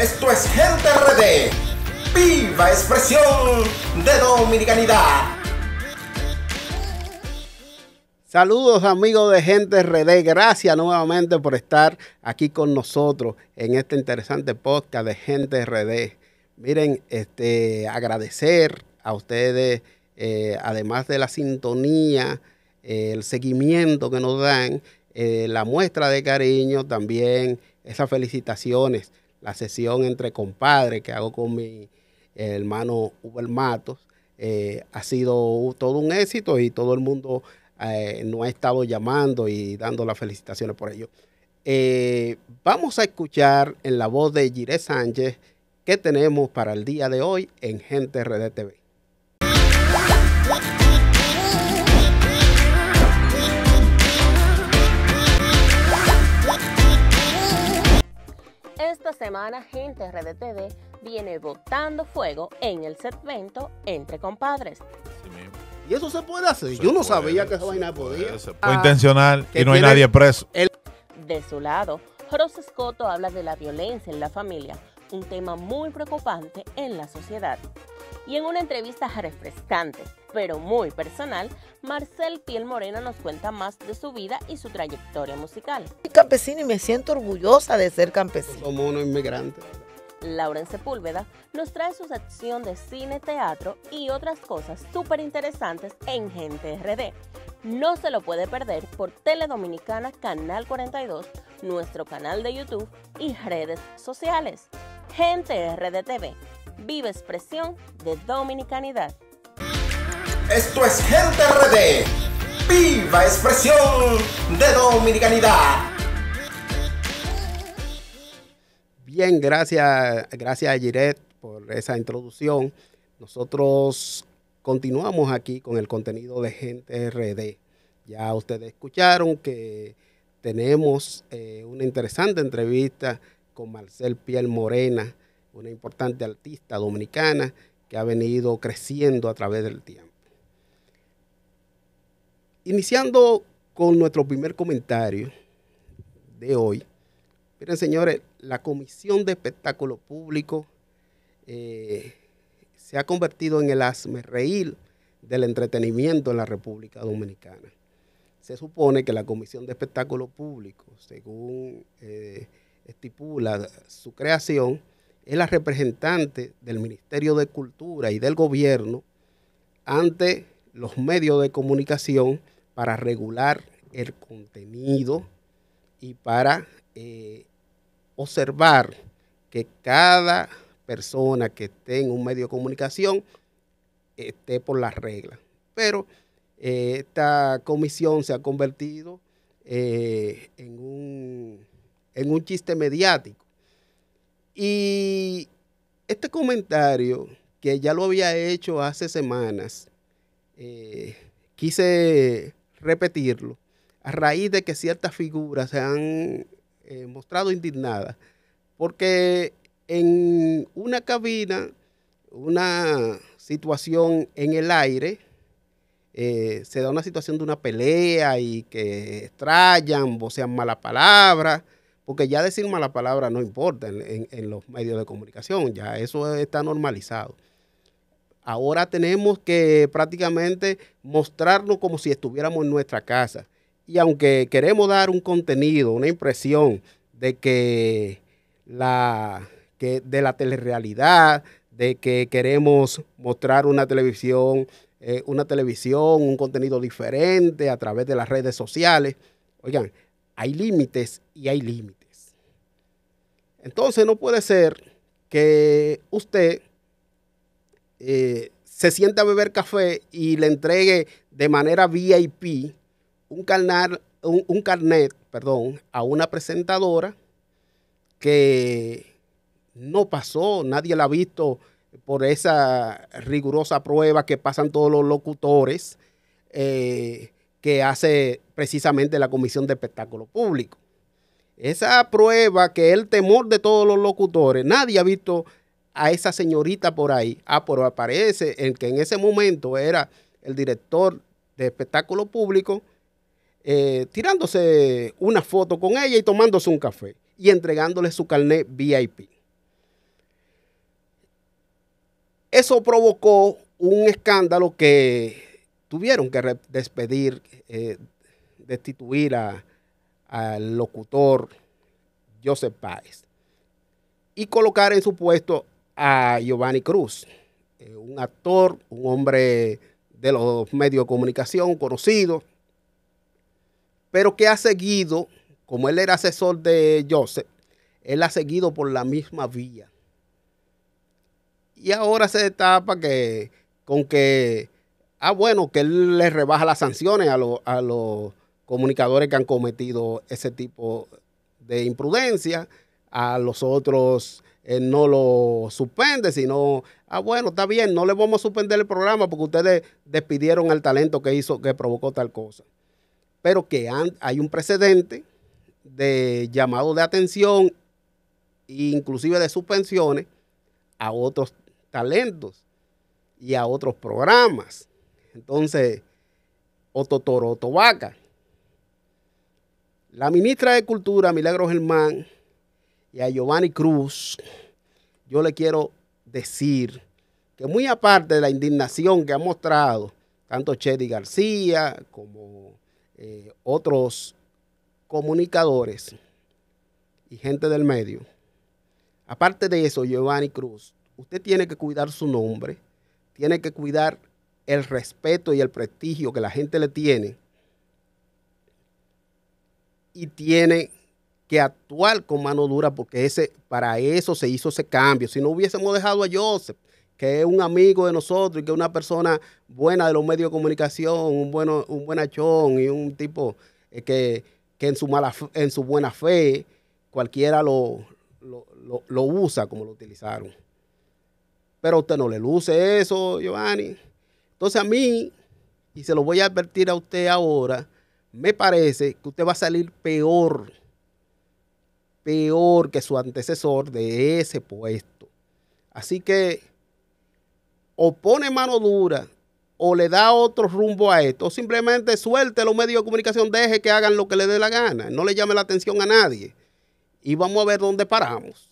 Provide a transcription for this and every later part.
Esto es Gente RD. Viva expresión de dominicanidad. Saludos amigos de Gente RD, gracias nuevamente por estar aquí con nosotros en este interesante podcast de Gente RD. Miren, este, agradecer a ustedes, eh, además de la sintonía, eh, el seguimiento que nos dan, eh, la muestra de cariño, también esas felicitaciones, la sesión entre compadres que hago con mi hermano Uber Matos, ha sido todo un éxito y todo el mundo nos ha estado llamando y dando las felicitaciones por ello. vamos a escuchar en la voz de Jiré Sánchez qué tenemos para el día de hoy en Gente RD semana Gente RDTV viene botando fuego en el segmento Entre Compadres. ¿Y eso se puede hacer? Yo no sabía que esa vaina podía. Fue ah, intencional y no hay nadie preso. De su lado, José Scotto habla de la violencia en la familia, un tema muy preocupante en la sociedad. Y en una entrevista refrescante, pero muy personal, Marcel Piel Morena nos cuenta más de su vida y su trayectoria musical. Soy campesina y me siento orgullosa de ser campesina. Somos unos inmigrantes. Lauren Sepúlveda nos trae su sección de cine, teatro y otras cosas súper interesantes en Gente RD. No se lo puede perder por Teledominicana Canal 42, nuestro canal de YouTube y redes sociales. Gente RDTV, viva expresión de dominicanidad. Esto es Gente RD, viva expresión de dominicanidad. Bien, gracias, gracias a Giret por esa introducción. Nosotros continuamos aquí con el contenido de Gente RD. Ya ustedes escucharon que tenemos eh, una interesante entrevista con Marcel Piel Morena, una importante artista dominicana que ha venido creciendo a través del tiempo. Iniciando con nuestro primer comentario de hoy, miren señores, la Comisión de Espectáculo Público eh, se ha convertido en el asme reír del entretenimiento en la República Dominicana. Se supone que la Comisión de Espectáculo Público, según eh, estipula su creación, es la representante del Ministerio de Cultura y del gobierno ante los medios de comunicación para regular el contenido y para eh, observar que cada persona que esté en un medio de comunicación esté por las reglas. Pero eh, esta comisión se ha convertido eh, en un en un chiste mediático. Y este comentario, que ya lo había hecho hace semanas, quise repetirlo a raíz de que ciertas figuras se han eh, mostrado indignadas, porque en una cabina, una situación en el aire, eh, se da una situación de una pelea y que extrayan, vocean mala palabra, porque ya decir mala palabra no importa en, los medios de comunicación, ya eso está normalizado. Ahora tenemos que prácticamente mostrarnos como si estuviéramos en nuestra casa. Y aunque queremos dar un contenido, una impresión de que la que de la telerrealidad, de que queremos mostrar una televisión, eh, una televisión, un contenido diferente a través de las redes sociales. Oigan, hay límites y hay límites. Entonces no puede ser que usted eh, se sienta a beber café y le entregue de manera VIP un, carnet, un, carnet perdón, a una presentadora que no pasó, nadie la ha visto por esa rigurosa prueba que pasan todos los locutores eh, que hace precisamente la Comisión de Espectáculo Público. Esa prueba que es el temor de todos los locutores, nadie ha visto a esa señorita por ahí. Ah, pero aparece el que en ese momento era el director de espectáculo público, eh, tirándose una foto con ella y tomándose un café y entregándole su carnet VIP. eso provocó un escándalo que tuvieron que despedir, eh, destituir al locutor Joseph Páez y colocar en su puesto a Giovanni Cruz, eh, un actor, un hombre de los medios de comunicación conocido, pero que ha seguido, como él era asesor de Joseph, él ha seguido por la misma vía. Y ahora se destapa que con que, ah, bueno, que él le rebaja las sanciones a, a los comunicadores que han cometido ese tipo de imprudencia, a los otros eh, no lo suspende, sino, ah, bueno, está bien, no le vamos a suspender el programa porque ustedes despidieron al talento que hizo, que provocó tal cosa. Pero que hay un precedente de llamado de atención, inclusive de suspensiones, a otros talentos y a otros programas. Entonces, Ototoro Tobaca. La ministra de Cultura, Milagro Germán, y a Giovanni Cruz, yo le quiero decir que muy aparte de la indignación que ha mostrado tanto Chedi García como eh, otros comunicadores y gente del medio, aparte de eso, Giovanni Cruz, usted tiene que cuidar su nombre, tiene que cuidar el respeto y el prestigio que la gente le tiene y tiene que actuar con mano dura porque ese, para eso se hizo ese cambio. Si no hubiésemos dejado a Joseph, que es un amigo de nosotros y que es una persona buena de los medios de comunicación, un, bueno, un buenachón y un tipo eh, que, en, su mala, en su buena fe cualquiera lo, lo, usa como lo utilizaron. Pero a usted no le luce eso, Giovanni. Entonces a mí, y se lo voy a advertir a usted ahora, me parece que usted va a salir peor peor que su antecesor de ese puesto. Así que o pone mano dura o le da otro rumbo a esto, o simplemente suelte los medios de comunicación, deje que hagan lo que le dé la gana, no le llame la atención a nadie. Y vamos a ver dónde paramos.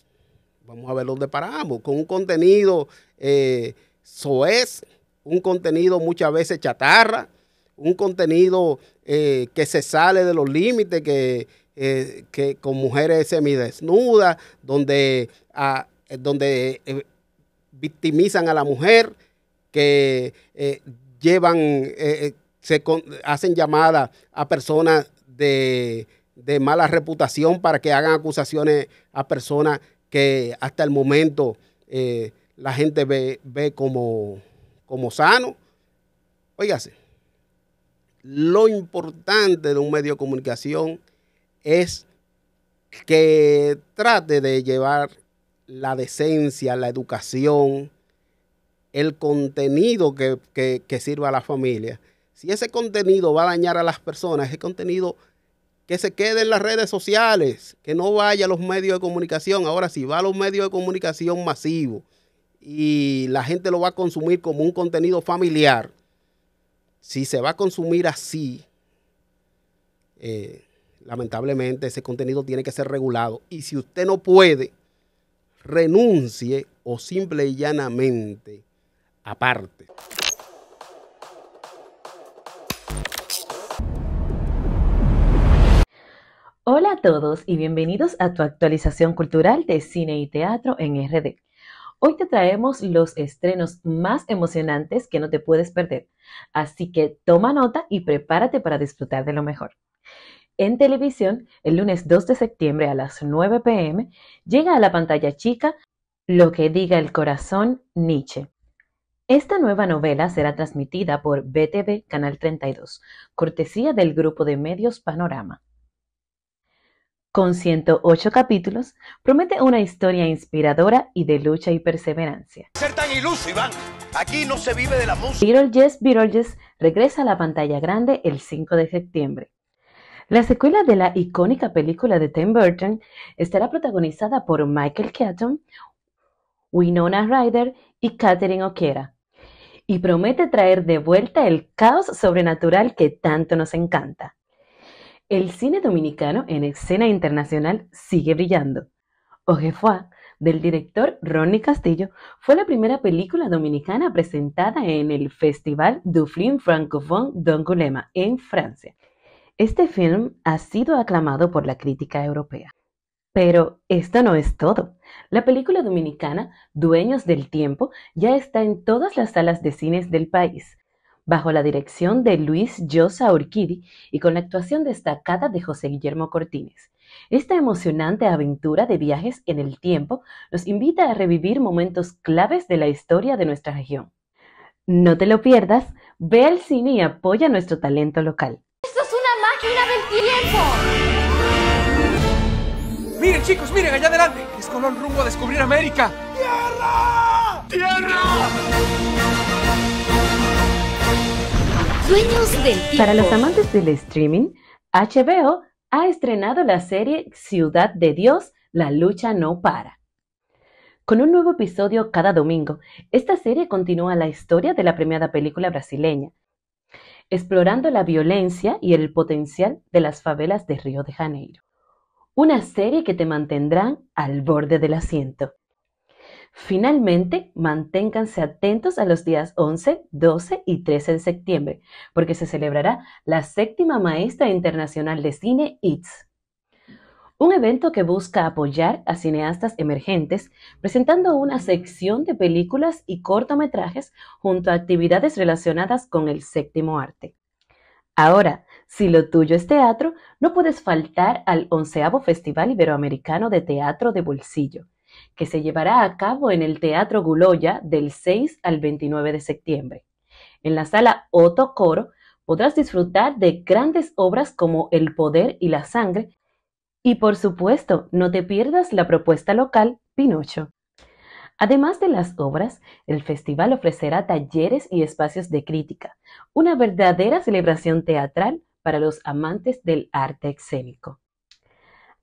Vamos a ver dónde paramos, con un contenido eh, soez, un contenido muchas veces chatarra, un contenido eh, que se sale de los límites, que, eh, que con mujeres semidesnudas, donde, ah, donde eh, victimizan a la mujer, que eh, llevan, se hacen llamadas a personas de, mala reputación para que hagan acusaciones a personas que hasta el momento la gente ve, ve como, como sano. Óigase, lo importante de un medio de comunicación es que trate de llevar la decencia, la educación, el contenido que, sirva a la familia. Si ese contenido va a dañar a las personas, ese contenido que se quede en las redes sociales, que no vaya a los medios de comunicación. Ahora, si va a los medios de comunicación masivos y la gente lo va a consumir como un contenido familiar, si se va a consumir así, eh, lamentablemente ese contenido tiene que ser regulado. Y si usted no puede, renuncie o simple y llanamente aparte. Hola a todos y bienvenidos a tu actualización cultural de cine y teatro en RD. Hoy te traemos los estrenos más emocionantes que no te puedes perder, así que toma nota y prepárate para disfrutar de lo mejor. En televisión, el lunes 2 de septiembre a las 9 pm, llega a la pantalla chica Lo que diga el corazón Nietzsche. Esta nueva novela será transmitida por BTV Canal 32, cortesía del grupo de medios Panorama. Con 108 capítulos, promete una historia inspiradora y de lucha y perseverancia. Ser tan iluso, Iván. Aquí no se vive de la música. Beetlejuice Beetlejuice regresa a la pantalla grande el 5 de septiembre. La secuela de la icónica película de Tim Burton estará protagonizada por Michael Keaton, Winona Ryder y Catherine O'Kera, y promete traer de vuelta el caos sobrenatural que tanto nos encanta. El cine dominicano en escena internacional sigue brillando. Ojefua del director Ronnie Castillo, fue la primera película dominicana presentada en el Festival du Film Francophone d'Angoulême en Francia. Este film ha sido aclamado por la crítica europea. Pero esto no es todo. La película dominicana Dueños del Tiempo ya está en todas las salas de cines del país, bajo la dirección de Luis Llosa Urquidi y con la actuación destacada de José Guillermo Cortines. Esta emocionante aventura de viajes en el tiempo nos invita a revivir momentos claves de la historia de nuestra región. No te lo pierdas, ve al cine y apoya nuestro talento local. Tiempo! Miren chicos, miren allá adelante. Es Colón rumbo a descubrir América. ¡Tierra! ¡Tierra! Dueños del tiempo. Para los amantes del streaming, HBO ha estrenado la serie Ciudad de Dios, La lucha no para. Con un nuevo episodio cada domingo, esta serie continúa la historia de la premiada película brasileña, explorando la violencia y el potencial de las favelas de Río de Janeiro. Una serie que te mantendrá al borde del asiento. Finalmente, manténganse atentos a los días 11, 12 y 13 de septiembre, porque se celebrará la séptima Maestra Internacional de Cine ITS. Un evento que busca apoyar a cineastas emergentes, presentando una sección de películas y cortometrajes junto a actividades relacionadas con el séptimo arte. Ahora, si lo tuyo es teatro, no puedes faltar al onceavo Festival Iberoamericano de Teatro de Bolsillo que se llevará a cabo en el Teatro Guloya del 6 al 29 de septiembre. En la sala Otto Coro podrás disfrutar de grandes obras como El Poder y la Sangre y por supuesto no te pierdas la propuesta local Pinocho. Además de las obras, el festival ofrecerá talleres y espacios de crítica, una verdadera celebración teatral para los amantes del arte escénico.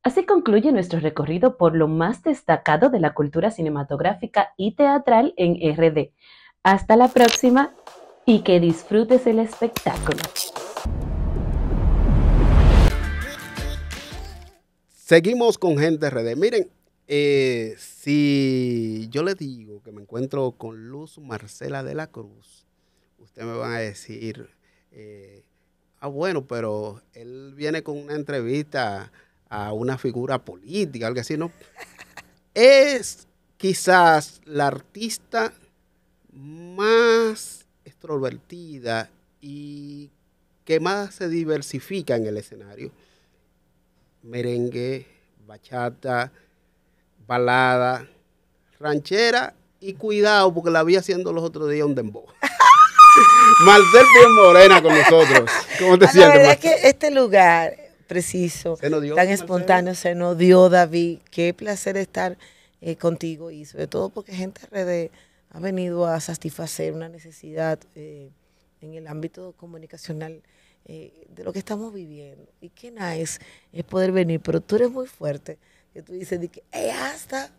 Así concluye nuestro recorrido por lo más destacado de la cultura cinematográfica y teatral en RD. Hasta la próxima y que disfrutes el espectáculo. Seguimos con gente RD. Miren, eh, si yo le digo que me encuentro con Luz Marcela de la Cruz, usted me va a decir, eh, ah, bueno, pero él viene con una entrevista a una figura política, algo así, ¿no? Es quizás la artista más extrovertida y que más se diversifica en el escenario. Merengue, bachata, balada, ranchera y cuidado porque la vi haciendo los otros días un dembow. Marcel bien morena con nosotros. ¿Cómo te sientes? La verdad es que este lugar preciso, tan espontáneo, se nos dio David. Qué placer estar eh, contigo y sobre todo porque Gente RD ha venido a satisfacer una necesidad eh, en el ámbito comunicacional eh, de lo que estamos viviendo. Y qué nice es poder venir, pero tú eres muy fuerte, que tú dices de que hasta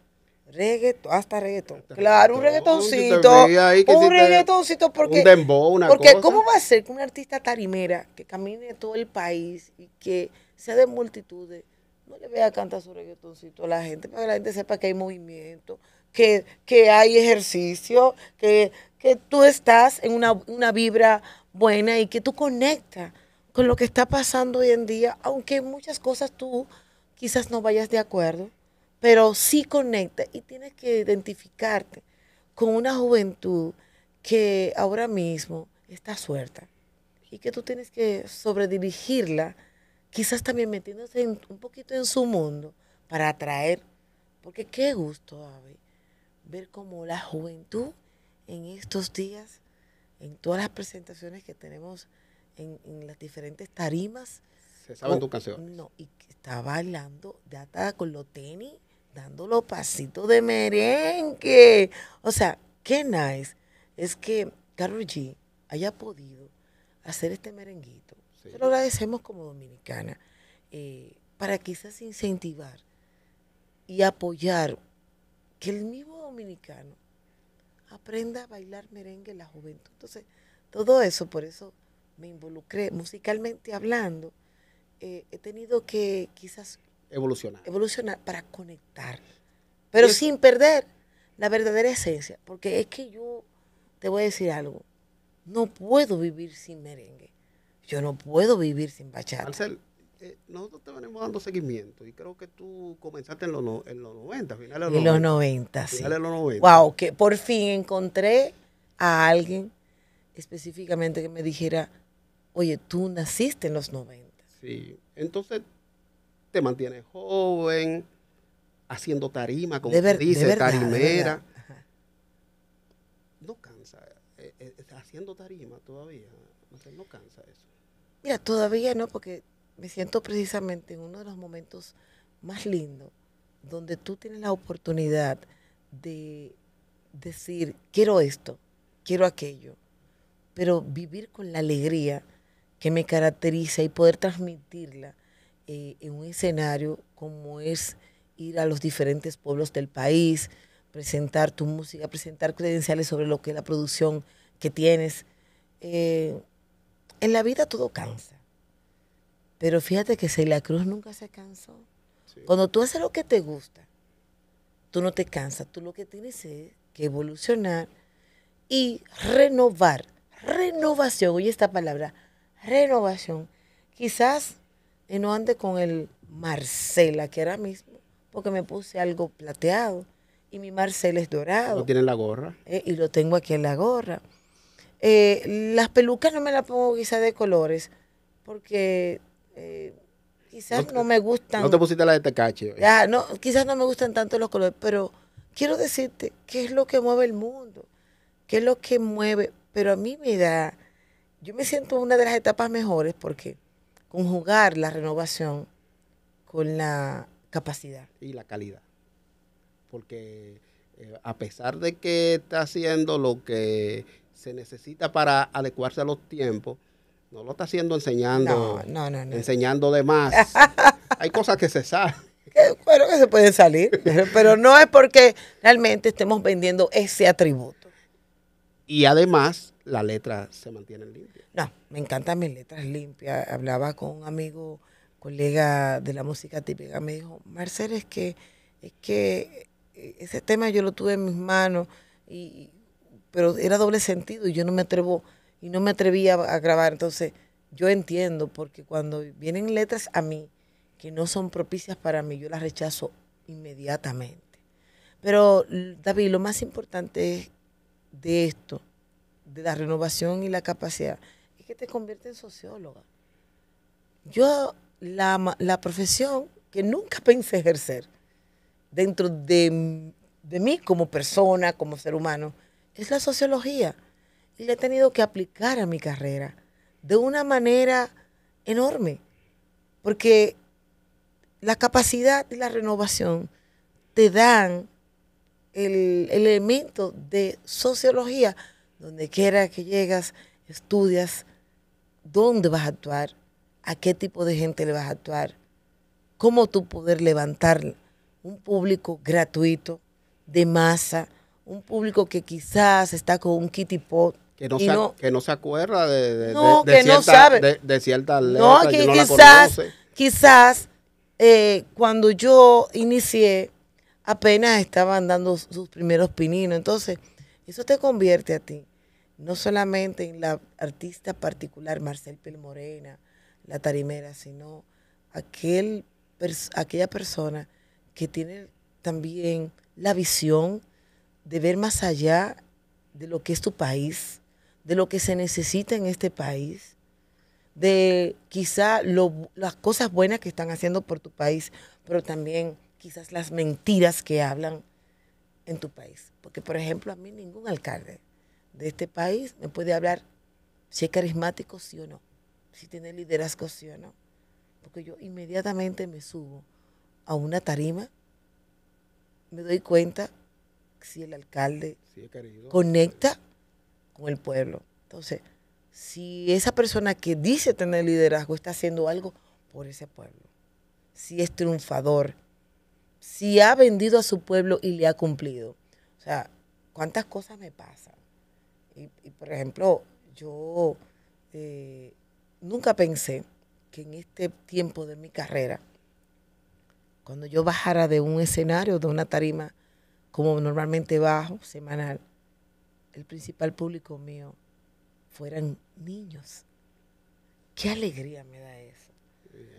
reggaetón, hasta reggaetón. Claro, un reggaetoncito. un reggaetoncito porque. Un dembow, una porque ¿cómo va a ser que una artista tarimera que camine todo el país y que sea de multitudes, no le vea cantar su reggaetoncito a la gente, para que la gente sepa que hay movimiento, que, que hay ejercicio, que, que tú estás en una, una vibra buena y que tú conectas con lo que está pasando hoy en día, aunque muchas cosas tú quizás no vayas de acuerdo pero sí conecta y tienes que identificarte con una juventud que ahora mismo está suelta y que tú tienes que sobredirigirla, quizás también metiéndose un poquito en su mundo para atraer, porque qué gusto, Ave, ver cómo la juventud en estos días, en todas las presentaciones que tenemos en, las diferentes tarimas, se saben tu canción. No, y está bailando, ya está con los tenis dando los pasitos de merengue. O sea, qué nice es que Carol G haya podido hacer este merenguito. Se lo agradecemos como dominicana eh, para quizás incentivar y apoyar que el mismo dominicano aprenda a bailar merengue en la juventud. Entonces, todo eso, por eso me involucré musicalmente hablando. Eh, he tenido que quizás evolucionar. Evolucionar para conectar. pero sin perder la verdadera esencia, porque es que yo te voy a decir algo, no puedo vivir sin merengue, yo no puedo vivir sin bachata. Marcel, eh, nosotros te venimos dando seguimiento y creo que tú comenzaste en los, no- en los 90, finales de En los 90, sí. Finales de los 90. Wow, que por fin encontré a alguien específicamente que me dijera, oye, tú naciste en los 90. Sí. Entonces, te mantienes joven, haciendo tarima, como ver- dice, verdad, tarimera. No cansa. eh, eh, haciendo tarima todavía. No cansa eso. Mira, todavía no, porque me siento precisamente en uno de los momentos más lindos donde tú tienes la oportunidad de decir, quiero esto, quiero aquello, pero vivir con la alegría que me caracteriza y poder transmitirla eh, en un escenario como es ir a los diferentes pueblos del país, presentar tu música, presentar credenciales sobre lo que es la producción que tienes. Eh, en la vida todo cansa. Pero fíjate que Celia Cruz nunca se cansó. Cuando tú haces lo que te gusta, tú no te cansas. Tú lo que tienes es que evolucionar y renovar. Renovación, oye esta palabra, renovación. Quizás eh, no ande con el Marcela, que ahora mismo, porque me puse algo plateado y mi Marcela es dorado. No tienen la gorra. Eh, y lo tengo aquí en la gorra. Eh, las pelucas no me las pongo quizás de colores, porque eh, quizás No me gustan. No te pusiste la de Tecache. Ya, no, quizás no me gustan tanto los colores, pero quiero decirte qué es lo que mueve el mundo, qué es lo que mueve, pero a mí me da, yo me siento en una de las etapas mejores porque conjugar la renovación con la capacidad. y la calidad. Porque eh, a pesar de que está haciendo lo que se necesita para adecuarse a los tiempos, no lo está haciendo enseñando, No, no, no, no. enseñando de más. Hay cosas que se saben. Bueno, que se pueden salir, pero no es porque realmente estemos vendiendo ese atributo. Y además, las letras se mantienen limpias. No, me encantan mis letras limpias. Hablaba con un amigo, colega de la música típica, me dijo, Marcel, es que, es que eh, ese tema yo lo tuve en mis manos, y, pero era doble sentido y yo no me atrevo, y no me atrevía a grabar. Entonces, yo entiendo, porque cuando vienen letras a mí que no son propicias para mí, yo las rechazo inmediatamente. Pero, David, lo más importante de esto, de la renovación y la capacidad, es que te convierte en socióloga. Yo, la, la profesión que nunca pensé ejercer dentro de, de mí como persona, como ser humano, es la sociología. La he tenido que aplicar a mi carrera de una manera enorme, porque la capacidad y la renovación te dan el, el elemento de sociología, donde quiera que llegas, estudias dónde vas a actuar, a qué tipo de gente le vas a actuar, cómo tú poder levantar un público gratuito, de masa, un público que quizás está con un kitty pot. Que no, se, no- que no se acuerda de, de, No, de- de que no cierta- sabe. de, de ciertas No, letras, que quizás, quizás eh, cuando yo inicié, apenas estaban dando sus primeros pininos. Entonces, eso te convierte a ti, no solamente en la artista particular, Marcel Pel Morena, la tarimera, sino aquel, pers- aquella persona que tiene también la visión de ver más allá de lo que es tu país, de lo que se necesita en este país, de quizá lo- las cosas buenas que están haciendo por tu país, pero también quizás las mentiras que hablan en tu país. Porque, por ejemplo, a mí ningún alcalde de este país me puede hablar si es carismático, sí o no, si tiene liderazgo, sí o no. Porque yo inmediatamente me subo a una tarima, me doy cuenta si el alcalde Sí, conecta con el pueblo. Entonces, si esa persona que dice tener liderazgo está haciendo algo por ese pueblo, si es triunfador, si ha vendido a su pueblo y le ha cumplido. O sea, ¿cuántas cosas me pasan? Y, por ejemplo, yo eh, nunca pensé que en este tiempo de mi carrera, cuando yo bajara de un escenario, de una tarima, como normalmente bajo, semanal, el principal público mío fueran niños. Qué alegría me da eso.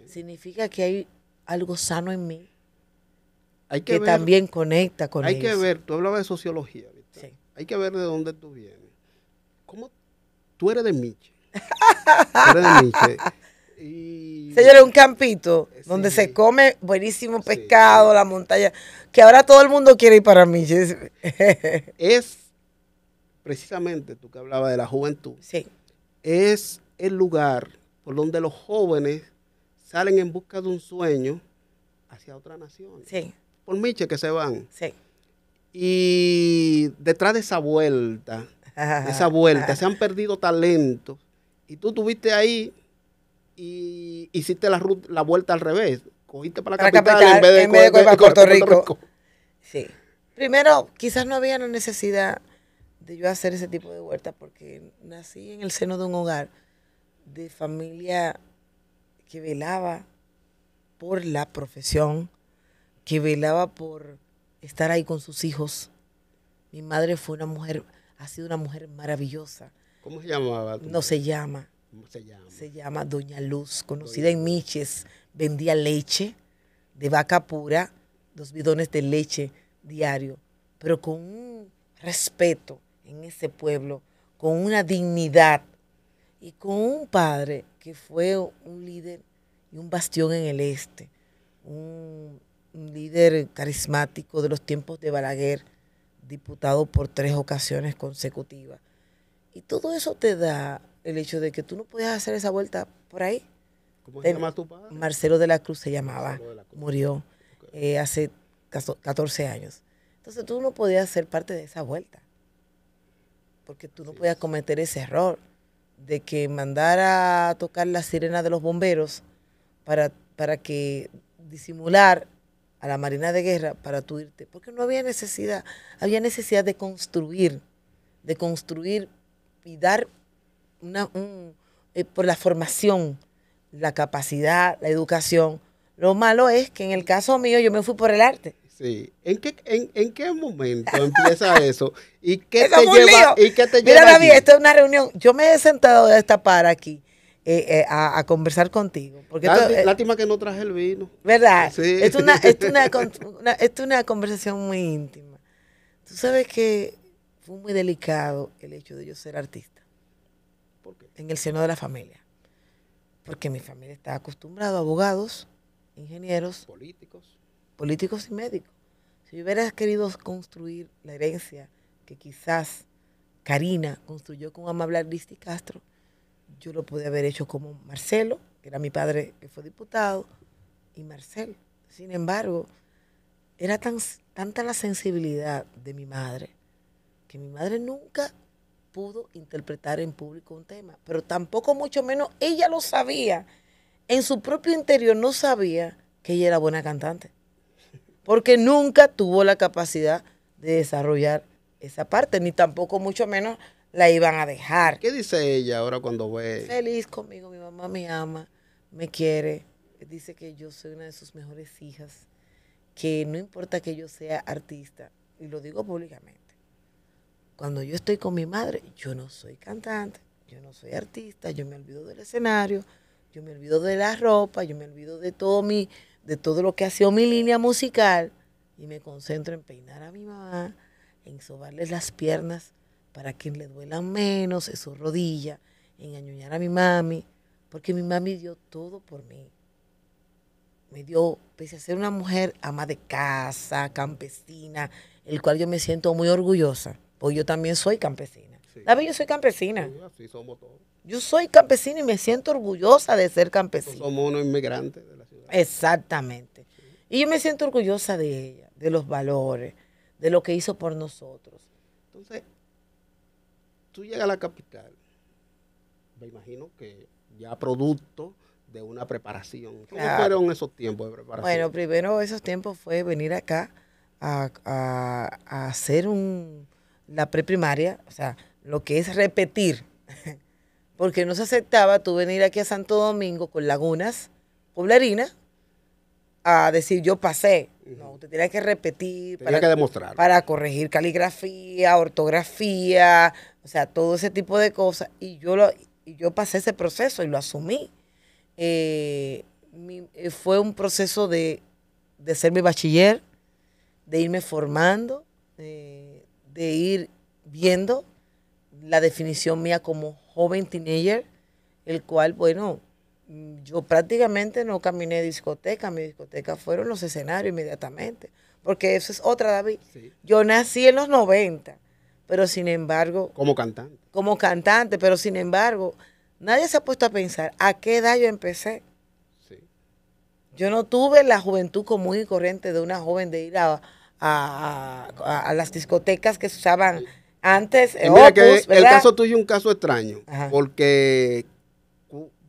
Significa que hay algo sano en mí Hay que, ver- también conecta con Hay ellos. que ver, tú hablabas de sociología, ¿viste? Sí. Hay que ver de dónde tú vienes. ¿Cómo? Tú eres de Miche. Tú eres de Miche. Y Señores, un campito donde se come buenísimo Sí. pescado, la montaña, que ahora todo el mundo quiere ir para mí. es precisamente, tú que hablabas de la juventud, sí, es el lugar por donde los jóvenes salen en busca de un sueño hacia otra nación. sí, Por Miche que se van. sí. Y detrás de esa vuelta, de esa vuelta, se han perdido talentos. Y tú estuviste ahí y hiciste la, ruta- la vuelta al revés. Cogiste para la Para capital, capital, en vez de, en de coger para coger Puerto Rico. Sí. Primero, quizás no había la necesidad de yo hacer ese tipo de vueltas porque nací en el seno de un hogar de familia que velaba por la profesión, que velaba por estar ahí con sus hijos. Mi madre fue una mujer, ha sido una mujer maravillosa. ¿Cómo se llamaba? No se llama, ¿Cómo se llama? se llama Doña Luz, conocida en Miches, vendía leche de vaca pura, dos bidones de leche diario, pero con un respeto en ese pueblo, con una dignidad y con un padre que fue un líder y un bastión en el este, un, un líder carismático de los tiempos de Balaguer, diputado por tres ocasiones consecutivas. Y todo eso te da el hecho de que tú no podías hacer esa vuelta por ahí. ¿Cómo se llama tu padre? Marcelo de la Cruz se llamaba, Cruz. murió eh, hace caso- 14 años. Entonces tú no podías ser parte de esa vuelta, porque tú no podías cometer ese error de que mandara a tocar la sirena de los bomberos para, para que disimular a la Marina de Guerra para tú irte, porque no había necesidad, había necesidad de construir, de construir y dar una, un- eh, por la formación, la capacidad, la educación. Lo malo es que en el caso mío yo me fui por el arte. Sí. ¿En qué, en, en qué momento empieza eso? ¿Y qué Eso te lleva? ¿Y qué te Mira, David, esto es una reunión. Yo me he sentado de esta para aquí eh, eh, a, a conversar contigo. Porque esto, eh, Lástima que no traje el vino. ¿Verdad? Sí. Es, una, es, una- es una conversación muy íntima. Tú sabes que fue muy delicado el hecho de yo ser artista ¿Por qué? en el seno de la familia. Porque mi familia está acostumbrada a abogados, ingenieros, Políticos. Políticos y médicos. Si yo hubiera querido construir la herencia que quizás Karina construyó con Amable Ardisti Castro, yo lo podía haber hecho como Marcelo, que era mi padre que fue diputado, y Marcelo. Sin embargo, era tan, tanta la sensibilidad de mi madre que mi madre nunca pudo interpretar en público un tema, pero tampoco mucho menos ella lo sabía. En su propio interior no sabía que ella era buena cantante, porque nunca tuvo la capacidad de desarrollar esa parte, ni tampoco mucho menos la iban a dejar. ¿Qué dice ella ahora cuando ve? Feliz conmigo, mi mamá me ama, me quiere, dice que yo soy una de sus mejores hijas, que no importa que yo sea artista, y lo digo públicamente. Cuando yo estoy con mi madre, yo no soy cantante, yo no soy artista, yo me olvido del escenario, yo me olvido de la ropa, yo me olvido de todo mi, de todo lo que ha sido mi línea musical y me concentro en peinar a mi mamá, en sobarles las piernas para que le duelan menos, en su rodilla, en añoñar a mi mami, porque mi mami dio todo por mí. Me dio, pese a ser una mujer ama de casa, campesina, el cual yo me siento muy orgullosa, porque yo también soy campesina. Sí. David, yo soy campesina. Sí, Así somos todos. Yo soy campesina y me siento orgullosa de ser campesina. Somos unos inmigrantes de la. Exactamente. Y yo me siento orgullosa de ella, de los valores, de lo que hizo por nosotros. Entonces, tú llegas a la capital, me imagino que ya producto de una preparación. ¿Cómo Claro. fueron esos tiempos de preparación? Bueno, primero esos tiempos fue venir acá a, a- a hacer un, la preprimaria, o sea, lo que es repetir, porque no se aceptaba tú venir aquí a Santo Domingo con lagunas poblerinas a decir yo pasé. No, usted tenía que repetir. Tenía que demostrar. Para corregir caligrafía, ortografía, o sea, todo ese tipo de cosas. Y yo, lo, y yo pasé ese proceso y lo asumí. Eh, mi- eh, fue un proceso de, de ser mi bachiller, de irme formando, eh, de ir viendo la definición mía como joven teenager, el cual, bueno, yo prácticamente no caminé discoteca, mi discoteca fueron los escenarios inmediatamente, porque eso es otra, David. Sí. Yo nací en los 90, pero sin embargo, Como cantante. como cantante, pero sin embargo, nadie se ha puesto a pensar a qué edad yo empecé. Sí. Yo no tuve la juventud común y corriente de una joven de ir a, a- a- a las discotecas que se usaban antes. Eh, que el caso tuyo es un caso extraño, Ajá. porque,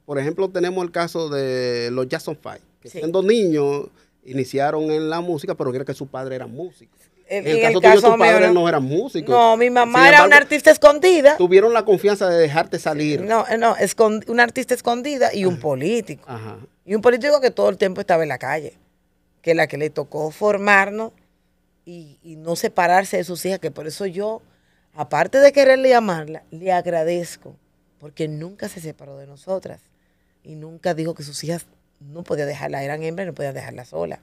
por ejemplo, tenemos el caso de los Jackson Five, que Sí. siendo niños iniciaron en la música, pero era que su padre era músico. En- En el caso el tuyo, caso tu padre no era músico. No, mi mamá Sin era una artista escondida. Tuvieron la confianza de dejarte salir. No, eh, no, una artista escondida y un político. Ajá. Y un político que todo el tiempo estaba en la calle, que la que le tocó formarnos y, y no separarse de sus hijas, que por eso yo, aparte de quererle amarla, le agradezco, porque nunca se separó de nosotras y nunca dijo que sus hijas no podía dejarla, eran hembras y no podía dejarla sola.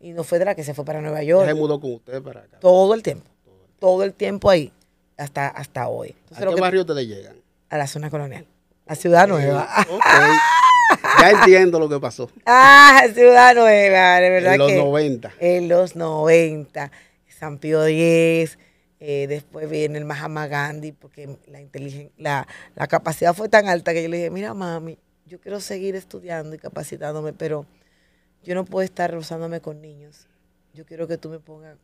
Y no fue de la que se fue para Nueva York, se mudó con usted para acá. todo el tiempo, todo el tiempo ahí, hasta, hasta hoy. Entonces, ¿A lo qué que- barrio te llegan? a la zona colonial, a Ciudad Nueva. Ok. Ya entiendo lo que pasó. Ah, Ciudad Nueva, de verdad En los que 90. en los 90, San Pío X, eh, después viene el Mahatma Gandhi, porque la, la, la capacidad fue tan alta que yo le dije, mira mami, yo quiero seguir estudiando y capacitándome, pero yo no puedo estar rozándome con niños. Yo quiero que tú me pongas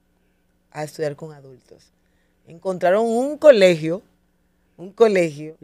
a estudiar con adultos. Encontraron un colegio, un colegio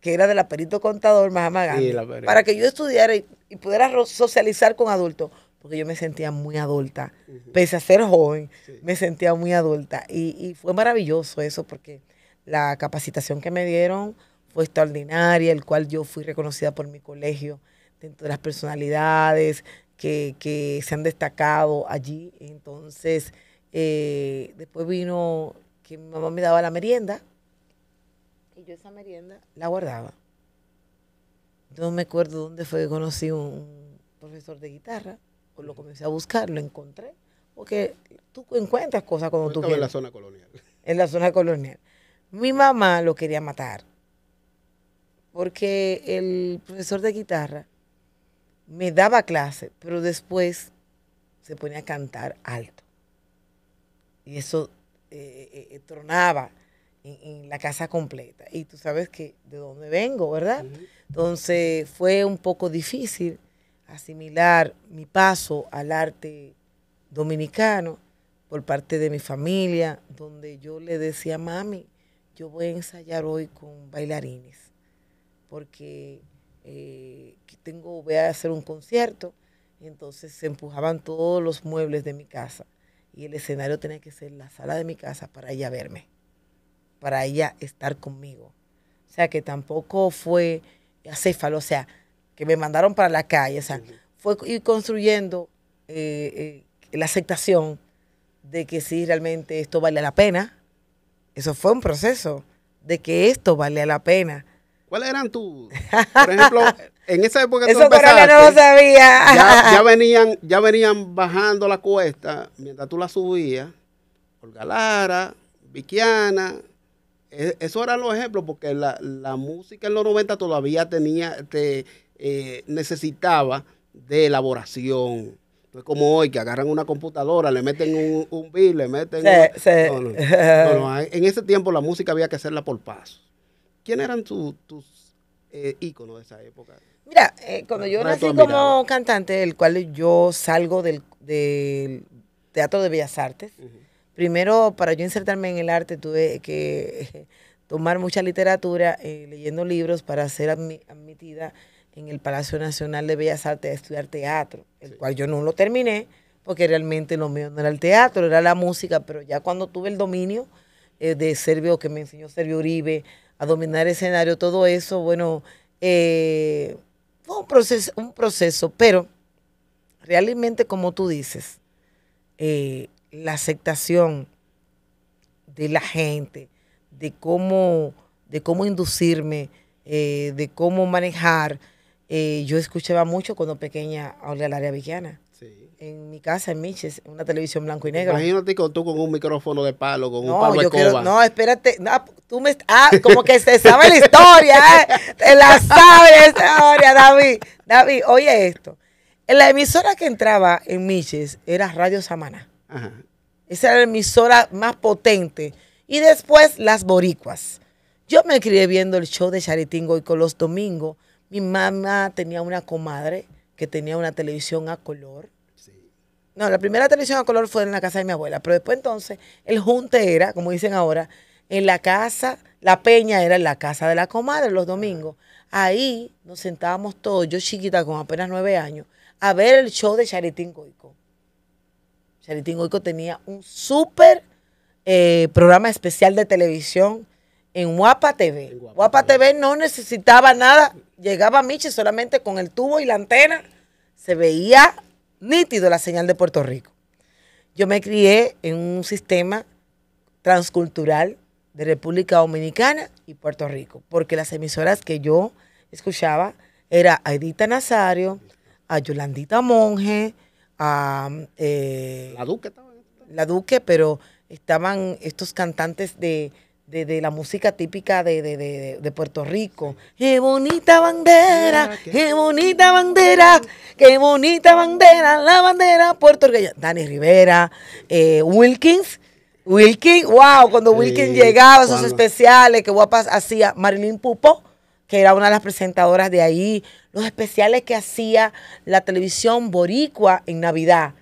que era de la perito contador Mahatma Gandhi, Sí, para que yo estudiara y, y pudiera socializar con adultos, porque yo me sentía muy adulta, pese a ser joven, me sentía muy adulta. Y, y fue maravilloso eso, porque la capacitación que me dieron fue extraordinaria, el cual yo fui reconocida por mi colegio, dentro de las personalidades que, que se han destacado allí. Entonces, eh, después vino que mi mamá me daba la merienda, y yo esa merienda la guardaba. No me acuerdo dónde fue que conocí un, profesor de guitarra, o lo comencé a buscar, lo encontré, porque tú encuentras cosas cuando tú en la zona colonial. en la zona colonial. Mi mamá lo quería matar, porque el profesor de guitarra me daba clase, pero después se ponía a cantar alto. Y eso eh, eh, eh, tronaba en, en la casa completa. Y tú sabes que de dónde vengo, ¿verdad? Entonces fue un poco difícil asimilar mi paso al arte dominicano por parte de mi familia, donde yo le decía, mami, yo voy a ensayar hoy con bailarines, porque eh, tengo, voy a hacer un concierto. Y entonces se empujaban todos los muebles de mi casa y el escenario tenía que ser la sala de mi casa para ella verme, para ella estar conmigo. O sea que tampoco fue acéfalo, o sea, que me mandaron para la calle, o sea, fue ir construyendo eh, eh, la aceptación de que sí, realmente esto vale la pena. Eso fue un proceso de que esto vale la pena. ¿Cuáles eran tus, por ejemplo, en esa época que tú Eso Corolla no lo empezaste, sabía. ya, ya venían, ya venían bajando la cuesta mientras tú la subías. Olga Lara, Viquiana. e- Esos eran los ejemplos porque la, la música en los 90 todavía tenía, te, eh, necesitaba de elaboración. No es como hoy que agarran una computadora, le meten un, un beat, le meten... Sí, una- sí. No, no, no, no, En ese tiempo la música había que hacerla por paso. ¿Quiénes eran tu- tus eh, íconos de esa época? Mira, eh, cuando yo nací como cantante, el cual yo salgo del, del Teatro de Bellas Artes, primero para yo insertarme en el arte tuve que tomar mucha literatura, eh, leyendo libros para ser admi- admitida en el Palacio Nacional de Bellas Artes a estudiar teatro, el cual yo no lo terminé porque realmente lo mío no era el teatro, era la música, pero ya cuando tuve el dominio eh, de Servio, que me enseñó Servio Uribe, a dominar escenario, todo eso, bueno, eh, fue un proceso, un proceso, pero realmente como tú dices, eh, la aceptación de la gente, de cómo, de cómo inducirme, eh, de cómo manejar. Yo escuchaba mucho cuando pequeña a Olga Laria En mi casa, en Miches, una televisión blanco y negro. Imagínate con tú con un micrófono de palo, con un palo yo quiero, No, espérate. No, tú me, ah, como que se sabe la historia, ¿eh? Te la sabe la historia, David. David, oye esto. La emisora que entraba en Miches era Radio Samana. Ajá. Esa era la emisora más potente. Y después las boricuas. Yo me crié viendo el show de Charitingo y con los domingos. Mi mamá tenía una comadre que tenía una televisión a color. No, la primera televisión a color fue en la casa de mi abuela, pero después entonces el junte era, como dicen ahora, en la casa, la peña era en la casa de la comadre los domingos. Ahí nos sentábamos todos, yo chiquita con apenas nueve años, a ver el show de Charitín Goico. Charitín Goico tenía un súper eh, programa especial de televisión en Guapa TV. Guapa, TV no necesitaba nada, llegaba Michi solamente con el tubo y la antena, se veía nítido la señal de Puerto Rico. Yo me crié en un sistema transcultural de República Dominicana y Puerto Rico, porque las emisoras que yo escuchaba era a Edita Nazario, a Yolandita Monge, a eh, la Duque La Duque, pero estaban estos cantantes de, la música típica de, Puerto Rico. ¡Qué bonita bandera! ¡Qué bonita bandera! ¡Qué bonita bandera! La bandera puertorriqueña. Dani Rivera, eh, Wilkins. Wilkins, wow, cuando Wilkins llegaba, esos especiales que guapas hacía Marilyn Pupo que era una de las presentadoras de ahí, los especiales que hacía la televisión boricua en Navidad,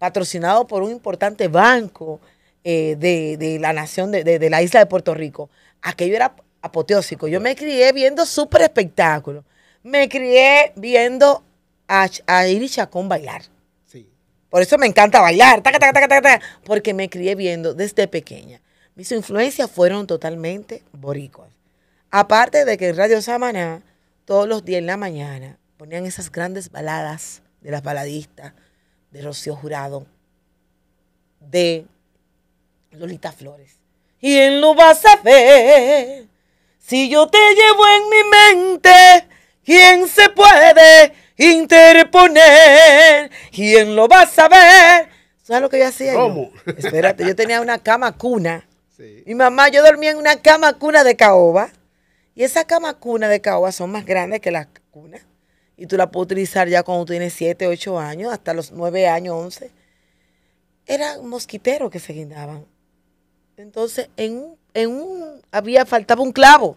patrocinado por un importante banco eh, de, la nación, de, la isla de Puerto Rico. Aquello era apoteósico. Yo me crié viendo súper espectáculo. Me crié viendo a, a Iris Chacón bailar. Sí. Por eso me encanta bailar, porque me crié viendo desde pequeña. Mis influencias fueron totalmente boricuas. Aparte de que en Radio Samaná, todos los días en la mañana, ponían esas grandes baladas de las baladistas, de Rocío Jurado, de Lolita Flores. Él no va a saber si yo te llevo en mi mente, ¿quién se puede interponer? ¿Quién lo va a saber? ¿Sabes lo que yo hacía? ¿Cómo? Espérate, yo tenía una cama cuna. Mi mamá, yo dormía en una cama cuna de caoba. Y esa cama cuna de caoba son más grandes que las cunas. Y tú la puedes utilizar ya cuando tienes 7, 8 años, hasta los 9 años, 11. Eran mosquiteros que se guindaban. Entonces, en un, en un, había, faltaba un clavo.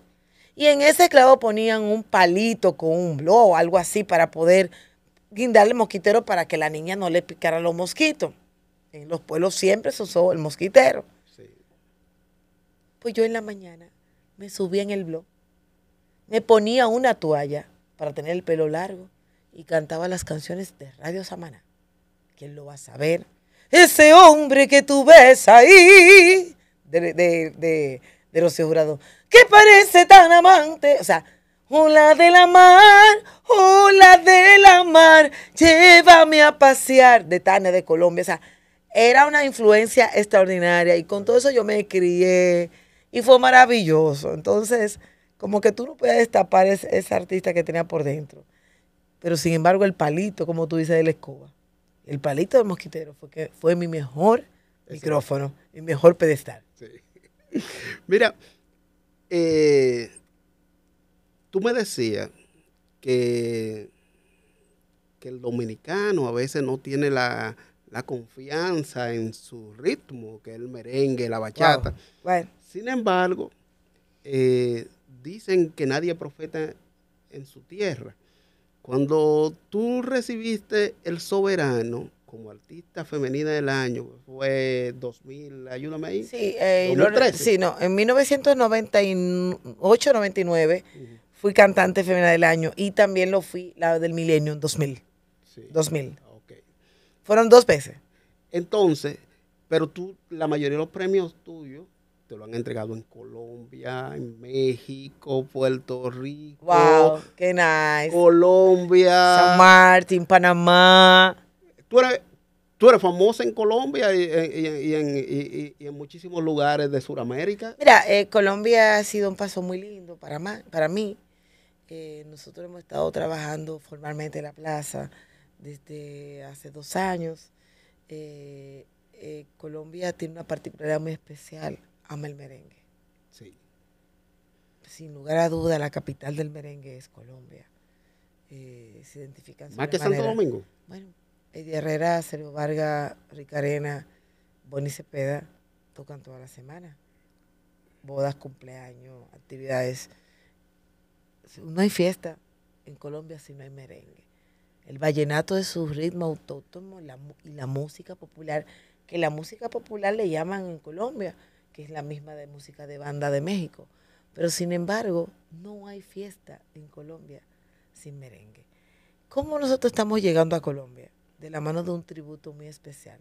Y en ese clavo ponían un palito con un blog, algo así, para poder guindarle mosquitero para que la niña no le picara los mosquitos. En los pueblos siempre se usó el mosquitero. Pues yo en la mañana me subí en el blog me ponía una toalla para tener el pelo largo y cantaba las canciones de Radio Samana. ¿Quién lo va a saber? Ese hombre que tú ves ahí, de, de, de, de Rocío Jurado, que parece tan amante. O sea, hola de la mar, hola de la mar, llévame a pasear, de Tania de Colombia. O sea, era una influencia extraordinaria y con todo eso yo me crié y fue maravilloso. Entonces, como que tú no puedes destapar ese, artista que tenía por dentro. Pero sin embargo, el palito, como tú dices, de la escoba, el palito del mosquitero fue, que fue mi mejor micrófono, mi mejor pedestal. Mira, eh, tú me decías que, que el dominicano a veces no tiene la, confianza en su ritmo, que el merengue, la bachata. Sin embargo, eh, dicen que nadie profeta en su tierra. Cuando tú recibiste el soberano como artista femenina del año, fue 2000, ayúdame ahí. Sí, eh, sí no, en 1998-99 fui cantante femenina del año y también lo fui la del milenio en 2000. Sí. 2000. Okay. Fueron dos veces. Entonces, pero tú, la mayoría de los premios tuyos te lo han entregado en Colombia, en México, Puerto Rico. Wow, qué nice. Colombia. San Martín, Panamá. Tú eres, tú eres famosa en Colombia y, en, en, muchísimos lugares de Sudamérica. Mira, eh, Colombia ha sido un paso muy lindo para, para mí. Eh, nosotros hemos estado trabajando formalmente en la plaza desde hace dos años. Eh, Colombia tiene una particularidad muy especial, ama el merengue. Sí. Sin lugar a duda, la capital del merengue es Colombia. se identifican. Más que Santo Domingo. Bueno, Eddie Herrera, Sergio Vargas, Ricarena, Bonnie Cepeda tocan toda la semana. Bodas, cumpleaños, actividades. No hay fiesta en Colombia si no hay merengue. El vallenato es su ritmo autóctono y la música popular, que la música popular le llaman en Colombia, que es la misma de música de banda de México. Pero sin embargo, no hay fiesta en Colombia sin merengue. ¿Cómo nosotros estamos llegando a Colombia? De la mano de un tributo muy especial,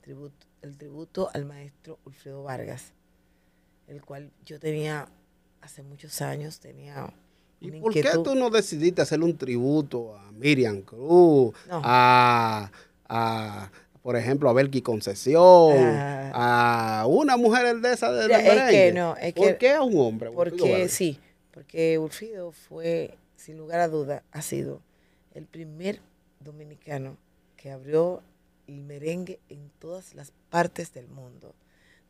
tributo, el tributo al maestro Ulfredo Vargas, el cual yo tenía hace muchos años, tenía... ¿Y por qué tú no decidiste hacerle un tributo a Miriam Cruz, a, por ejemplo, a Belki Concesión, ah. a una mujer de esa de es que no, ¿Por qué a un hombre? Porque sí, porque Ulfredo fue, sin lugar a duda, ha sido el primer dominicano que abrió el merengue en todas las partes del mundo.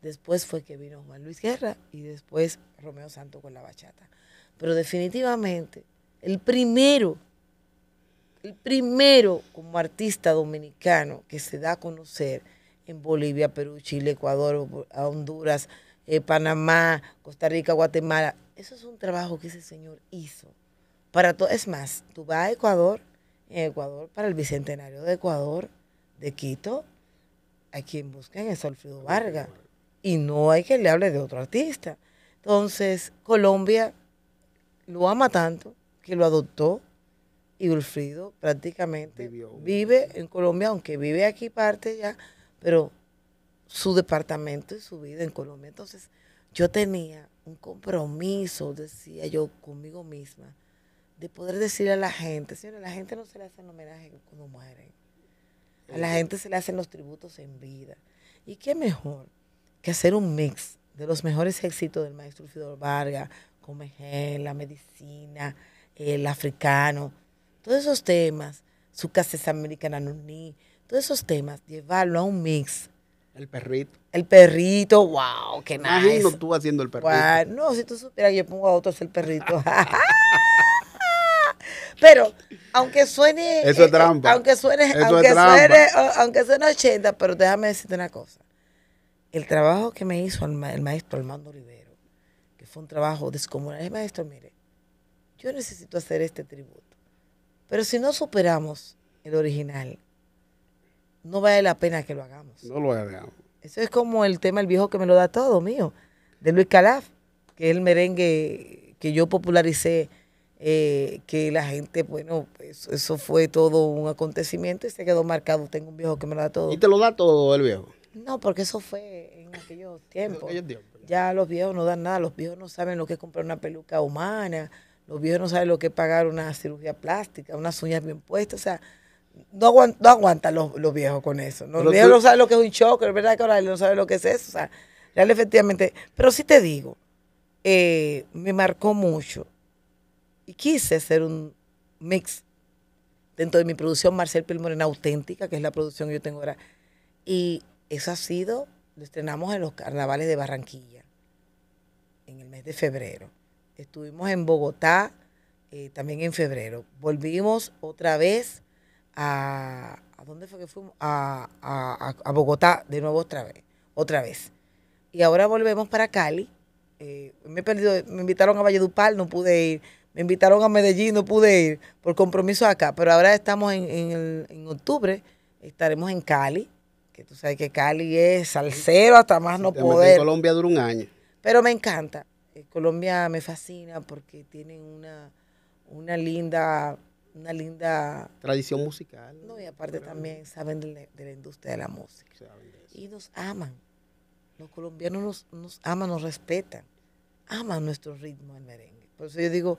Después fue que vino Juan Luis Guerra y después Romeo Santo con la bachata. Pero definitivamente, el primero, el primero como artista dominicano que se da a conocer en Bolivia, Perú, Chile, Ecuador, Honduras, eh, Panamá, Costa Rica, Guatemala. Eso es un trabajo que ese señor hizo. Para es más, tú vas a Ecuador en Ecuador para el Bicentenario de Ecuador de Quito, hay quien busca en es Alfredo Vargas. Y no hay que le hable de otro artista. Entonces, Colombia lo ama tanto que lo adoptó y Ulfrido prácticamente vive en Colombia, aunque vive aquí parte ya, pero su departamento y su vida en Colombia. Entonces, yo tenía un compromiso, decía yo, conmigo misma, de poder decirle a la gente, señores, a la gente no se le hacen homenaje cuando mueren. A la gente se le hacen los tributos en vida. ¿Y qué mejor que hacer un mix de los mejores éxitos del maestro Fidel Vargas, Comején, la medicina, el africano, todos esos temas, su casa americana nuní, todos esos temas, llevarlo a un mix. El perrito. El perrito, wow, qué nice. Imagino tú haciendo el perrito. no, si tú supieras, yo pongo a otros el perrito. Pero, aunque suene. Eso es eh, trampa. aunque suene, aunque, suene aunque suene 80, pero déjame decirte una cosa. El trabajo que me hizo el, maestro Armando Rivero, que fue un trabajo descomunal. El maestro, mire, yo necesito hacer este tributo. Pero si no superamos el original, no vale la pena que lo hagamos. No lo hagamos. Eso es como el tema El viejo que me lo da todo, mío, de Luis Calaf, que es el merengue que yo popularicé eh, que la gente, bueno, pues, eso fue todo un acontecimiento y se quedó marcado. Tengo un viejo que me lo da todo. ¿Y te lo da todo el viejo? No, porque eso fue en aquellos tiempos. ya los viejos no dan nada, los viejos no saben lo que es comprar una peluca humana, los viejos no saben lo que es pagar una cirugía plástica, unas uñas bien puestas, o sea, no, aguantan los, viejos con eso. Los viejos no saben lo que es un shock, es verdad que ahora no saben lo que es eso, o sea, real efectivamente. Pero sí te digo, eh, me marcó mucho y quise hacer un mix dentro de mi producción Marcel Pilmorena Auténtica, que es la producción que yo tengo ahora. Y eso ha sido, lo estrenamos en los carnavales de Barranquilla, en el mes de febrero. Estuvimos en Bogotá eh, también en febrero. Volvimos otra vez a, ¿a dónde fue que fuimos? A, a, Bogotá de nuevo otra vez, otra vez. Y ahora volvemos para Cali. Eh, me he perdido, me invitaron a Valledupar, no pude ir me invitaron a Medellín, no pude ir por compromiso acá, pero ahora estamos en, octubre, estaremos en Cali, que tú sabes que Cali es salsero hasta más no poder. Colombia dura un año. Pero me encanta. Eh, Colombia me fascina porque tienen una, una linda una linda tradición musical. No, y aparte también saben de la, industria de la música. Y nos aman. Los colombianos nos, nos aman, nos respetan. Aman nuestro ritmo, el merengue. Por eso yo digo,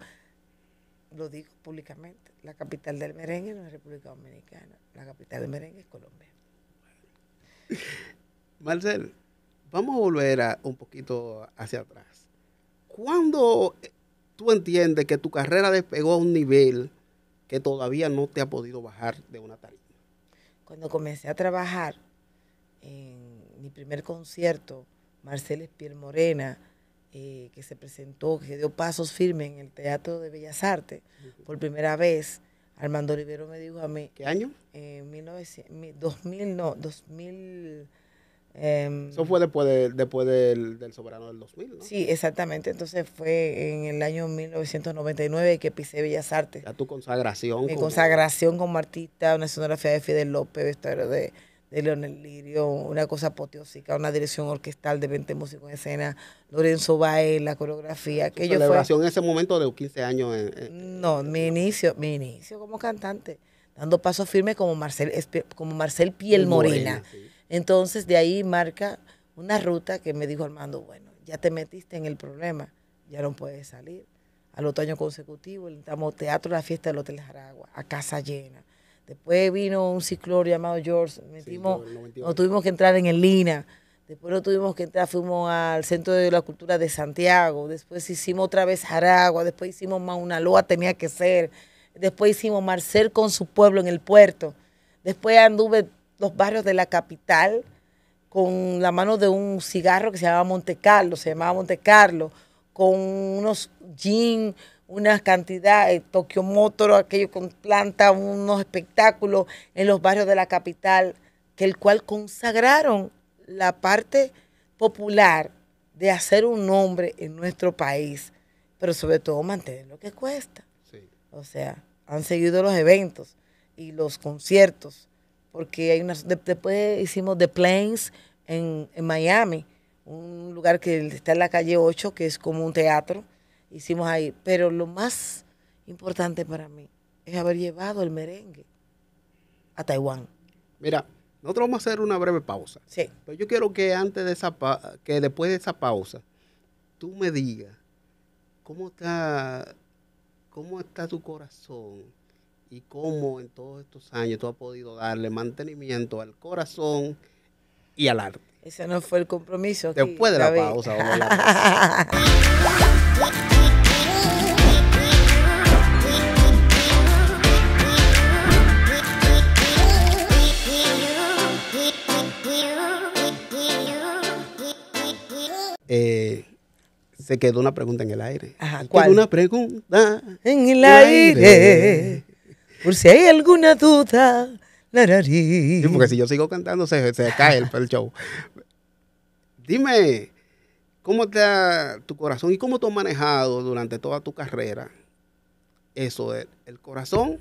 lo digo públicamente, la capital del merengue no es República Dominicana, la capital del merengue es Colombia. Marcel, vamos a volver a, un poquito hacia atrás. ¿Cuándo tú entiendes que tu carrera despegó a un nivel que todavía no te ha podido bajar de una tarima? Cuando comencé a trabajar en mi primer concierto, Marcel Espiel Morena, eh, que se presentó, que dio pasos firmes en el Teatro de Bellas Artes por primera vez, Armando Rivero me dijo a mí. ¿Qué año? En 2000, no, 2000. Em, Eso fue después, de, después del, del, Soberano del 2000, ¿no? Sí, exactamente. Entonces fue en el año 1999 que pisé Bellas Artes. Ya tu consagración. Mi consagración como artista, una escenografía de Fidel López, de, de Leonel Lirio, una cosa apoteósica, una dirección orquestal de 20 músicos en escena, Lorenzo Baez, la coreografía. Que celebración en ese momento de 15 años? no, mi inicio, mi inicio como cantante, dando pasos firmes como Marcel, como Marcel Piel Morena. Entonces, de ahí marca una ruta que me dijo Armando, bueno, ya te metiste en el problema, ya no puedes salir. Al otro año consecutivo, entramos Teatro La Fiesta del Hotel Jaragua, a casa llena. Después vino un ciclor llamado George, metimos, nos tuvimos que entrar en el Lina. Después no tuvimos que entrar, fuimos al Centro de la Cultura de Santiago. Después hicimos otra vez Jaragua. Después hicimos Mauna Loa, tenía que ser. Después hicimos Marcel con su pueblo en el puerto. Después anduve los barrios de la capital con la mano de un cigarro que se llamaba Monte Carlo, se llamaba Monte Carlo, con unos jeans, una cantidad, de Tokio Motor, aquello con planta, unos espectáculos en los barrios de la capital, que el cual consagraron la parte popular de hacer un nombre en nuestro país, pero sobre todo mantener lo que cuesta. O sea, han seguido los eventos y los conciertos porque hay unas, después hicimos The Plains en, Miami, un lugar que está en la calle 8, que es como un teatro, hicimos ahí, pero lo más importante para mí es haber llevado el merengue a Taiwán. Mira, nosotros vamos a hacer una breve pausa. Sí. Pero yo quiero que antes de esa que después de esa pausa, tú me digas cómo está, cómo está tu corazón y cómo en todos estos años tú has podido darle mantenimiento al corazón y al arte. Ese no fue el compromiso. Después de la pausa. eh, se quedó una pregunta en el aire. Ajá, ¿cuál? una pregunta en el aire. Por si hay alguna duda. Sí, porque si yo sigo cantando se, se cae el, show. Dime, ¿cómo está tu corazón y cómo tú has manejado durante toda tu carrera eso, el, el corazón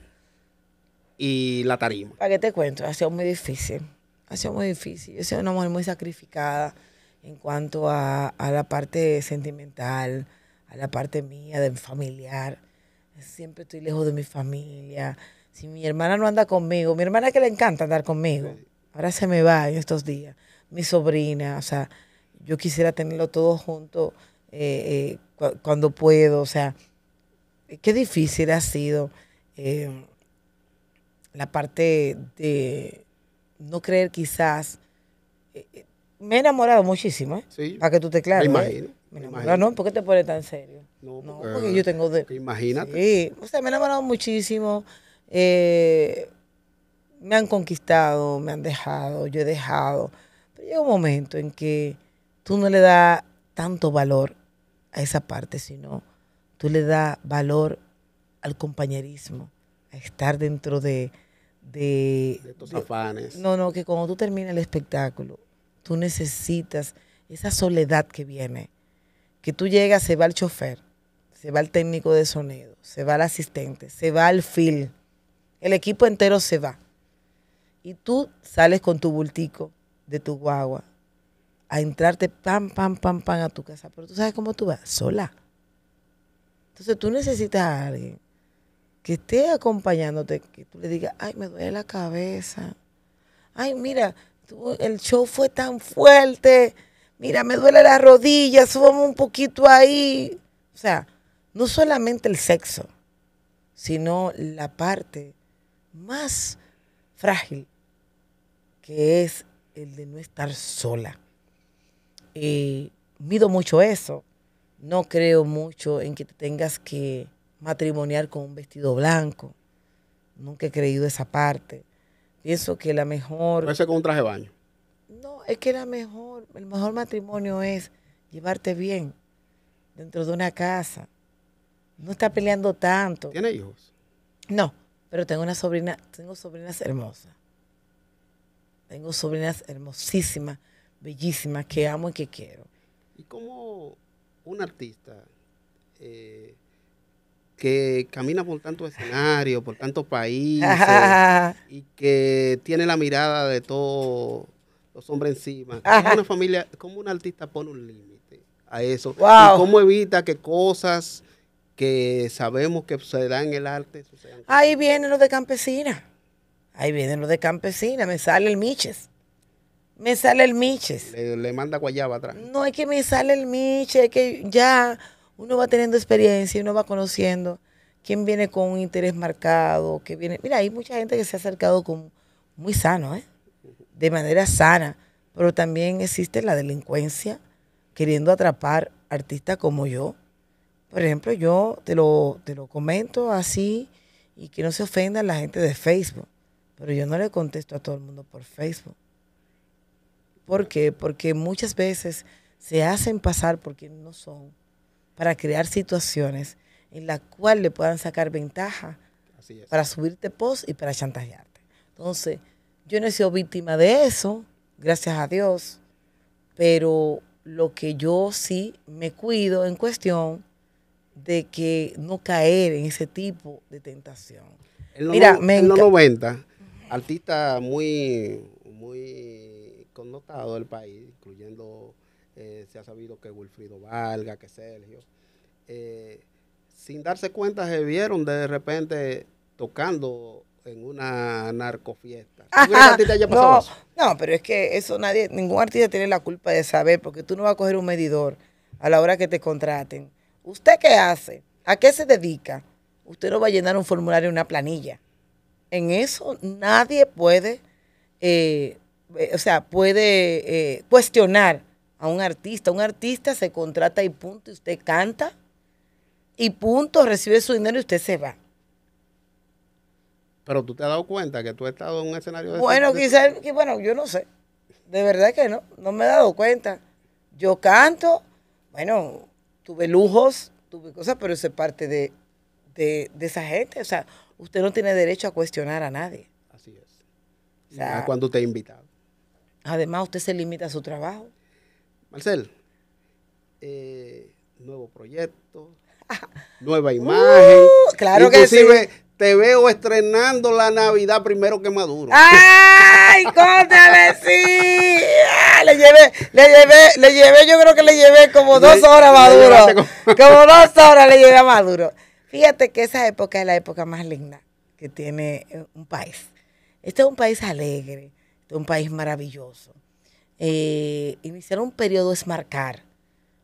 y la tarima? ¿Para qué te cuento? Ha sido muy difícil. Ha sido muy difícil. Yo soy una mujer muy sacrificada en cuanto a, a la parte sentimental, a la parte mía, de familiar. Siempre estoy lejos de mi familia si mi hermana no anda conmigo, mi hermana que le encanta andar conmigo, ahora se me va en estos días, mi sobrina, o sea, yo quisiera tenerlo todo junto eh, eh, cuando puedo, o sea, qué difícil ha sido eh, la parte de no creer quizás. Me he enamorado muchísimo, ¿eh? Para que tú te clares. Me imagino. Me enamorado, ¿no? ¿Por qué te pones tan serio? No, porque, yo tengo de... Imagínate. Sí, o sea, me he enamorado muchísimo. Eh, me han conquistado, me han dejado, yo he dejado. Pero llega un momento en que tú no le das tanto valor a esa parte, sino tú le das valor al compañerismo, a estar dentro de... De, estos afanes. No, no, que cuando tú terminas el espectáculo, tú necesitas esa soledad que viene, que tú llegas, se va el chofer, se va el técnico de sonido, se va el asistente, se va el fil, el equipo entero se va. Y tú sales con tu bultico de tu guagua a entrarte pam, pam, pam, pam a tu casa. Pero tú sabes cómo tú vas, sola. Entonces tú necesitas a alguien que esté acompañándote, que tú le digas, ay, me duele la cabeza. Ay, mira, el show fue tan fuerte. Mira, me duele la rodilla, subamos un poquito ahí. O sea, no solamente el sexo, sino la parte más frágil, que es el de no estar sola. Eh, mido mucho eso. No creo mucho en que te tengas que matrimoniar con un vestido blanco. Nunca he creído esa parte. Pienso que la mejor... Con un traje de baño. No, es que la mejor, el mejor matrimonio es llevarte bien dentro de una casa. No está peleando tanto. ¿Tiene hijos? No, pero tengo una sobrina, tengo sobrinas hermosas. Tengo sobrinas hermosísimas, bellísimas, que amo y que quiero. ¿Y cómo un artista eh, que camina por tantos escenarios, por tantos países, y que tiene la mirada de todos los hombres encima, ¿cómo una familia, cómo un artista pone un límite a eso? ¿Y cómo evita que cosas que sabemos que se dan en el arte sucedan? Ahí vienen los de campesina. Ahí vienen los de campesina. Me sale el Miches. Me sale el Miches. Le, manda guayaba atrás. No, es que me sale el Miches, es que ya uno va teniendo experiencia, uno va conociendo quién viene con un interés marcado, que viene. Mira, hay mucha gente que se ha acercado con muy sano, ¿eh? De manera sana, pero también existe la delincuencia queriendo atrapar artistas como yo. Por ejemplo, yo te lo, te lo comento así y que no se ofenda la gente de Facebook, pero yo no le contesto a todo el mundo por Facebook. ¿Por qué? Porque muchas veces se hacen pasar por quienes no son para crear situaciones en las cuales le puedan sacar ventaja para subirte post y para chantajearte. Entonces, yo no he sido víctima de eso, gracias a Dios, pero lo que yo sí me cuido en cuestión de que no caer en ese tipo de tentación. Mira, en los 90, artista muy, muy connotado del país, incluyendo eh, se ha sabido que Wilfrido Valga, que Sergio, eh, sin darse cuenta se vieron de repente tocando en una narcofiesta. no, no, pero es que eso nadie, ningún artista tiene la culpa de saber, porque tú no vas a coger un medidor a la hora que te contraten. ¿Usted qué hace? ¿A qué se dedica? Usted no va a llenar un formulario en una planilla. En eso nadie puede, eh, o sea, puede cuestionar a un artista. Un artista se contrata y punto, y usted canta y punto, recibe su dinero y usted se va. Pero tú te has dado cuenta que tú has estado en un escenario de... Bueno, quizás, bueno, yo no sé. De verdad que no, no me he dado cuenta. Yo canto, bueno, tuve lujos, tuve cosas, pero eso es parte de, de, esa gente. O sea, usted no tiene derecho a cuestionar a nadie. Así es. O cuando usted es invitado. Además, usted se limita a su trabajo. Marcel, eh, nuevo proyecto, nueva imagen. Uh, claro que sí. te veo estrenando la Navidad primero que Maduro. ¡Ay, cóntale, sí! Ah, le llevé, le llevé, le llevé, yo creo que le llevé como dos horas a Maduro. Como... dos horas le llevé a Maduro. Fíjate que esa época es la época más linda que tiene un país. Este es un país alegre, este es un país maravilloso eh, iniciar un periodo es marcar,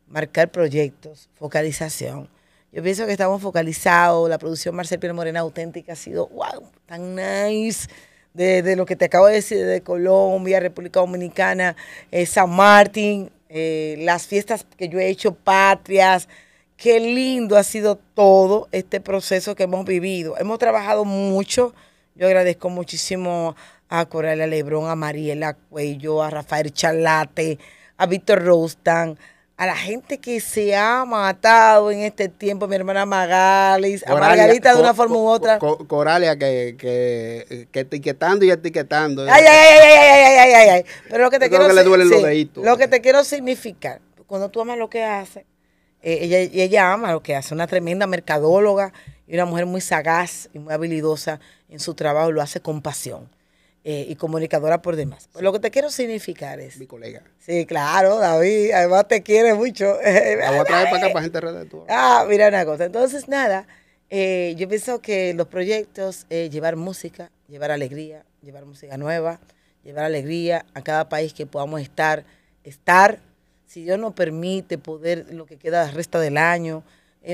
marcar proyectos, focalización. Yo pienso que estamos focalizados, la producción Marcel Pierre Morena auténtica ha sido, wow, tan nice. De, lo que te acabo de decir, de Colombia, República Dominicana, eh, San Martín, eh, las fiestas que yo he hecho, patrias, qué lindo ha sido todo este proceso que hemos vivido. Hemos trabajado mucho, yo agradezco muchísimo a Coralia Lebrón, a Mariela Cuello, a Rafael Chalate, a Víctor Rostan, a la gente que se ha matado en este tiempo, mi hermana Magalis, a Margarita de una forma u otra. Coralia que, que, que, etiquetando y etiquetando. Ay, ay, ay, ay, ay, ay, ay, ay. Pero lo que te quiero que le lo que te quiero significar, cuando tú amas lo que hace, eh, ella, ella ama lo que hace, una tremenda mercadóloga y una mujer muy sagaz y muy habilidosa en su trabajo, lo hace con pasión. Eh, y comunicadora por demás. Pues lo que te quiero significar es... Mi colega. Sí, claro, David, además te quiere mucho. La voy a traer para acá para gente redactora. Ah, mira una cosa. Entonces, nada, eh, yo pienso que los proyectos, eh, llevar música, llevar alegría, llevar música nueva, llevar alegría a cada país que podamos estar, estar, si Dios nos permite poder, lo que queda resta del año.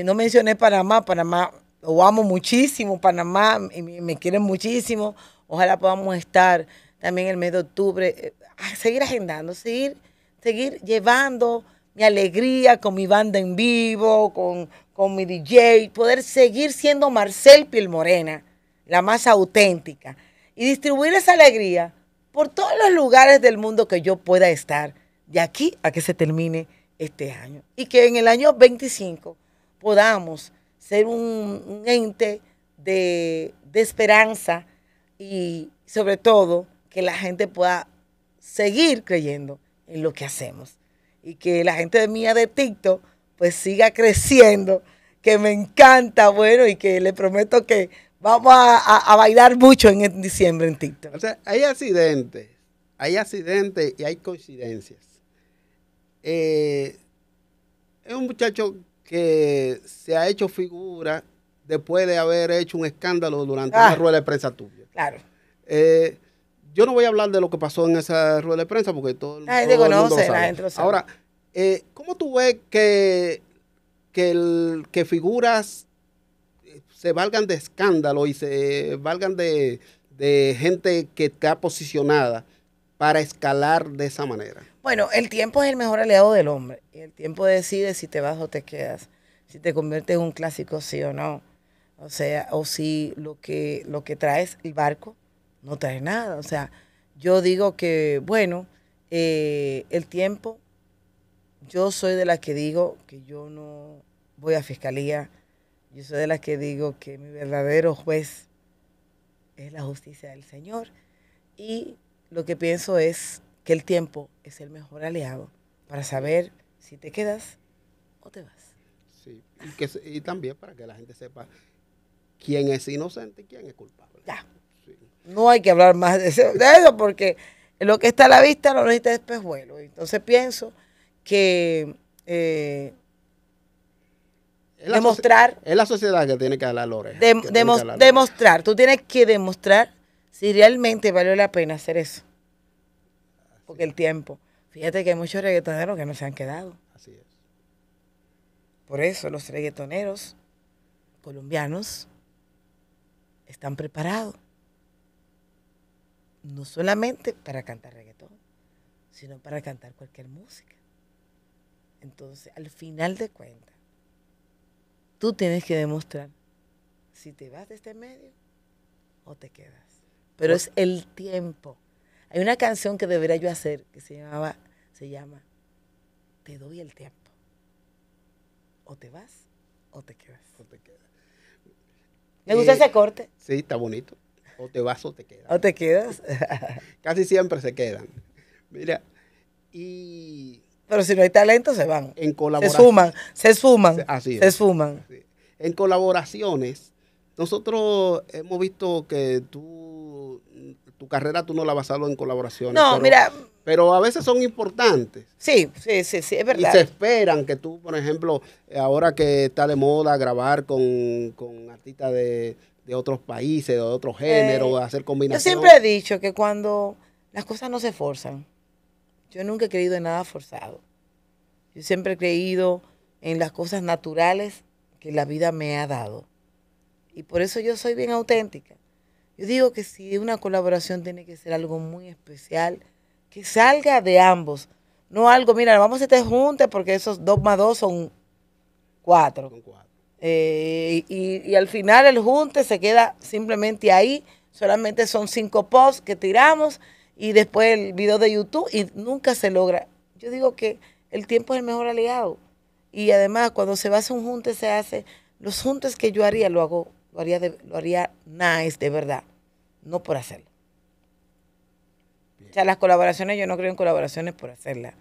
no mencioné Panamá, Panamá lo amo muchísimo, Panamá, me, me quieren muchísimo. Ojalá podamos estar también el mes de octubre, eh, seguir agendando, seguir, seguir llevando mi alegría con mi banda en vivo, con, con mi DJ, poder seguir siendo Marcel Piel Morena, la más auténtica, y distribuir esa alegría por todos los lugares del mundo que yo pueda estar, de aquí a que se termine este año. Y que en el año 25 podamos ser un, un ente de, de esperanza y sobre todo que la gente pueda seguir creyendo en lo que hacemos y que la gente mía de TikTok pues siga creciendo, que me encanta, bueno, y que le prometo que vamos a, a bailar mucho en diciembre en TikTok. O sea, hay accidentes, hay accidentes y hay coincidencias. Eh, es un muchacho que se ha hecho figura después de haber hecho un escándalo durante Ah. una rueda de prensa tuya. Claro. Eh, yo no voy a hablar de lo que pasó en esa rueda de prensa porque todo, La gente todo el mundo la gente lo sabe. Ahora, eh, ¿cómo tú ves que, que, el- que figuras eh, se valgan de escándalo y se valgan de, de gente que está posicionada para escalar de esa manera? Bueno, el tiempo es el mejor aliado del hombre. Y el tiempo decide si te vas o te quedas, si te conviertes en un clásico, sí o no. O sea, o si lo que, lo que traes el barco no trae nada. O sea, yo digo que, bueno, eh, el tiempo, yo soy de las que digo que yo no voy a fiscalía. Yo soy de las que digo que mi verdadero juez es la justicia del Señor. Y lo que pienso es que el tiempo es el mejor aliado para saber si te quedas o te vas. Sí, y, que, y también para que la gente sepa quién es inocente y quién es culpable. Ya. Sí. No hay que hablar más de eso, de eso porque lo que está a la vista no necesita espejuelo. Entonces pienso que eh, Es demostrar, Es la sociedad que tiene que dar la oreja. demostrar, tú tienes que demostrar si realmente valió la pena hacer eso. Porque el tiempo, fíjate que hay muchos reggaetoneros que no se han quedado. Así es. Por eso los reggaetoneros colombianos están preparados. No solamente para cantar reggaetón, sino para cantar cualquier música. Entonces, al final de cuentas, tú tienes que demostrar si te vas de este medio o te quedas. Pero es el tiempo. Hay una canción que debería yo hacer que se llamaba, se llama Te doy el tiempo. O te vas o te quedas. No te queda. Me gusta Eh, ese corte. Sí, está bonito. O te vas o te quedas. O te quedas. Casi siempre se quedan. Mira, y Pero si no hay talento, se van. en Se colaboración. suman, se suman. Así es. Se suman. En colaboraciones, nosotros hemos visto que tú, tu carrera tú no la basado en colaboraciones. No, mira, Pero a veces son importantes. sí, sí, sí, sí, es Y verdad. se esperan que tú, por ejemplo, eh, ahora que está de moda grabar con, con artistas de, de otros países, de otros géneros, hacer Yo combinaciones. siempre he dicho que cuando las cosas no se forzan, yo nunca he creído en nada forzado. Yo siempre he creído en las cosas naturales que la vida me ha dado. Y por eso yo soy bien auténtica. Yo digo que si una colaboración tiene que ser algo muy especial, que salga de ambos. No algo, mira, vamos a este junte porque esos dos más dos son cuatro. Son cuatro. Eh, y, y al final el junte se queda simplemente ahí. Solamente son cinco posts que tiramos y después el video de YouTube y nunca se logra. Yo digo que el tiempo es el mejor aliado. Y además, cuando se va a hacer un junte, se hace. Los juntes que yo haría, lo hago, lo haría, de- lo haría nice, de verdad. No por hacerlo. O sea, las colaboraciones, yo no creo en colaboraciones por hacerlas,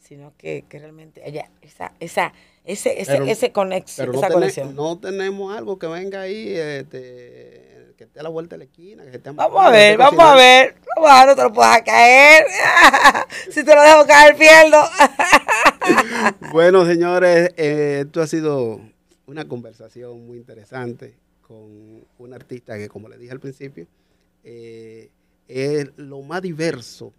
sino que, que realmente haya esa, esa, ese, ese, Pero- ese Pero no, esa conexión. no tenemos algo que venga ahí, este, que esté a la vuelta de la esquina. Que esté Vamos a ver, vamos a ver. Vamos a ver, no te lo puedas caer. si te lo dejo caer, pierdo. Bueno, señores, eh, esto ha sido una conversación muy interesante con un artista que, como le dije al principio, eh, es lo más diverso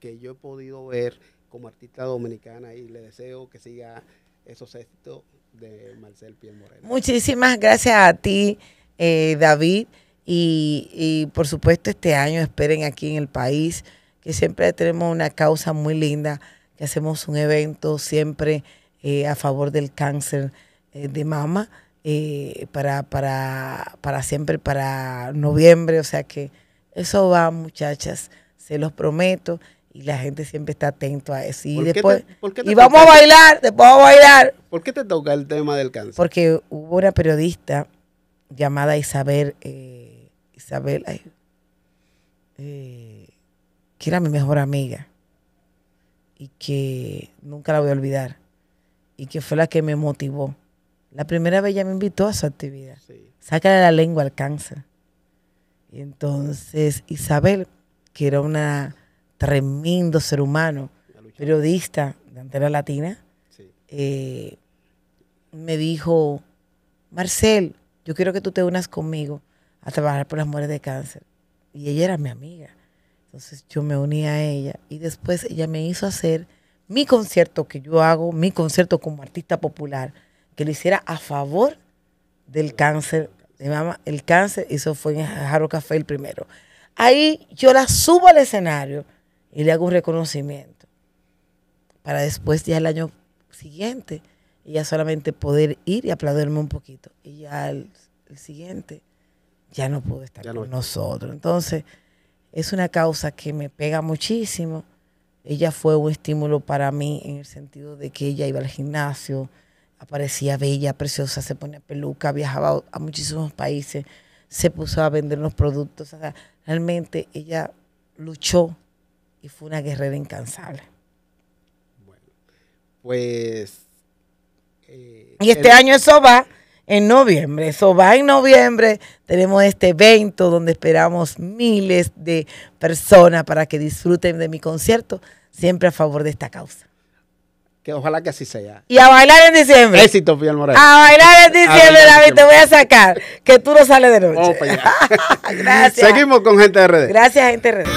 que yo he podido ver como artista dominicana y le deseo que siga esos éxitos de Marcel Piel Moreno. Muchísimas gracias a ti, eh, David. Y, y, por supuesto este año esperen aquí en el país que siempre tenemos una causa muy linda, que hacemos un evento siempre eh, a favor del cáncer eh, de mama eh, para, para, para siempre, para noviembre. O sea que eso va, muchachas, se los prometo. Y la gente siempre está atento a eso. Y después, te, y vamos a bailar, después vamos a bailar. ¿Por qué te toca el tema del cáncer? Porque hubo una periodista llamada Isabel, eh, Isabel, ay, eh, que era mi mejor amiga y que nunca la voy a olvidar y que fue la que me motivó. La primera vez ella me invitó a su actividad. Sí. Sácale la lengua al cáncer. Y entonces Isabel, que era una tremendo ser humano, periodista de Antena Latina, sí. eh, me dijo, Marcel, yo quiero que tú te unas conmigo a trabajar por las mujeres de cáncer. Y ella era mi amiga. Entonces yo me uní a ella y después ella me hizo hacer mi concierto que yo hago, mi concierto como artista popular, que lo hiciera a favor del cáncer de mama. El cáncer, eso fue en Jaro Café el primero. Ahí yo la subo al escenario y le hago un reconocimiento para después ya el año siguiente ella solamente poder ir y aplaudirme un poquito. Y ya el, el siguiente ya no pudo estar ya con no. nosotros. Entonces, es una causa que me pega muchísimo. Ella fue un estímulo para mí en el sentido de que ella iba al gimnasio, aparecía bella, preciosa, se ponía peluca, viajaba a muchísimos países, se puso a vender los productos. O sea, realmente ella luchó y fue una guerrera incansable. Bueno, pues... Eh, y este el... año eso va en noviembre. Eso va en noviembre. Tenemos este evento donde esperamos miles de personas para que disfruten de mi concierto, siempre a favor de esta causa. Que ojalá que así sea. Y a bailar en diciembre. Éxito, Piel Moreno. A bailar en diciembre, David, te voy a sacar. Que tú no sales de noche. Vamos para allá. Gracias. Seguimos con Gente de RD. Gracias, Gente de RD.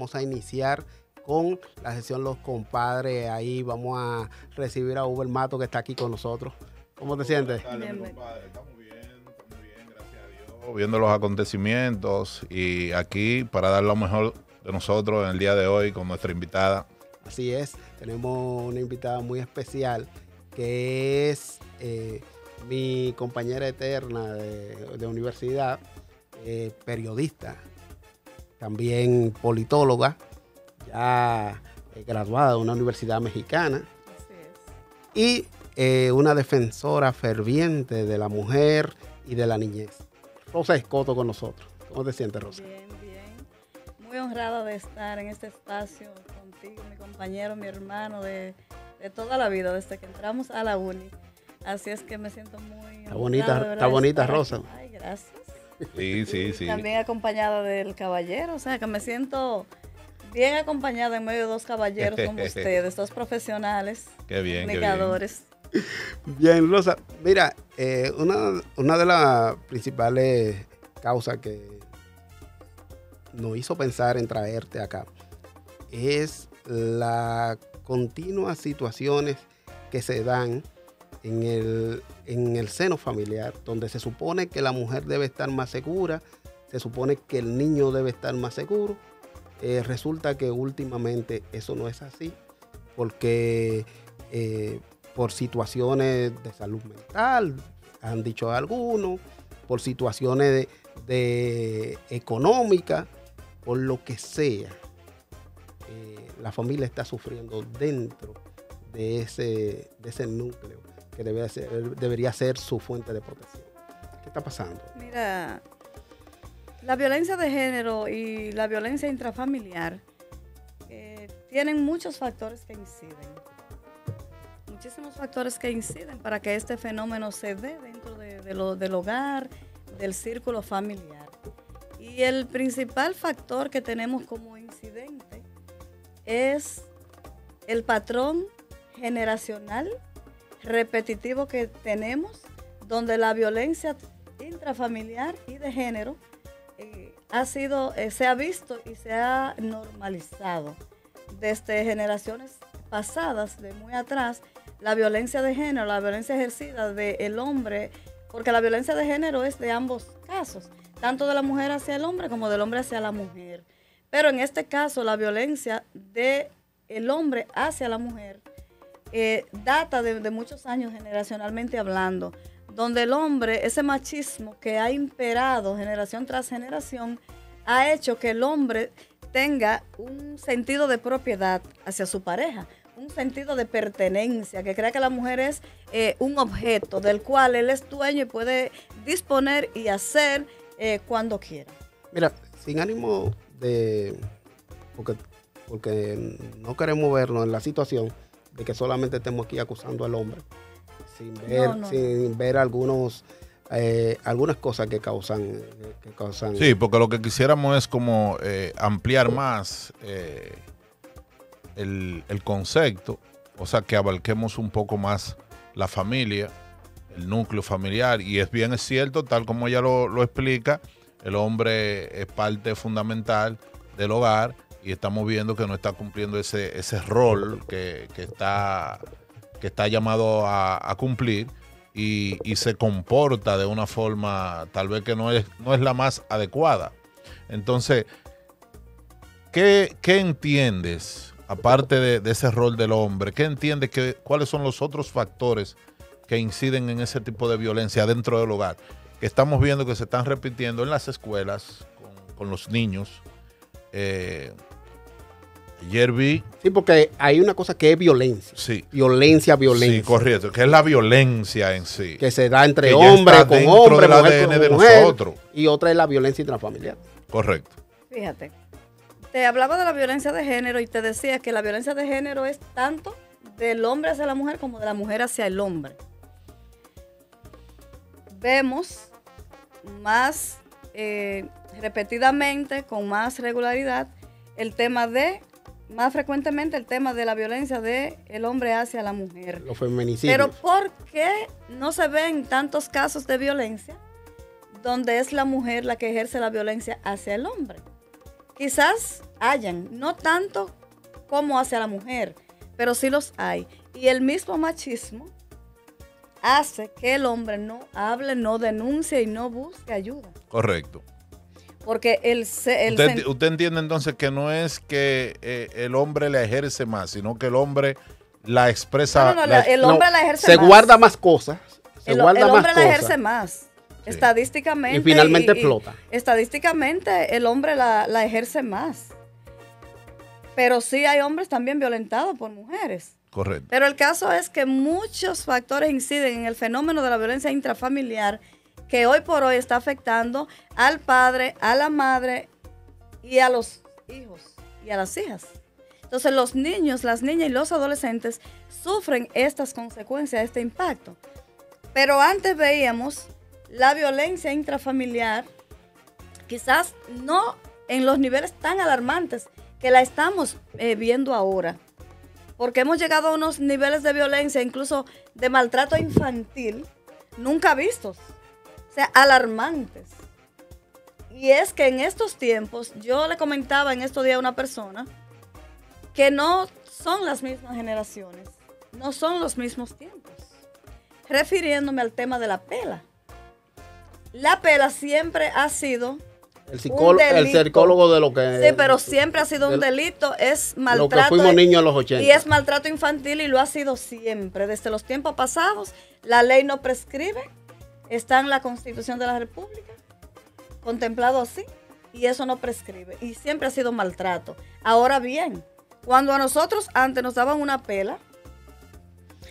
vamos a iniciar con la sesión Los Compadres. Ahí vamos a recibir a Uber Mato que está aquí con nosotros. ¿Cómo te sientes? Dale, bien, compadre. Estamos bien, estamos bien, gracias a Dios. Viendo los acontecimientos y aquí para dar lo mejor de nosotros en el día de hoy con nuestra invitada. Así es, tenemos una invitada muy especial que es eh, mi compañera eterna de, de universidad, eh, periodista, también politóloga, ya eh, graduada de una universidad mexicana. Y eh, una defensora ferviente de la mujer y de la niñez. Rosa Escoto con nosotros. ¿Cómo te sientes, Rosa? Bien, bien. Muy honrada de estar en este espacio contigo, mi compañero, mi hermano de, de toda la vida, desde que entramos a la uni. Así es que me siento muy... Está bonita, está bonita Rosa. Ay, gracias. Sí, sí, sí. También acompañada del caballero, o sea que me siento bien acompañada en medio de dos caballeros como ustedes, dos profesionales, qué bien, comunicadores. Qué bien. bien. Rosa, mira, eh, una, una de las principales causas que nos hizo pensar en traerte acá es las continuas situaciones que se dan en el, en el seno familiar, donde se supone que la mujer debe estar más segura, se supone que el niño debe estar más seguro. Eh, resulta que últimamente eso no es así, porque eh, por situaciones de salud mental, han dicho algunos, por situaciones de, de económica, por lo que sea, eh, la familia está sufriendo dentro de ese, de ese núcleo que ser, debería ser su fuente de protección. ¿Qué está pasando? Mira, la violencia de género y la violencia intrafamiliar eh, tienen muchos factores que inciden. Muchísimos factores que inciden para que este fenómeno se dé dentro del hogar, del círculo familiar. Y el principal factor que tenemos como incidente es el patrón generacional repetitivo que tenemos donde la violencia intrafamiliar y de género ha sido, eh, se ha visto y se ha normalizado desde generaciones pasadas, de muy atrás, la violencia de género, la violencia ejercida del hombre, porque la violencia de género es de ambos casos, tanto de la mujer hacia el hombre como del hombre hacia la mujer. Pero en este caso, la violencia del el hombre hacia la mujer eh, data de, de muchos años generacionalmente hablando, donde el hombre, ese machismo que ha imperado generación tras generación, ha hecho que el hombre tenga un sentido de propiedad hacia su pareja, un sentido de pertenencia, que crea que la mujer es eh, un objeto del cual él es dueño y puede disponer y hacer eh, cuando quiera. Mira, sin ánimo de... Porque, porque no queremos vernos en la situación de que solamente estemos aquí acusando al hombre, sin ver, No, no. sin ver algunos... eh, algunas cosas que causan, que causan Sí, porque lo que quisiéramos es como eh, ampliar más eh, el, el concepto, o sea, que abarquemos un poco más la familia, el núcleo familiar, y es bien es cierto, tal como ella lo, lo explica, el hombre es parte fundamental del hogar y estamos viendo que no está cumpliendo ese, ese rol que, que está, que está llamado a, cumplir y, se comporta de una forma tal vez que no es, no es la más adecuada. Entonces, ¿qué, qué entiendes, aparte de, ese rol del hombre, qué entiendes que, cuáles son los otros factores que inciden en ese tipo de violencia dentro del hogar? Que estamos viendo que se están repitiendo en las escuelas con, con los niños. Eh, ayer vi Sí, porque hay una cosa que es violencia. Sí. Violencia, violencia. Sí, correcto, que es la violencia en sí. Que se da entre hombres con hombres, del mujer ADN con de mujer. nosotros. Y otra es la violencia intrafamiliar. Correcto. Fíjate, te hablaba de la violencia de género y te decía que la violencia de género es tanto del hombre hacia la mujer como de la mujer hacia el hombre. Vemos más eh, repetidamente, con más regularidad, el tema de, más frecuentemente el tema de la violencia del el hombre hacia la mujer. Los feminicidios. Pero ¿por qué no se ven tantos casos de violencia donde es la mujer la que ejerce la violencia hacia el hombre? Quizás hayan, no tanto como hacia la mujer, pero sí los hay. Y el mismo machismo hace que el hombre no hable, no denuncie y no busque ayuda. Correcto. Porque el, se- el Usted, usted entiende entonces que no es que eh, el hombre la ejerce más, sino que el hombre la expresa. No, no, no, la- el hombre la ejerce se más. guarda más cosas. Se el, guarda el más hombre la cosas. ejerce más. Estadísticamente. Y finalmente explota. Estadísticamente, el hombre la, la ejerce más. Pero sí hay hombres también violentados por mujeres. Correcto. Pero el caso es que muchos factores inciden en el fenómeno de la violencia intrafamiliar que hoy por hoy está afectando al padre, a la madre y a los hijos y a las hijas. Entonces los niños, las niñas y los adolescentes sufren estas consecuencias, este impacto. Pero antes veíamos la violencia intrafamiliar, quizás no en los niveles tan alarmantes que la estamos eh, viendo ahora porque hemos llegado a unos niveles de violencia, incluso de maltrato infantil, nunca vistos, o sea, alarmantes. Y es que en estos tiempos, yo le comentaba en estos días a una persona que no son las mismas generaciones, no son los mismos tiempos, refiriéndome al tema de la pela. La pela siempre ha sido El, psicólogo, el psicólogo de lo que. Sí, pero siempre ha sido un del- delito, es Lo maltrato. que fuimos niños los 80. Y es maltrato infantil y lo ha sido siempre, desde los tiempos pasados. La ley no prescribe, está en la Constitución de la República, contemplado así, y eso no prescribe. Y siempre ha sido maltrato. Ahora bien, cuando a nosotros antes nos daban una pela,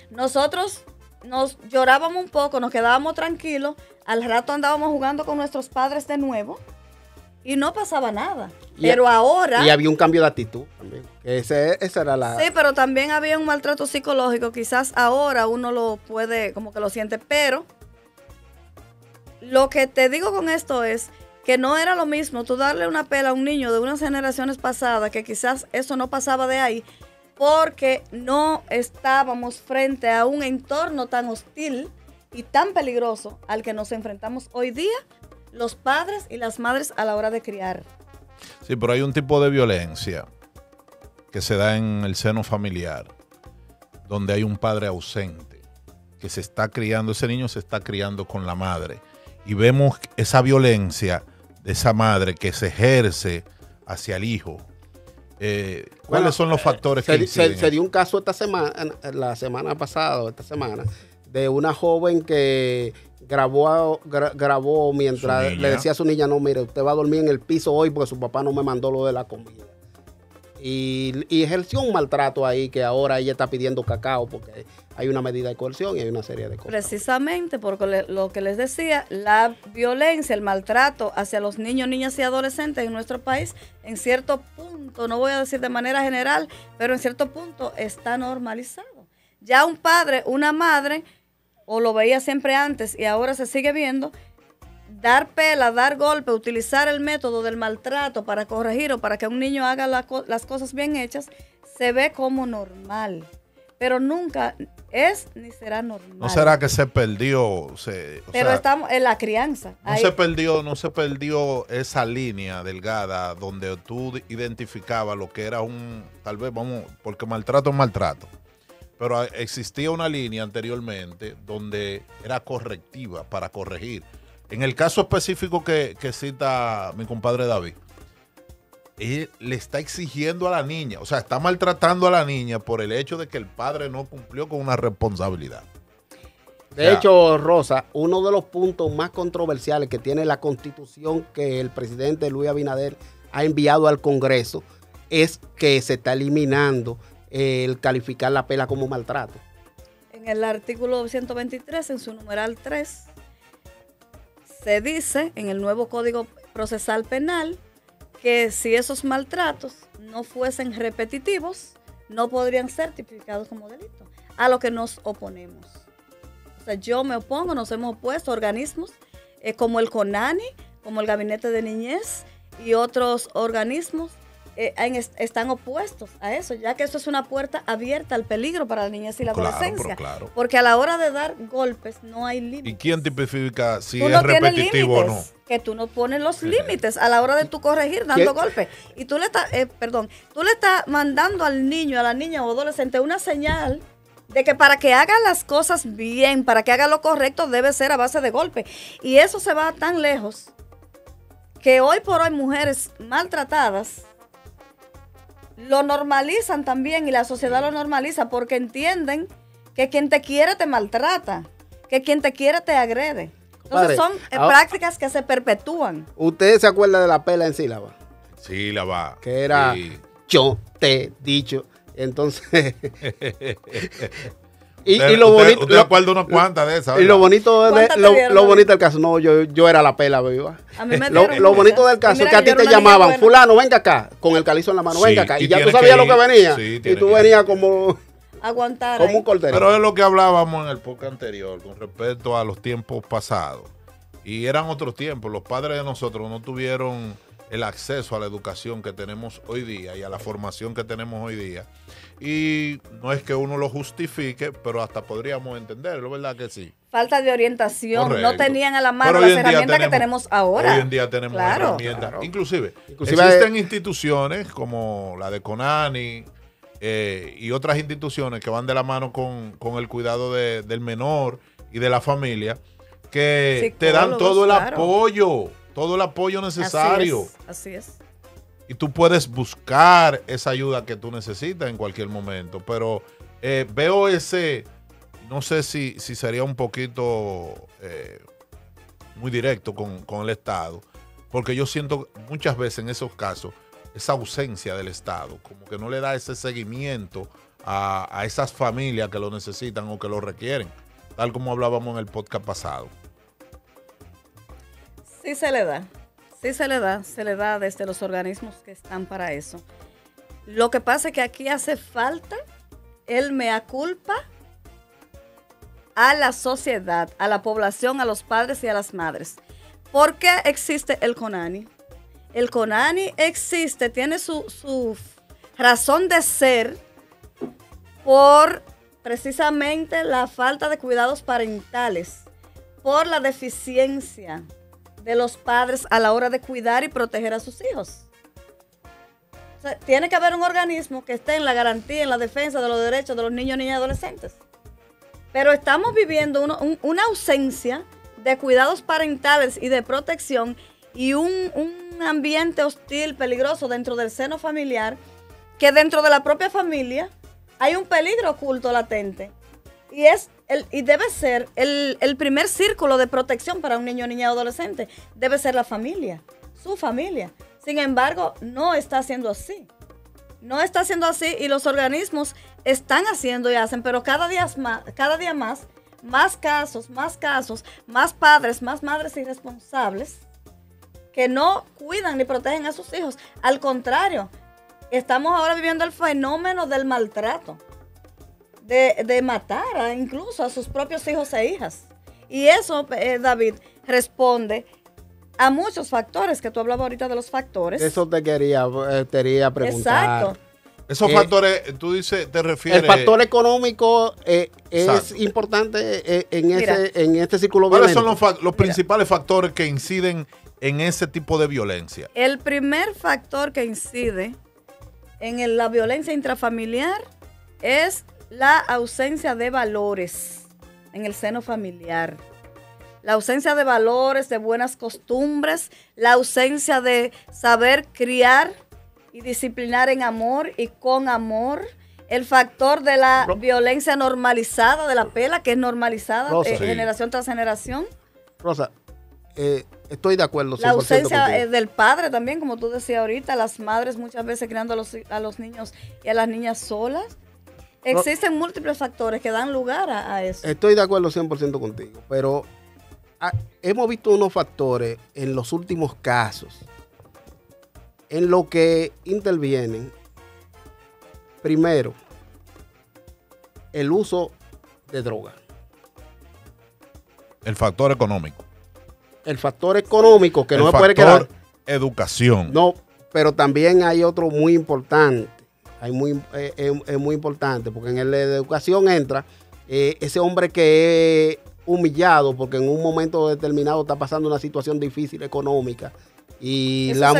nosotros nos llorábamos un poco, nos quedábamos tranquilos, al rato andábamos jugando con nuestros padres de nuevo y no pasaba nada. Y- Pero ahora... Y había un cambio de actitud también. Ese- esa era la. Sí, pero también había un maltrato psicológico. Quizás ahora uno lo puede, como que lo siente, pero lo que te digo con esto es que no era lo mismo tú darle una pela a un niño de unas generaciones pasadas, que quizás eso no pasaba de ahí, porque no estábamos frente a un entorno tan hostil y tan peligroso al que nos enfrentamos hoy día los padres y las madres a la hora de criar. Sí, pero hay un tipo de violencia que se da en el seno familiar, donde hay un padre ausente, que se está criando, ese niño se está criando con la madre. Y vemos esa violencia de esa madre que se ejerce hacia el hijo. Eh, ¿Cuáles Bueno, son los factores se, que se- dio un caso esta semana, la semana pasada, esta semana, de una joven que grabó, gra- grabó mientras le decía a su niña, no, mire, usted va a dormir en el piso hoy porque su papá no me mandó lo de la comida. Y, y ejerció un maltrato ahí que ahora ella está pidiendo cacao porque hay una medida de coerción y hay una serie de cosas. Precisamente porque lo que les decía, la violencia, el maltrato hacia los niños, niñas y adolescentes en nuestro país, en cierto punto, no voy a decir de manera general, pero en cierto punto está normalizado. Ya un padre, una madre, o lo veía siempre antes y ahora se sigue viendo, dar pela, dar golpe, utilizar el método del maltrato para corregir o para que un niño haga la las cosas bien hechas, se ve como normal. Pero nunca es ni será normal. ¿No será que se perdió? se- o Pero sea, estamos en la crianza. No Ahí- se perdió, no se perdió esa línea delgada donde tú identificabas lo que era un, tal vez vamos, porque maltrato es maltrato. Pero existía una línea anteriormente donde era correctiva para corregir. En el caso específico que, que cita mi compadre David, él le está exigiendo a la niña, o sea, está maltratando a la niña por el hecho de que el padre no cumplió con una responsabilidad. De Ya. hecho, Rosa, uno de los puntos más controversiales que tiene la constitución que el presidente Luis Abinader ha enviado al Congreso es que se está eliminando el calificar la pela como maltrato. En el artículo 123, en su numeral 3, se dice en el nuevo Código Procesal Penal que si esos maltratos no fuesen repetitivos, no podrían ser tipificados como delito, a lo que nos oponemos. O sea, yo me opongo, nos hemos opuesto organismos eh, como el CONANI, como el Gabinete de Niñez y otros organismos eh, en están opuestos a eso, ya que eso es una puerta abierta al peligro para la niñez y la Claro, adolescencia. claro. Porque a la hora de dar golpes no hay límites. ¿Y quién tipifica si tú es no repetitivo o no? que tú no pones los límites a la hora de tú corregir dando golpes. Y tú le estás, eh, perdón, tú le estás mandando al niño, a la niña o adolescente una señal de que para que haga las cosas bien, para que haga lo correcto, debe ser a base de golpe. Y eso se va tan lejos que hoy por hoy mujeres maltratadas lo normalizan también y la sociedad lo normaliza porque entienden que quien te quiere te maltrata, que quien te quiere te agrede. Entonces son eh, ahora- prácticas que se perpetúan. ¿Usted se acuerda de la pela en sílaba? Sí, la va. Que era Sí. yo te dicho. Entonces. y, Usted- y lo usted- bonito. usted acuerda unas cuantas de esas, Y lo bonito, de, ¿Cuántas te lo, bonito del caso, no, yo, yo era la pela, viva. A mí me Lo, lo bonito del caso es que a ti te llamaban, buena. fulano, venga acá, con el calizo en la mano, Sí, venga acá. y Y, ya tú sabías que lo que venía. Sí, y tú venías como, Aguantar. como ahí. un cordero. Pero es lo que hablábamos en el podcast anterior con respecto a los tiempos pasados. Y eran otros tiempos. Los padres de nosotros no tuvieron el acceso a la educación que tenemos hoy día y a la formación que tenemos hoy día. Y no es que uno lo justifique, pero hasta podríamos entenderlo, ¿verdad que sí? Falta de orientación. No tenían a la mano las en día herramientas que tenemos ahora. Hoy en día tenemos Claro. herramientas. Inclusive, Inclusive- existen instituciones como la de Conani eh, y otras instituciones que van de la mano con, con el cuidado de- del menor y de la familia que te dan todo el claro. apoyo, todo el apoyo Así necesario. es, Así es. Y tú puedes buscar esa ayuda que tú necesitas en cualquier momento. Pero eh, veo ese, no sé si, si sería un poquito eh, muy directo con, con el Estado, porque yo siento muchas veces en esos casos esa ausencia del Estado, como que no le da ese seguimiento a, a esas familias que lo necesitan o que lo requieren, tal como hablábamos en el podcast pasado. Sí se le da. Sí se le da. Se le da desde los organismos que están para eso. Lo que pasa es que aquí hace falta el mea culpa a la sociedad, a la población, a los padres y a las madres. ¿Por qué existe el CONANI? El CONANI existe, tiene su, su razón de ser por precisamente la falta de cuidados parentales por la deficiencia de los padres a la hora de cuidar y proteger a sus hijos. O sea, tiene que haber un organismo que esté en la garantía, en la defensa de los derechos de los niños, niñas y adolescentes. Pero estamos viviendo uno- un- una ausencia de cuidados parentales y de protección y un, un ambiente hostil, peligroso dentro del seno familiar, que dentro de la propia familia hay un peligro oculto latente. Y, es y debe ser el, el primer círculo de protección para un niño, niña o adolescente. Debe ser la familia, su familia. Sin embargo, no está siendo así. No está siendo así y los organismos están haciendo y hacen, pero cada día más, cada día más, más casos, más casos, más padres, más madres irresponsables que no cuidan ni protegen a sus hijos. Al contrario, estamos ahora viviendo el fenómeno del maltrato, de, de matar a- incluso a sus propios hijos e hijas. Y eso, eh, David, responde a muchos factores, que tú hablabas ahorita de los factores. Eso te quería, eh, te quería preguntar. Exacto. Esos Eh, factores, tú dices, te refieres. El factor económico eh, es Exacto. importante eh, en, Mira. ese, en este círculo ¿Cuáles violento. son los, los principales factores que inciden en ese tipo de violencia? El primer factor que incide en el- la violencia intrafamiliar es la ausencia de valores en el seno familiar. La ausencia de valores, de buenas costumbres, la ausencia de saber criar y disciplinar en amor y con amor. El factor de la Ro- violencia normalizada, de la pela, que es normalizada Rosa. eh, Sí. generación tras generación. Rosa, eh, estoy de acuerdo 100% La ausencia eh, del padre también, como tú decías ahorita, las madres muchas veces criando a los, a los niños y a las niñas solas. Existen múltiples factores que dan lugar a, a eso. Estoy de acuerdo 100% contigo, pero ah, hemos visto unos factores en los últimos casos en lo que intervienen. Primero, el uso de droga. El factor económico. El factor económico que el no se puede factor quedar. educación. No, pero también hay otro muy importante. Hay muy, eh, es, es muy importante, porque en el de educación entra eh, ese hombre que es humillado porque en un momento determinado está pasando una situación difícil económica y Eso la,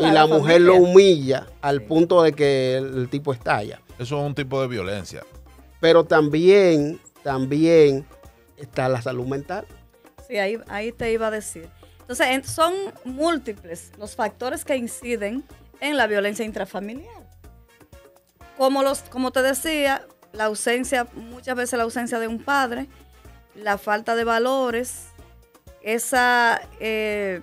y a la la mujer lo humilla al punto de que el, el tipo estalla. Eso es un tipo de violencia. Pero también, también está la salud mental. Sí, ahí, ahí te iba a decir. Entonces, en- son múltiples los factores que inciden en la violencia intrafamiliar. Como, los, como te decía, la ausencia, muchas veces la ausencia de un padre, la falta de valores, esa eh,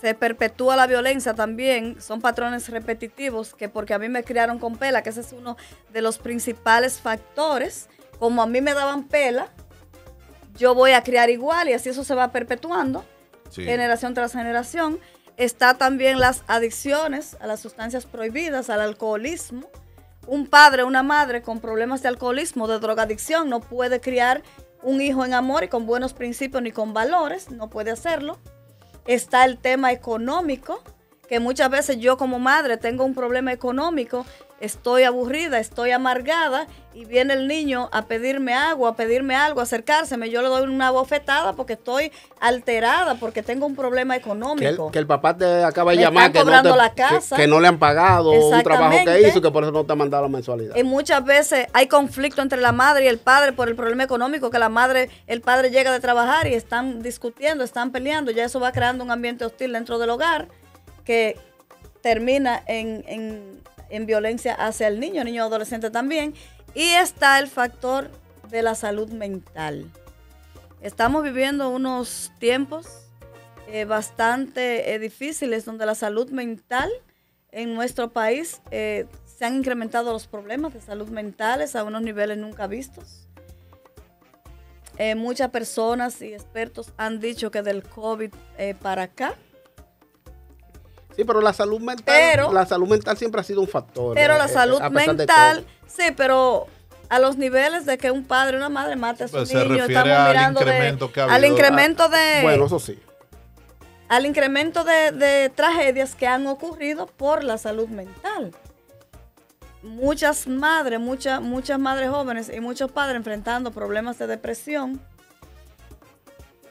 se perpetúa la violencia también, son patrones repetitivos que porque a mí me criaron con pela, que ese es uno de los principales factores, como a mí me daban pela, yo voy a criar igual y así eso se va perpetuando Sí. generación tras generación. Está también las adicciones a las sustancias prohibidas, al alcoholismo. Un padre, una madre con problemas de alcoholismo, de drogadicción, no puede criar un hijo en amor y con buenos principios ni con valores, no puede hacerlo. Está el tema económico, que muchas veces yo como madre tengo un problema económico, estoy aburrida, estoy amargada y viene el niño a pedirme agua, a pedirme algo, a acercárseme, yo le doy una bofetada porque estoy alterada, porque tengo un problema Que el, económico. que el papá te acaba de llamar que no, te- la casa. que no le han pagado un trabajo que hizo que por eso no te ha mandado la mensualidad. Y muchas veces hay conflicto entre la madre y el padre por el problema económico, que la madre, el padre llega de trabajar y están discutiendo, están peleando, ya eso va creando un ambiente hostil dentro del hogar que termina en, en- en violencia hacia el niño, niño adolescente también. Y está el factor de la salud mental. Estamos viviendo unos tiempos eh, bastante eh, difíciles donde la salud mental en nuestro país eh, se han incrementado los problemas de salud mentales a unos niveles nunca vistos. Muchas personas y expertos han dicho que del COVID para acá, Sí, pero la salud mental, Pero- la salud mental siempre ha sido un factor. pero eh, la eh, salud a de mental, sí, pero a los niveles de que un padre o una madre mate a su Pues se niño, refiere estamos al mirando de- incremento que ha al habido. incremento de Bueno, eso sí. al incremento de, de tragedias que han ocurrido por la salud mental. muchas madres, muchas, muchas madres jóvenes y muchos padres enfrentando problemas de depresión.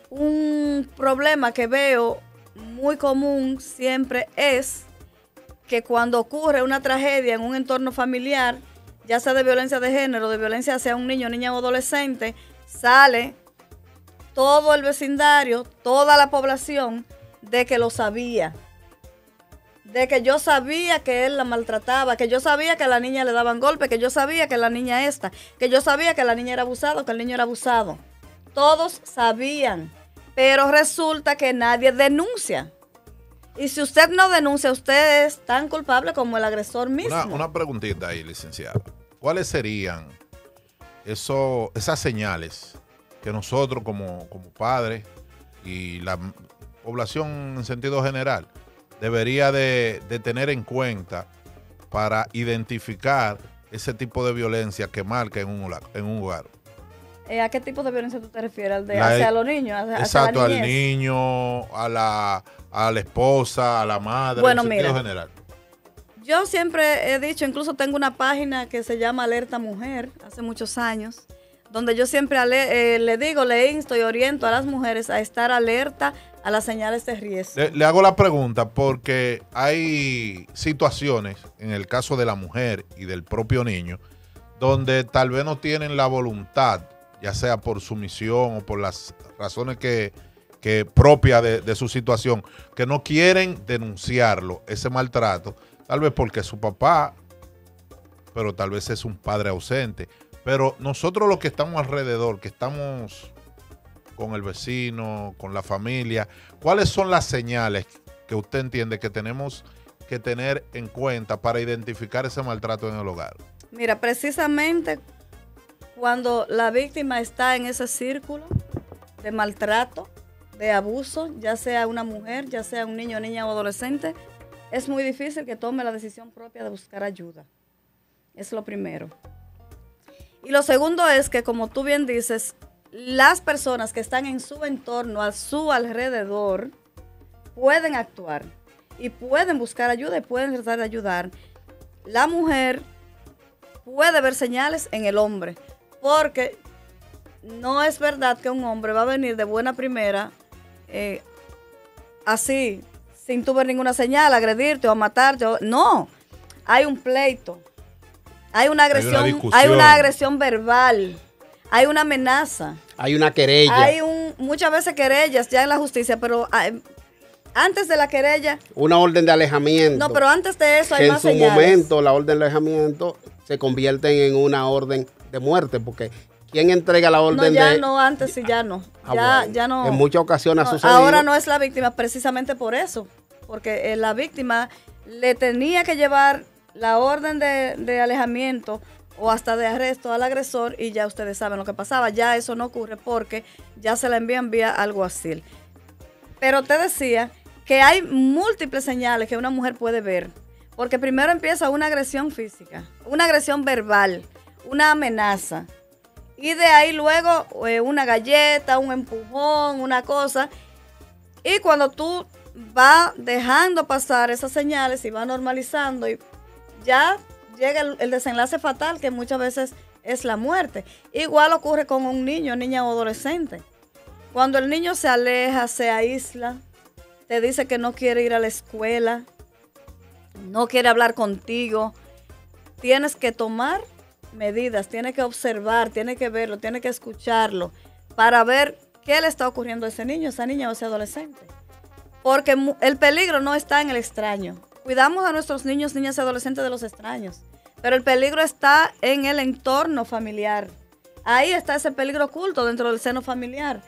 Un problema que veo muy común siempre es que cuando ocurre una tragedia en un entorno familiar, ya sea de violencia de género, de violencia hacia un niño, niña o adolescente, sale todo el vecindario, toda la población de que lo sabía. De que yo sabía que él la maltrataba, que yo sabía que a la niña le daban golpes, que yo sabía que la niña esta, que yo sabía que la niña era abusada, que el niño era abusado. Todos sabían, pero resulta que nadie denuncia. Y si usted no denuncia, usted es tan culpable como el agresor mismo. Una, una preguntita ahí, licenciada. ¿Cuáles serían eso, esas señales que nosotros como, como padres y la población en sentido general debería de, de tener en cuenta para identificar ese tipo de violencia que marca en un, en un hogar? Eh, ¿A qué tipo de violencia tú te refieres? ¿Al de, La- hacia los niños? hacia- hacia Exacto, la al niño, a la, a la esposa, a la madre, Bueno, en mira. general. Yo siempre he dicho, incluso tengo una página que se llama Alerta Mujer, hace muchos años, donde yo siempre ale- eh, le digo, le insto y oriento a las mujeres a estar alerta a las señales de riesgo. Le, le hago la pregunta porque hay situaciones, en el caso de la mujer y del propio niño, donde tal vez no tienen la voluntad, ya sea por sumisión o por las razones que, que propia de, de su situación, que no quieren denunciarlo, ese maltrato, tal vez porque su papá, pero tal vez es un padre ausente. Pero nosotros los que estamos alrededor, que estamos con el vecino, con la familia, ¿cuáles son las señales que usted entiende que tenemos que tener en cuenta para identificar ese maltrato en el hogar? Mira, precisamente cuando la víctima está en ese círculo de maltrato, de abuso, ya sea una mujer, ya sea un niño, niña o adolescente, es muy difícil que tome la decisión propia de buscar ayuda. Es lo primero. Y lo segundo es que, como tú bien dices, las personas que están en su entorno, a su alrededor, pueden actuar y pueden buscar ayuda y pueden tratar de ayudar. La mujer puede ver señales en el hombre, porque no es verdad que un hombre va a venir de buena primera eh, así, sin tu ver ninguna señal, agredirte o a matarte. o- no, hay un pleito, hay una Hay una agresión, hay una, agresión verbal, hay una amenaza. Hay una querella. Hay un, muchas veces querellas ya en la justicia, pero ah, antes de la querella, Una orden de alejamiento. no, pero antes de eso hay que en más su señales. momento la orden de alejamiento se convierte en una orden de muerte, porque ¿quién entrega la No, orden ya de...? no, antes sí, ya no. Ah, ya, bueno. ya no. En muchas ocasiones ha No, sucedido. Ahora no es la víctima precisamente por eso, porque eh, la víctima le tenía que llevar la orden de, de alejamiento o hasta de arresto al agresor y ya ustedes saben lo que pasaba. Ya eso no ocurre porque ya se la envían vía alguacil. Pero te decía que hay múltiples señales que una mujer puede ver. Porque primero empieza una agresión física, una agresión verbal, una amenaza. Y de ahí luego eh, una galleta, un empujón, una cosa. Y cuando tú vas dejando pasar esas señales y vas normalizando, y ya llega el, el desenlace fatal que muchas veces es la muerte. Igual ocurre con un niño, niña o adolescente. Cuando el niño se aleja, se aísla, te dice que no quiere ir a la escuela, no quiere hablar contigo, tienes que tomar medidas, tienes que observar, tienes que verlo, tienes que escucharlo para ver qué le está ocurriendo a ese niño, esa niña o ese adolescente. Porque el peligro no está en el extraño. Cuidamos a nuestros niños, niñas y adolescentes de los extraños. Pero el peligro está en el entorno familiar. Ahí está ese peligro oculto dentro del seno familiar.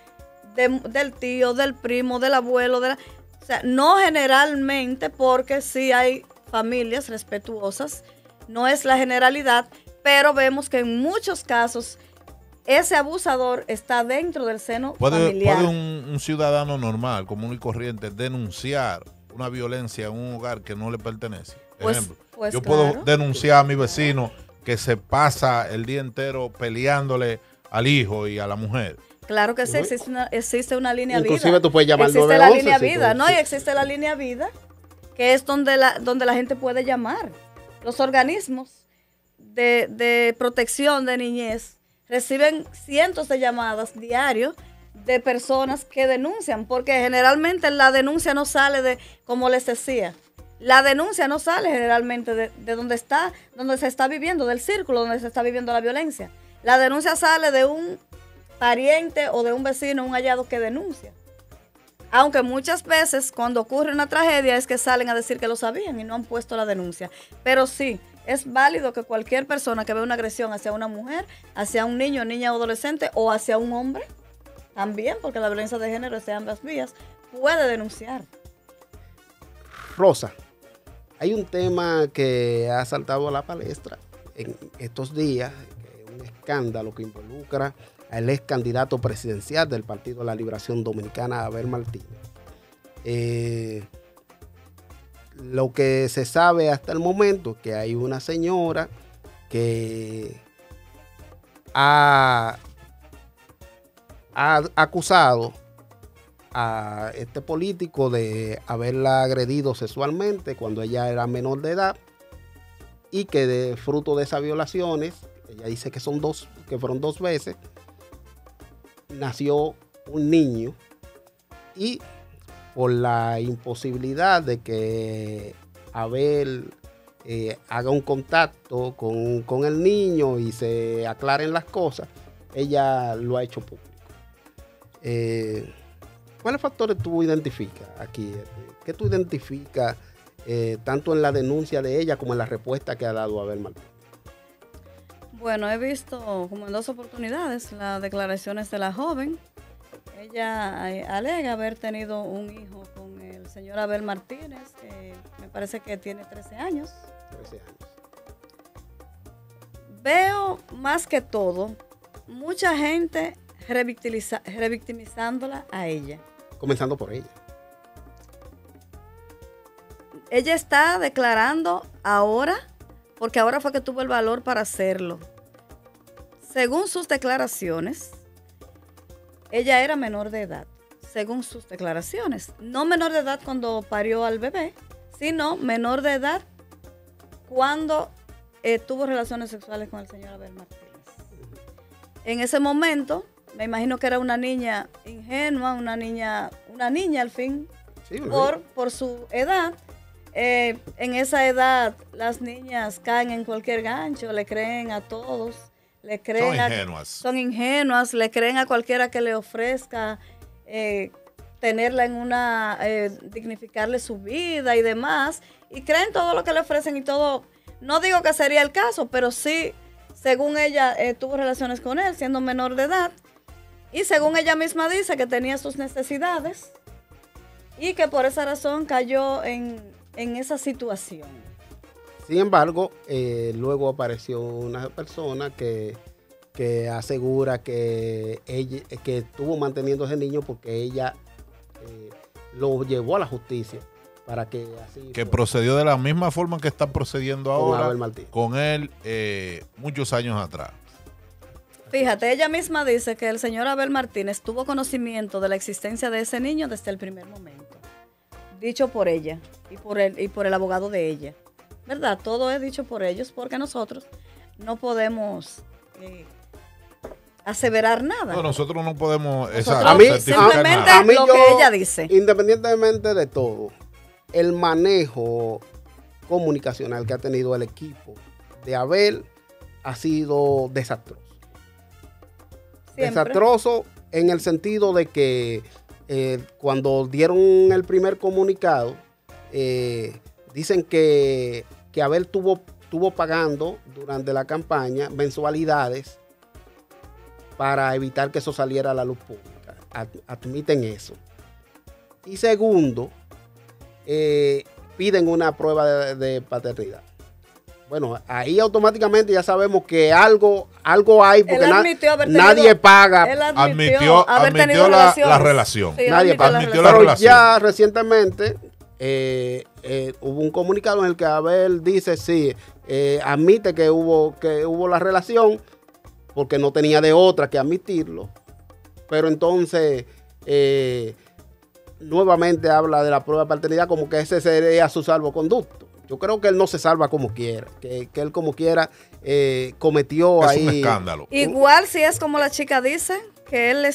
de- del tío, del primo, del abuelo. De la- o sea, no generalmente, porque sí hay familias respetuosas. No es la generalidad, pero vemos que en muchos casos ese abusador está dentro del seno ¿Puede, familiar. puede un, un ciudadano normal, común y corriente, denunciar una violencia en un hogar que no le pertenece? Pues- Ejemplo, pues yo claro. puedo denunciar a mi vecino que se pasa el día entero peleándole al hijo y a la mujer. Claro que sí, existe una, existe una línea Inclusive vida. tú puedes llamar Existe 911 la línea si vida, tú- ¿no? Y existe la línea vida, que es donde la, donde la gente puede llamar. Los organismos de, protección de niñez reciben cientos de llamadas diarios de personas que denuncian, porque generalmente la denuncia no sale de, como les decía, la denuncia no sale generalmente de, de donde está, donde se está viviendo, del círculo donde se está viviendo la violencia. La denuncia sale de un pariente o de un vecino, un hallado que denuncia. Aunque muchas veces cuando ocurre una tragedia es que salen a decir que lo sabían y no han puesto la denuncia. Pero sí, es válido que cualquier persona que vea una agresión hacia una mujer, hacia un niño, niña o adolescente o hacia un hombre, también, porque la violencia de género es de ambas vías, puede denunciar. Rosa, hay un tema que ha saltado a la palestra en estos días, un escándalo que involucra al ex candidato presidencial del Partido de la Liberación Dominicana, Abel Martínez. Eh, lo que se sabe hasta el momento que hay una señora que ha, ha acusado a este político de haberla agredido sexualmente cuando ella era menor de edad y que de fruto de esas violaciones, ella dice que son dos, que fueron dos veces, nació un niño y por la imposibilidad de que Abel eh, haga un contacto con, con, el niño y se aclaren las cosas, ella lo ha hecho público. Eh, ¿Cuáles factores tú identificas aquí? ¿Qué tú identificas eh, tanto en la denuncia de ella como en la respuesta que ha dado Abel Martín? Bueno, he visto como en dos oportunidades las declaraciones de la joven. Ella eh, alega haber tenido un hijo con el señor Abel Martínez, que me parece que tiene 13 años. 13 años. Veo más que todo mucha gente revictimiza, revictimizándola a ella. Comenzando por ella. Ella está declarando ahora, porque ahora fue que tuvo el valor para hacerlo. Según sus declaraciones, ella era menor de edad, según sus declaraciones. No menor de edad cuando parió al bebé, sino menor de edad cuando eh, tuvo relaciones sexuales con el señor Abel Martínez. En ese momento, me imagino que era una niña ingenua, una niña, una niña al fin, Sí, una por, por su edad. Eh, en esa edad las niñas caen en cualquier gancho, le creen a todos, le creen Son a- ingenuas. son ingenuas, le creen a cualquiera que le ofrezca eh, tenerla en una, eh, dignificarle su vida y demás, y creen todo lo que le ofrecen y todo. No digo que sería el caso, pero sí, según ella, eh, tuvo relaciones con él siendo menor de edad, y según ella misma dice que tenía sus necesidades y que por esa razón cayó en, en esa situación. Sin embargo, eh, luego apareció una persona que, que asegura que ella que estuvo manteniendo a ese niño porque ella eh, lo llevó a la justicia para que así Que fuera. procedió de la misma forma que está procediendo Con ahora Abel con él eh, muchos años atrás. Fíjate, ella misma dice que el señor Abel Martínez tuvo conocimiento de la existencia de ese niño desde el primer momento. Dicho por ella y por el, y por el abogado de ella. ¿Verdad? Todo es dicho por ellos porque nosotros no podemos eh, aseverar nada. No, nosotros no podemos Nosotros A mí- simplemente. A mí lo yo- que ella dice. Independientemente de todo, el manejo comunicacional que ha tenido el equipo de Abel ha sido desastroso. Siempre. Desastroso en el sentido de que eh, cuando dieron el primer comunicado, eh, dicen que, que Abel tuvo, tuvo pagando durante la campaña mensualidades para evitar que eso saliera a la luz pública. Ad- admiten eso. Y segundo, eh, piden una prueba de, de paternidad. Bueno, ahí automáticamente ya sabemos que algo, algo hay porque Él na- admitió haber tenido- nadie paga. Él Admitió, haber admitió tenido la, relación. Sí, Nadie admitió la admitió la Pero relación. ya recientemente eh, eh, hubo un comunicado en el que Abel dice sí, eh, admite que hubo, que hubo la relación porque no tenía de otra que admitirlo. Pero entonces eh, nuevamente habla de la prueba de paternidad como que ese sería su salvoconducto. Yo creo que él no se salva como quiera, que, que él como quiera eh, cometió Es ahí. un escándalo. Igual si es como la chica dice, que él,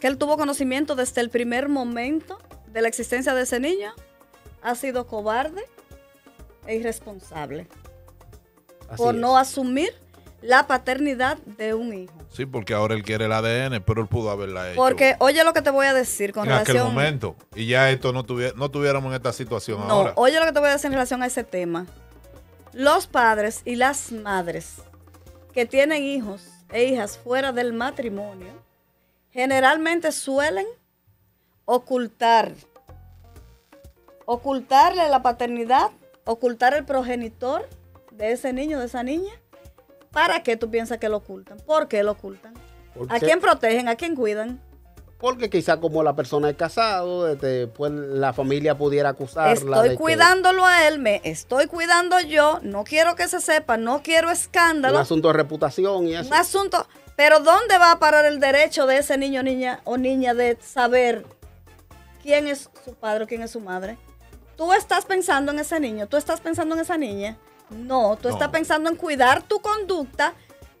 que él tuvo conocimiento desde el primer momento de la existencia de ese niño, ha sido cobarde e irresponsable Así por es. no asumir la paternidad de un hijo. Sí, porque ahora él quiere el ADN, pero él pudo haberla hecho. Porque oye lo que te voy a decir con en aquel relación... momento. Y ya esto no, tuviera, no tuviéramos en esta situación No, ahora. oye lo que te voy a decir en relación a ese tema. Los padres y las madres que tienen hijos e hijas fuera del matrimonio generalmente suelen ocultar, ocultarle la paternidad, ocultar el progenitor de ese niño, de esa niña. ¿Para qué tú piensas que lo ocultan? ¿Por qué lo ocultan? ¿A quién protegen? ¿A quién cuidan? Porque quizá como la persona es casado, este, pues la familia pudiera acusarla. de Estoy que cuidándolo a él, me estoy cuidando yo, no quiero que se sepa, no quiero Un escándalo, asunto de reputación y eso. un asunto, pero ¿dónde va a parar el derecho de ese niño, niña o niña de saber quién es su padre o quién es su madre? Tú estás pensando en ese niño, tú estás pensando en esa niña. No, tú No. estás pensando en cuidar tu conducta,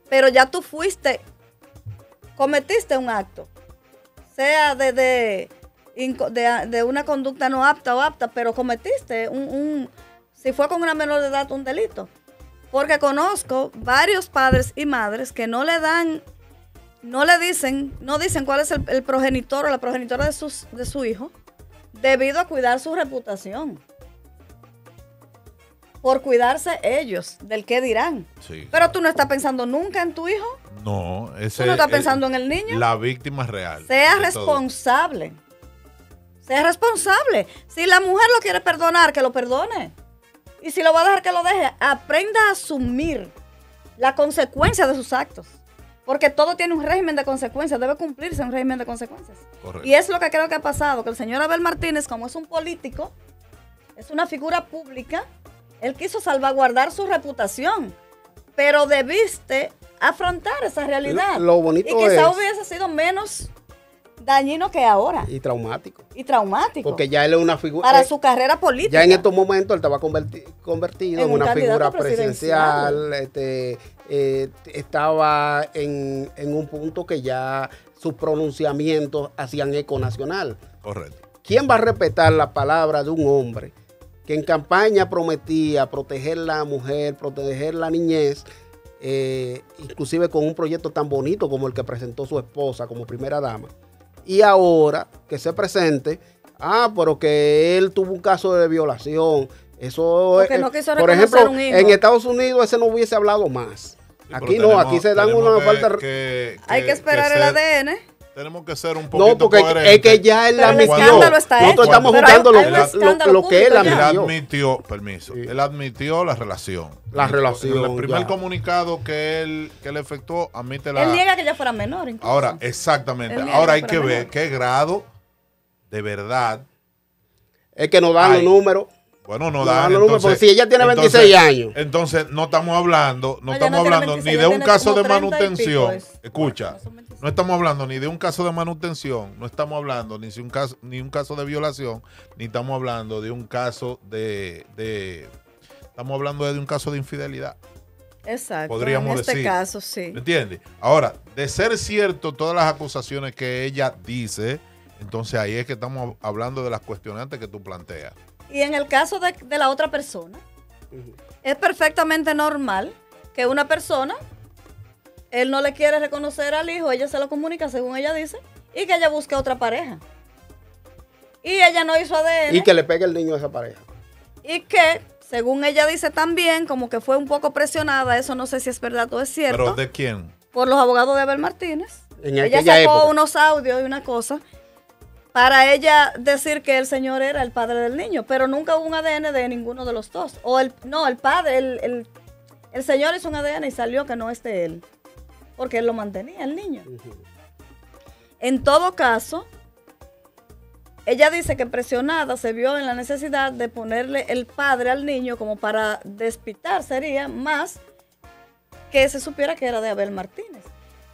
pero ya tú fuiste, cometiste un acto, sea de, de, de- de una conducta no apta o apta, pero cometiste un, un- si fue con una menor de edad, un delito. Porque conozco varios padres y madres que no le dan, no le dicen, no dicen cuál es el, el progenitor o la progenitora de, sus, de su hijo, debido a cuidar su reputación. Por cuidarse ellos del qué dirán. Sí. Pero tú no estás pensando nunca en tu hijo. No, ese Tú no estás es pensando en el niño. La víctima real. Sea de todo. responsable. Sea responsable. Si la mujer lo quiere perdonar, que lo perdone. Y si lo va a dejar, que lo deje. Aprenda a asumir la consecuencia de sus actos. Porque todo tiene un régimen de consecuencias. Debe cumplirse un régimen de consecuencias. Correcto. Y es lo que creo que ha pasado. Que el señor Abel Martínez, como es un político, es una figura pública, él quiso salvaguardar su reputación. Pero debiste afrontar esa realidad. Lo bonito y quizá es- hubiese sido menos dañino que ahora Y traumático. y traumático Porque ya él es una figura. para eh, su carrera política. Ya en estos momentos él estaba converti- convertido En en, un una figura presidencial. presidencial. este, eh, estaba en, en un punto que ya sus pronunciamientos hacían eco nacional. Correcto. ¿Quién va a respetar la palabra de un hombre que en campaña prometía proteger la mujer, proteger la niñez, eh, inclusive con un proyecto tan bonito como el que presentó su esposa como primera dama? Y ahora que se presente, ah, pero que él tuvo un caso de violación. Eso Porque es- no quiso por ejemplo, un hijo. en Estados Unidos ese no hubiese hablado más. Sí, Aquí no, tenemos- aquí se dan una que- falta. que- Hay que esperar el ser- ADN. Tenemos que ser un poquito No, porque coherentes. es que ya él Pero el admitió. escándalo está Nosotros hecho. estamos Pero hay- jugando lo, hay lo- lo que él ya. Él admitió. admitió, permiso, Sí. él admitió la relación. La En relación, el primer ya. comunicado que él, que él efectuó, admite la... Él niega que ella fuera menor. incluso. Ahora, exactamente. Ahora hay que ver menor. qué grado de verdad. Es que nos dan Ay. los números. Bueno, no No, dan. no, entonces- porque si ella tiene 26 años. Entonces, no estamos hablando, no, estamos no hablando 26, ni de un caso de 30 y pico, manutención. es. Escucha, No, son 26. no estamos hablando ni de un caso de manutención, no estamos hablando ni de un caso, ni un caso de violación, ni estamos hablando de un caso de, de- estamos hablando de un caso de infidelidad. Exacto. podríamos en este decir. caso, sí. ¿Me entiendes? Ahora, de ser cierto todas las acusaciones que ella dice, entonces ahí es que estamos hablando de las cuestionantes que tú planteas. Y en el caso de, de la otra persona, es perfectamente normal que una persona, él no le quiere reconocer al hijo, ella se lo comunica según ella dice, y que ella busque otra pareja. Y ella no hizo ADN. Y que le pegue el niño a esa pareja. y que, según ella dice también, como que fue un poco presionada, eso no sé si es verdad o es cierto, Pero ¿de quién? por los abogados de Abel Martínez. En ella sacó época. unos audios y una cosa para ella decir que el señor era el padre del niño, pero nunca hubo un ADN de ninguno de los dos. O el, no, el padre, el, el, el señor hizo un ADN y salió que no es de él, porque él lo mantenía, el niño. En todo caso, ella dice que presionada se vio en la necesidad de ponerle el padre al niño como para despitar, sería más que se supiera que era de Abel Martínez.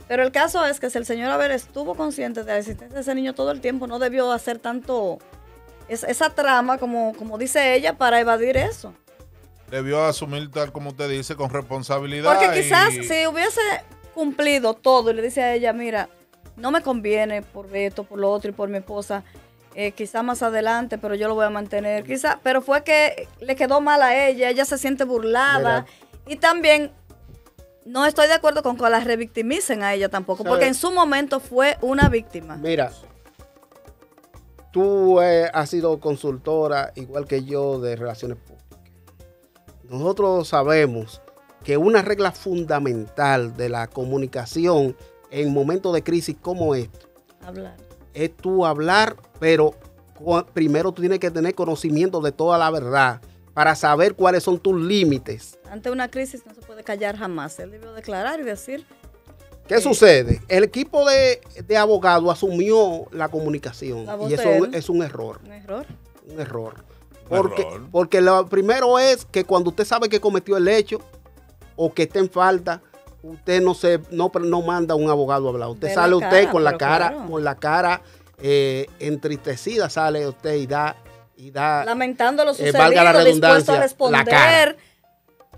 Pero el caso es que si el señor Abel estuvo consciente de la existencia de ese niño todo el tiempo, no debió hacer tanto es- esa trama, como, como dice ella, para evadir eso. debió asumir, tal como usted dice, con responsabilidad. Porque quizás y- si hubiese cumplido todo y le dice a ella, mira, no me conviene por esto, por lo otro y por mi esposa, eh, quizá más adelante, pero yo lo voy a mantener. Quizá, pero fue que le quedó mal a ella, ella se siente burlada. Y también no estoy de acuerdo con que la revictimicen a ella tampoco, porque en su momento fue una víctima. Mira, tú eh, has sido consultora, igual que yo, de relaciones públicas. Nosotros sabemos que una regla fundamental de la comunicación en momentos de crisis como este Hablar. es tú hablar, pero primero tú tienes que tener conocimiento de toda la verdad para saber cuáles son tus límites. Ante una crisis no se puede callar jamás. Él debió declarar y decir, ¿Qué sucede? El equipo de, de abogados asumió la comunicación La y eso es un error. un error. un error. Porque, error. porque lo primero es que cuando usted sabe que cometió el hecho o que está en falta, usted no se no, no manda a un abogado a hablar. Usted sale la usted cara, con la cara, claro. con la cara eh, entristecida, sale usted y da, y da lamentando lo eh, sucedido, valga la dispuesto redundancia, a la responder, cara.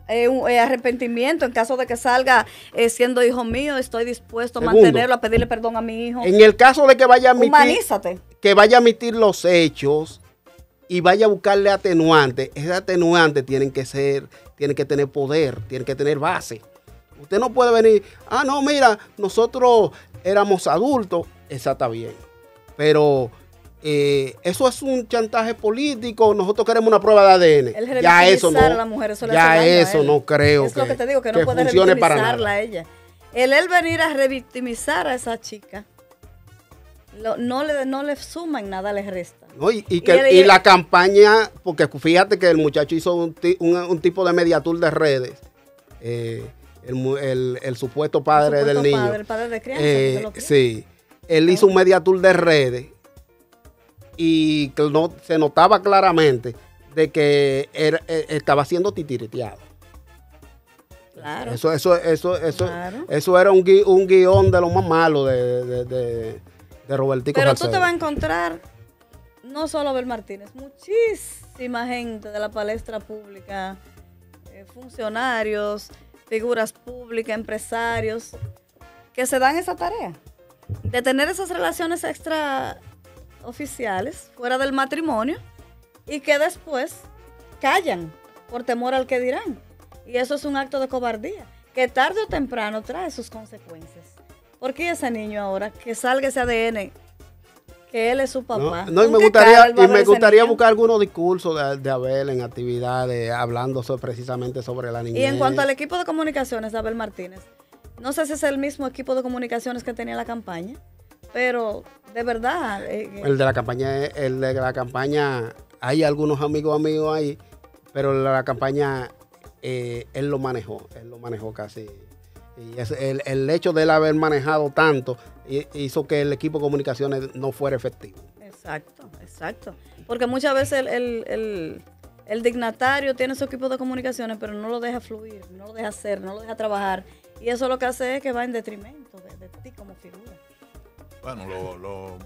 eh, un- eh, arrepentimiento en caso de que salga eh, siendo hijo mío, estoy dispuesto a Segundo. mantenerlo, a pedirle perdón a mi hijo. En el caso de que vaya a admitir, Humanízate. que vaya a admitir los hechos y vaya a buscarle atenuantes, esas atenuantes tienen que ser, tienen que tener poder, tienen que tener base. Usted no puede venir, ah, no, mira, nosotros éramos adultos, esa está bien. Pero eh, eso es un chantaje político, nosotros queremos una prueba de El ADN. Ya eso no, a la mujer, eso ya eso no creo Es que, lo que te digo, que no puede revictimizarla a ella. El él venir a revictimizar a esa chica, lo- no, le, no le suma en nada, le resta. ¿no? Y, y la campaña, porque fíjate que el muchacho hizo un, ti- un- un tipo de mediatur de redes, eh, el, el- el supuesto padre El del niño. el padre de crianza, Eh, que lo quiere. sí, él hizo un mediatur de redes y que no, se notaba claramente de que era- eh, estaba siendo titireteado. Claro. Eso, eso, eso, eso, Claro. eso era un, gui- un guion de lo más malo de, de, de, de Robertico Pero tú te vas a encontrar, no solo Abel Martínez, muchísima gente de la palestra pública, eh, funcionarios, figuras públicas, empresarios, que se dan esa tarea de tener esas relaciones extraoficiales fuera del matrimonio y que después callan por temor al que dirán. Y eso es un acto de cobardía, que tarde o temprano trae sus consecuencias. ¿Por qué ese niño ahora que salga ese ADN que él es su papá? No, no, y ¿Con me gustaría, y me gustaría buscar algunos discursos de, de Abel en actividades, hablando so- precisamente sobre la niñez. Y en cuanto al equipo de comunicaciones de Abel Martínez, no sé si es el mismo equipo de comunicaciones que tenía la campaña, pero de verdad, eh, El de la campaña, el de la campaña, hay algunos amigos amigos ahí, pero la campaña eh, él lo manejó, él lo manejó casi. Y es- el, el hecho de él haber manejado tanto hi- hizo que el equipo de comunicaciones no fuera efectivo. exacto, exacto. Porque muchas veces el, el- el- el dignatario tiene su equipo de comunicaciones, pero no lo deja fluir, no lo deja hacer, no lo deja trabajar. Y eso lo que hace es que va en detrimento de, de ti como figura. Bueno, lo, lo-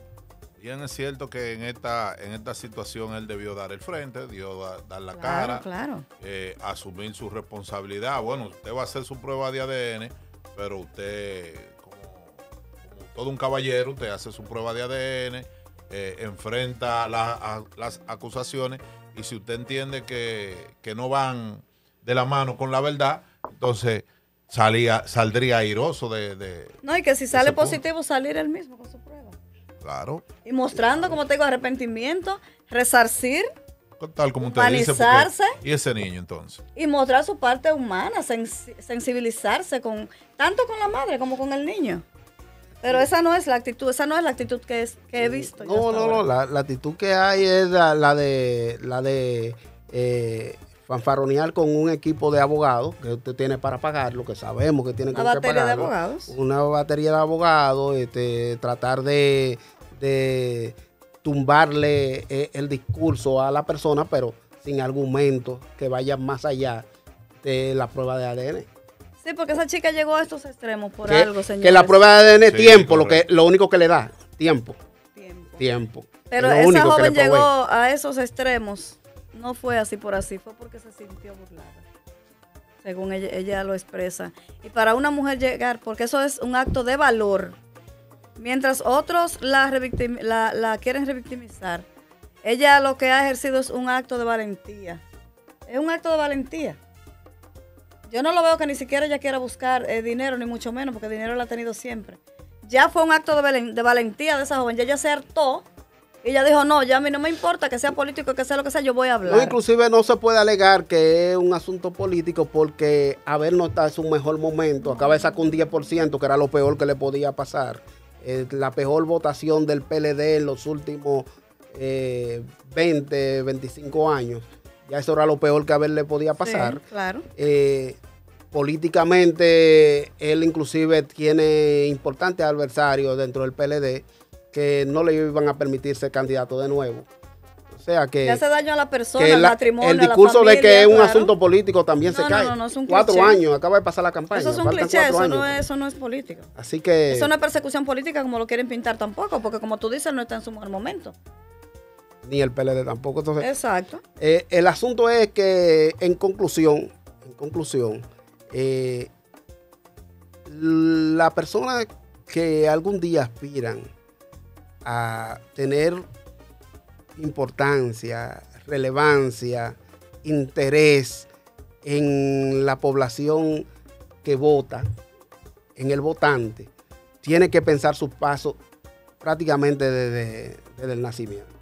bien es cierto que en esta, en esta situación él debió dar el frente, dio da- dar la Claro, cara, claro. eh, asumir su responsabilidad. Bueno, usted va a hacer su prueba de ADN, pero usted, como, como todo un caballero, usted hace su prueba de ADN, eh, enfrenta la- a- las acusaciones y si usted entiende que, que no van de la mano con la verdad, entonces salía, saldría airoso de, de- No, y que si sale Ese punto. positivo, salir él mismo con su. Claro, Y mostrando, como te digo, arrepentimiento, resarcir tal como usted dice. porque- y ese niño entonces. y mostrar su parte humana, sensi- sensibilizarse con tanto con la madre como con el niño. Pero esa no es la actitud, esa no es la actitud que, es, que he visto. yo No, no, no, la, la actitud que hay es la, la de la de eh, fanfarronear con un equipo de abogados que usted tiene para pagarlo, que sabemos que tiene Una con qué batería de pagarlo. abogados. Una batería de abogados, este, tratar de, de tumbarle eh, el discurso a la persona, pero sin argumentos que vayan más allá de la prueba de ADN. Sí, porque esa chica llegó a estos extremos por que, algo, señor. que la prueba de ADN es Sí, tiempo, lo, que, lo único que le da, tiempo, Tiempo. tiempo. Pero Es esa joven llegó a esos extremos no fue así por así, fue porque se sintió burlada. Según ella, ella lo expresa. Y para una mujer llegar, porque eso es un acto de valor, mientras otros la, revictim- la, la quieren revictimizar, ella lo que ha ejercido es un acto de valentía. Es un acto de valentía. Yo no lo veo que ni siquiera ella quiera buscar eh, dinero, ni mucho menos, porque dinero la ha tenido siempre. Ya fue un acto de valentía de esa joven. Ya ella se hartó y ella dijo, no, ya a mí no me importa que sea político, que sea lo que sea, yo voy a hablar. No, inclusive no se puede alegar que es un asunto político porque Abel no está en su mejor momento. Acaba de sacar un 10%, que era lo peor que le podía pasar. Eh, la peor votación del PLD en los últimos eh, 20, 25 años. Ya eso era lo peor que a Abel le podía pasar. Sí, claro. Eh, políticamente, él inclusive tiene importantes adversarios dentro del PLD que no le iban a permitir ser candidato de nuevo. Sea que, Le hace daño a la persona, que al la- matrimonio, el a la discurso de que familia, es un claro. asunto político también No, se no, cae. no, no, es un cuatro cliché. años, acaba de pasar la campaña. Eso es un cliché, eso años. no, es, eso no es política. Así que Eso no es persecución política como lo quieren pintar tampoco, porque como tú dices, no está en su mejor momento. ni el PLD tampoco. Entonces, Exacto. Eh, el asunto es que, en conclusión, en conclusión, eh, la persona que algún día aspiran a tener importancia, relevancia, interés en la población que vota, en el votante, tiene que pensar sus pasos prácticamente desde, desde el nacimiento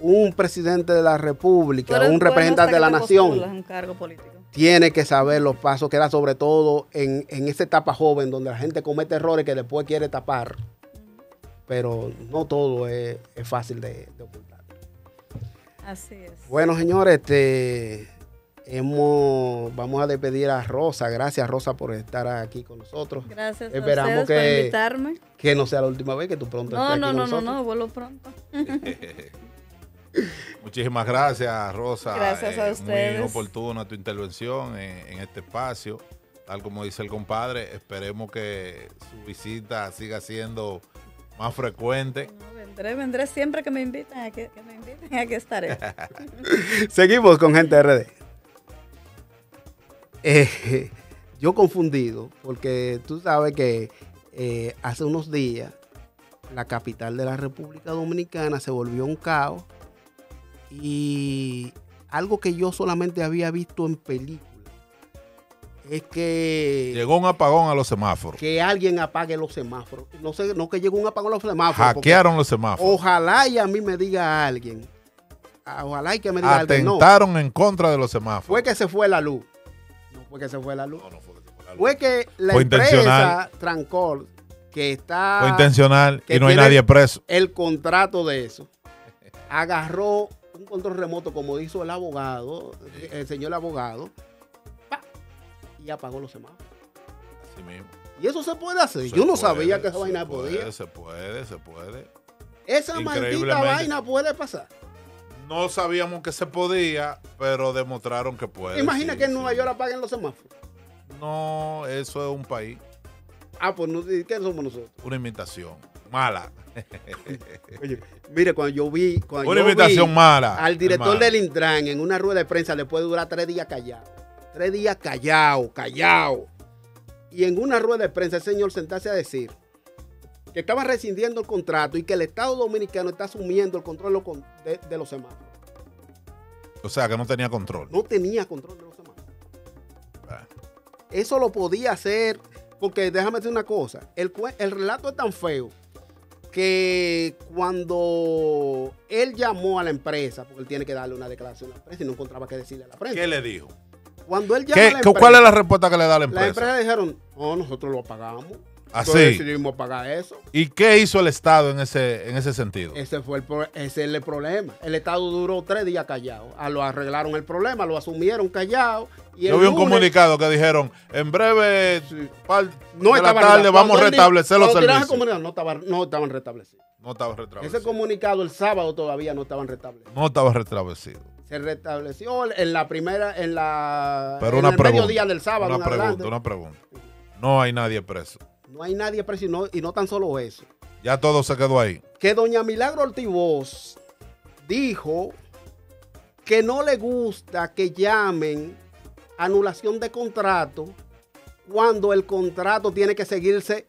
un presidente de la República, un representante de la nación, en un cargo político. tiene que saber los pasos que da, sobre todo en, en esta etapa joven donde la gente comete errores que después quiere tapar. Pero no todo es, es fácil de, de ocultar. Así es. Bueno, señores, este, hemos, vamos a despedir a Rosa. Gracias, Rosa, por estar aquí con nosotros. Gracias Esperamos a ustedes por que- invitarme. Que no sea la última vez que tú pronto No, estés no, aquí no, con no, nosotros. no, vuelvo pronto. Muchísimas gracias, Rosa. Eh, Gracias a ustedes. Muy oportuna tu intervención en, en este espacio. Tal como dice el compadre, esperemos que su visita siga siendo más frecuente. No, vendré, vendré siempre que me inviten, aquí, que me inviten, aquí estaré. Seguimos con gente RD. Eh, yo confundido, porque tú sabes que eh, hace unos días la capital de la República Dominicana se volvió un caos y algo que yo solamente había visto en películas es que, Llegó un apagón a los semáforos. que alguien apague los semáforos. No sé, no que llegó un apagón a los semáforos. Hackearon los semáforos. Ojalá y a mí me diga alguien. ah, Ojalá y que me diga alguien. No, Atentaron en contra de los semáforos. fue que se fue la luz. No fue que se fue la luz. No, no fue que se fue la luz. Fue que la Fue empresa. Trancol, que está Fue intencional y no hay nadie preso. el contrato de eso, agarró un control remoto, como hizo el abogado, el señor abogado, y apagó los semáforos. Así mismo. Y eso se puede hacer. Se Yo no puede, sabía que esa vaina puede, podía. Se puede, se puede. Esa maldita vaina puede pasar. No sabíamos que se podía, pero demostraron que puede. Imagina sí, que en sí. Nueva York apaguen los semáforos. No, eso es un país, Ah, pues no, ¿qué somos nosotros? una imitación mala. Oye, mire, cuando yo vi. Cuando Una yo vi imitación mala. Al director del Intran en una rueda de prensa le puede durar tres días callado. Tres días callado, callado. Y en una rueda de prensa el señor sentarse a decir que estaba rescindiendo el contrato y que el Estado Dominicano está asumiendo el control de los de, semáforos. O sea, que no tenía control. No tenía control de los semáforos. Ah, Eso lo podía hacer, porque déjame decir una cosa, el, el relato es tan feo que cuando él llamó a la empresa, porque él tiene que darle una declaración a la empresa y no encontraba qué decirle a la prensa. ¿Qué le dijo? Cuando él llama ¿Qué- a la empresa, ¿Cuál es la respuesta que le da la la empresa? empresa le dijeron, no, nosotros lo pagamos. Así. Entonces decidimos pagar eso. ¿Y qué hizo el Estado en ese, en ese sentido? Ese fue el, ese es el problema. El Estado duró tres días callado. Ah, lo arreglaron el problema, lo asumieron callado. Y Yo vi un comunicado que dijeron, en breve Sí. par no de la tarde vamos a restablecer los servicios. no, estaban- no estaban restablecidos. No estaba Ese comunicado el sábado todavía no estaban restablecidos. No estaba restablecido. Se restableció en la primera, en la Pero en una el pregunta. mediodía del sábado. Una pregunta, adelante. una pregunta. No hay nadie preso. No hay nadie preso y no, y no tan solo eso. Ya todo se quedó ahí. Que doña Milagro Ortivoz dijo que no le gusta que llamen anulación de contrato cuando el contrato tiene que seguirse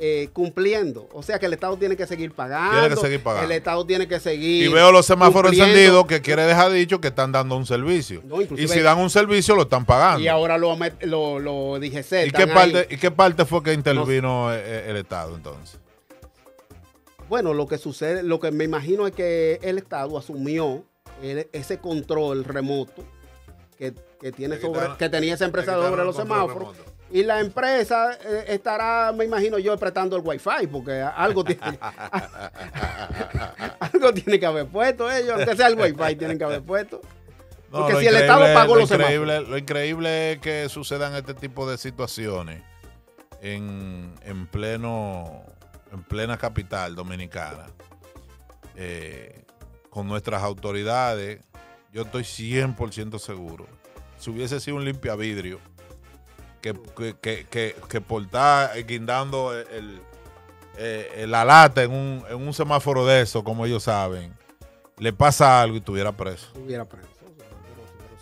eh, cumpliendo. O sea que el Estado tiene que seguir pagando. Tiene que seguir pagando. El Estado tiene que seguir. Y veo los semáforos cumpliendo. encendidos que quiere dejar dicho que están dando un servicio. No, y si dan un servicio, lo están pagando. Y ahora lo, lo, lo dije ¿Y qué, parte, ¿Y qué parte fue que intervino eh, el Estado entonces? Bueno, lo que sucede, lo que me imagino es que el Estado asumió el- ese control remoto que, que tiene sobre, que tenía esa empresa sobre los semáforos. remoto. Y la empresa eh, estará, me imagino yo, prestando el wifi, porque algo tiene, algo tiene que haber puesto ellos, aunque sea el wifi, tienen que haber puesto. No, Porque si el Estado pagó lo los increíble, semáforos. lo increíble es que sucedan este tipo de situaciones en, en pleno en plena capital dominicana eh, con nuestras autoridades. Yo estoy 100% seguro. Si hubiese sido un limpia vidrio que, que, que, que- por estar guindando el, eh, la lata en un, en un semáforo de eso, como ellos saben, le pasa algo y estuviera preso. Estuviera preso.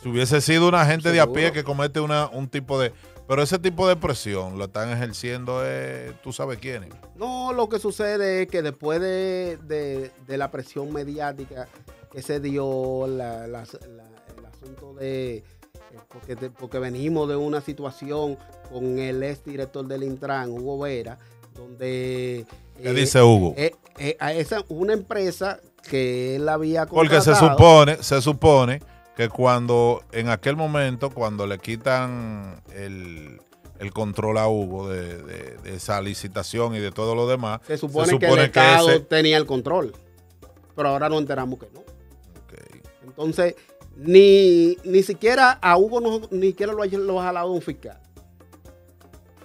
Si hubiese sido una gente de a pie Seguro. que comete una, un tipo de... Pero ese tipo de presión lo están ejerciendo, eh, tú sabes quiénes. No, lo que sucede es que después de, de- de la presión mediática que se dio, la- la- la- el asunto de. Eh, Porque, porque venimos de una situación con el ex director del Intran, Hugo Vera, donde. ¿Qué dice Hugo? eh, eh, a esa, una empresa que él había Porque se contratado- supone, se supone que cuando, en aquel momento, cuando le quitan el, el control a Hugo de, de- de esa licitación y de todo lo demás, Se supone, que el Estado tenía el control. Pero ahora nos enteramos que no. Entonces, ni, ni siquiera a Hugo no, ni siquiera lo ha, lo ha jalado un fiscal.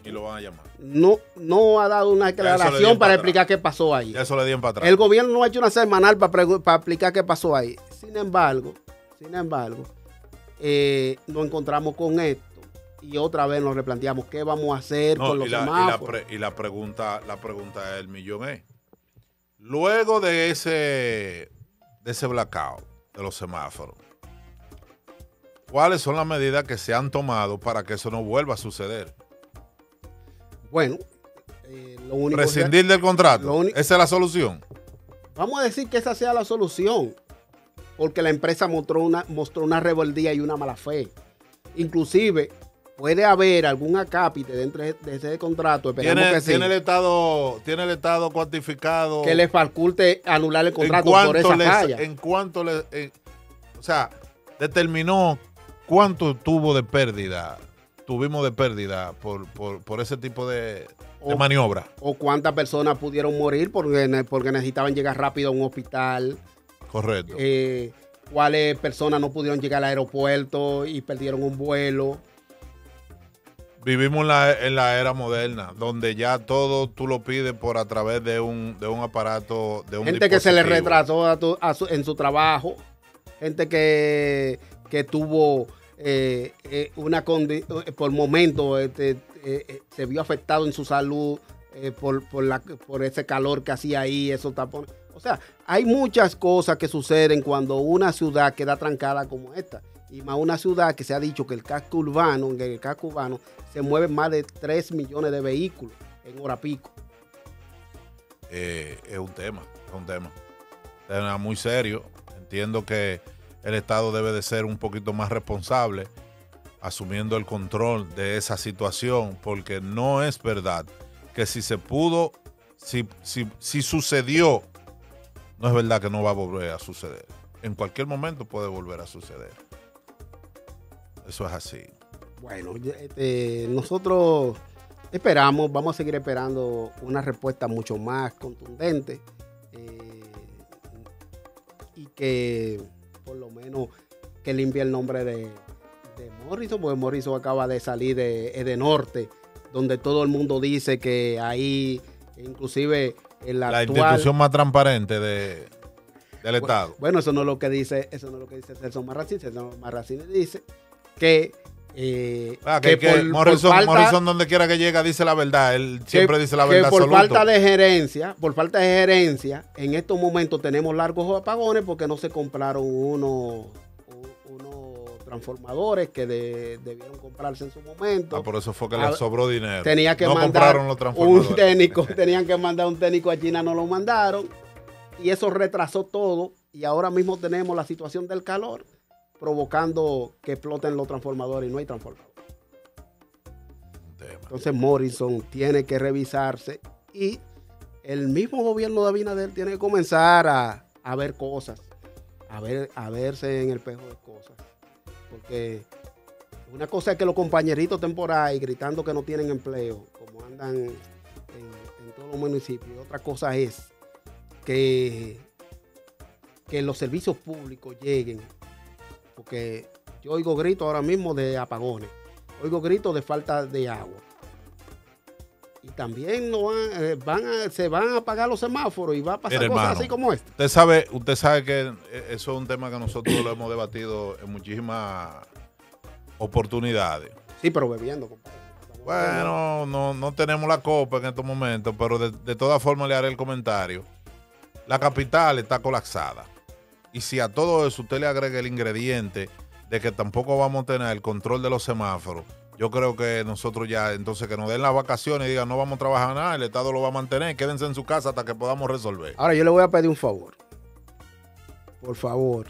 y lo van a llamar. No, no ha dado una declaración para para explicar qué pasó ahí. Eso le dieron para atrás. El gobierno no ha hecho una semanal para, para explicar qué pasó ahí. Sin embargo, sin embargo, eh, nos encontramos con esto y otra vez nos replanteamos qué vamos a hacer No, con los y, la, y la semáforos. pre- y la pregunta, la pregunta del millón es, luego de ese, de ese blackout de los semáforos, ¿cuáles son las medidas que se han tomado para que eso no vuelva a suceder? Bueno, eh, lo único que- Prescindir del contrato. Esa es la solución. Vamos a decir que esa sea la solución, porque la empresa mostró una, mostró una rebeldía y una mala fe. Inclusive puede haber algún acápite dentro de de ese contrato, esperemos ¿Tiene, que sí, tiene el Estado, ¿Tiene el Estado cuantificado? que le faculte anular el en contrato por cuánto esa le- falla. en cuánto le, en- o sea, determinó cuánto tuvo de pérdida, tuvimos de pérdida por, por, por ese tipo de, maniobra. O cuántas personas pudieron morir porque, ne- porque necesitaban llegar rápido a un hospital. Correcto. Eh, cuáles personas no pudieron llegar al aeropuerto y perdieron un vuelo. Vivimos en la, en la era moderna, donde ya todo tú lo pides por a través de un, de un aparato, de un gente que se le retrasó a tu- a su- en su trabajo, gente que, que tuvo eh, eh, una eh, por momento este, eh, eh, se vio afectado en su salud por, por, la, por ese calor que hacía ahí, esos tapones. O sea, hay muchas cosas que suceden cuando una ciudad queda trancada como esta. Y más una ciudad que se ha dicho que el casco urbano, en el casco urbano, se mueven más de 3 millones de vehículos en hora pico. es un tema, es un tema. Es tema muy serio. Entiendo que el Estado debe de ser un poquito más responsable asumiendo el control de esa situación, porque no es verdad que si se pudo, si, si, si sucedió, no es verdad que no va a volver a suceder. En cualquier momento puede volver a suceder. Eso es así. Bueno, este, nosotros esperamos, vamos a seguir esperando una respuesta mucho más contundente eh, y que por lo menos que limpie el nombre de, de Morrison, porque Morrison acaba de salir de, de Norte, donde todo el mundo dice que ahí, inclusive en la, La actual... institución más transparente de, del Estado. Bueno, eso no es lo que dice, eso no es lo que dice Celso Marracín. Celso Marracín dice que, eh, Ah, que, que por- Morrison, falta- Morrison, donde quiera que llega, dice la verdad. Él siempre que- dice la verdad por falta de gerencia, por falta de gerencia, en estos momentos tenemos largos apagones porque no se compraron unos transformadores que de- debieron comprarse en su momento. Ah, por eso fue que A- le sobró dinero. Tenía que no mandar compraron los transformadores. un técnico, tenían que mandar un técnico a China, no lo mandaron. Y eso retrasó todo. Y ahora mismo tenemos la situación del calor provocando que exploten los transformadores y no hay transformadores. Entonces Morrison tiene que revisarse y el mismo gobierno de Abinader tiene que comenzar a, a ver cosas, a, ver, a verse en el espejo de cosas. Porque una cosa es que los compañeritos estén por ahí gritando que no tienen empleo, como andan en, en todos los municipios. Y otra cosa es que, que los servicios públicos lleguen. Porque yo oigo gritos ahora mismo de apagones, oigo gritos de falta de agua. Y también no van, eh, van a- se van a apagar los semáforos y va a pasar cosas hermano, así como esta. Usted sabe, usted sabe que eh, eso es un tema que nosotros lo hemos debatido en muchísimas oportunidades. Sí, pero bebiendo, compadre. Bueno, no, no tenemos la copa en estos momentos, pero de, de todas formas le haré el comentario. La capital está colapsada. Y si a todo eso usted le agrega el ingrediente de que tampoco vamos a tener el control de los semáforos, yo creo que nosotros ya, entonces que nos den las vacaciones y digan no vamos a trabajar nada, el Estado lo va a mantener, quédense en su casa hasta que podamos resolver. Ahora yo le voy a pedir un favor. Por favor,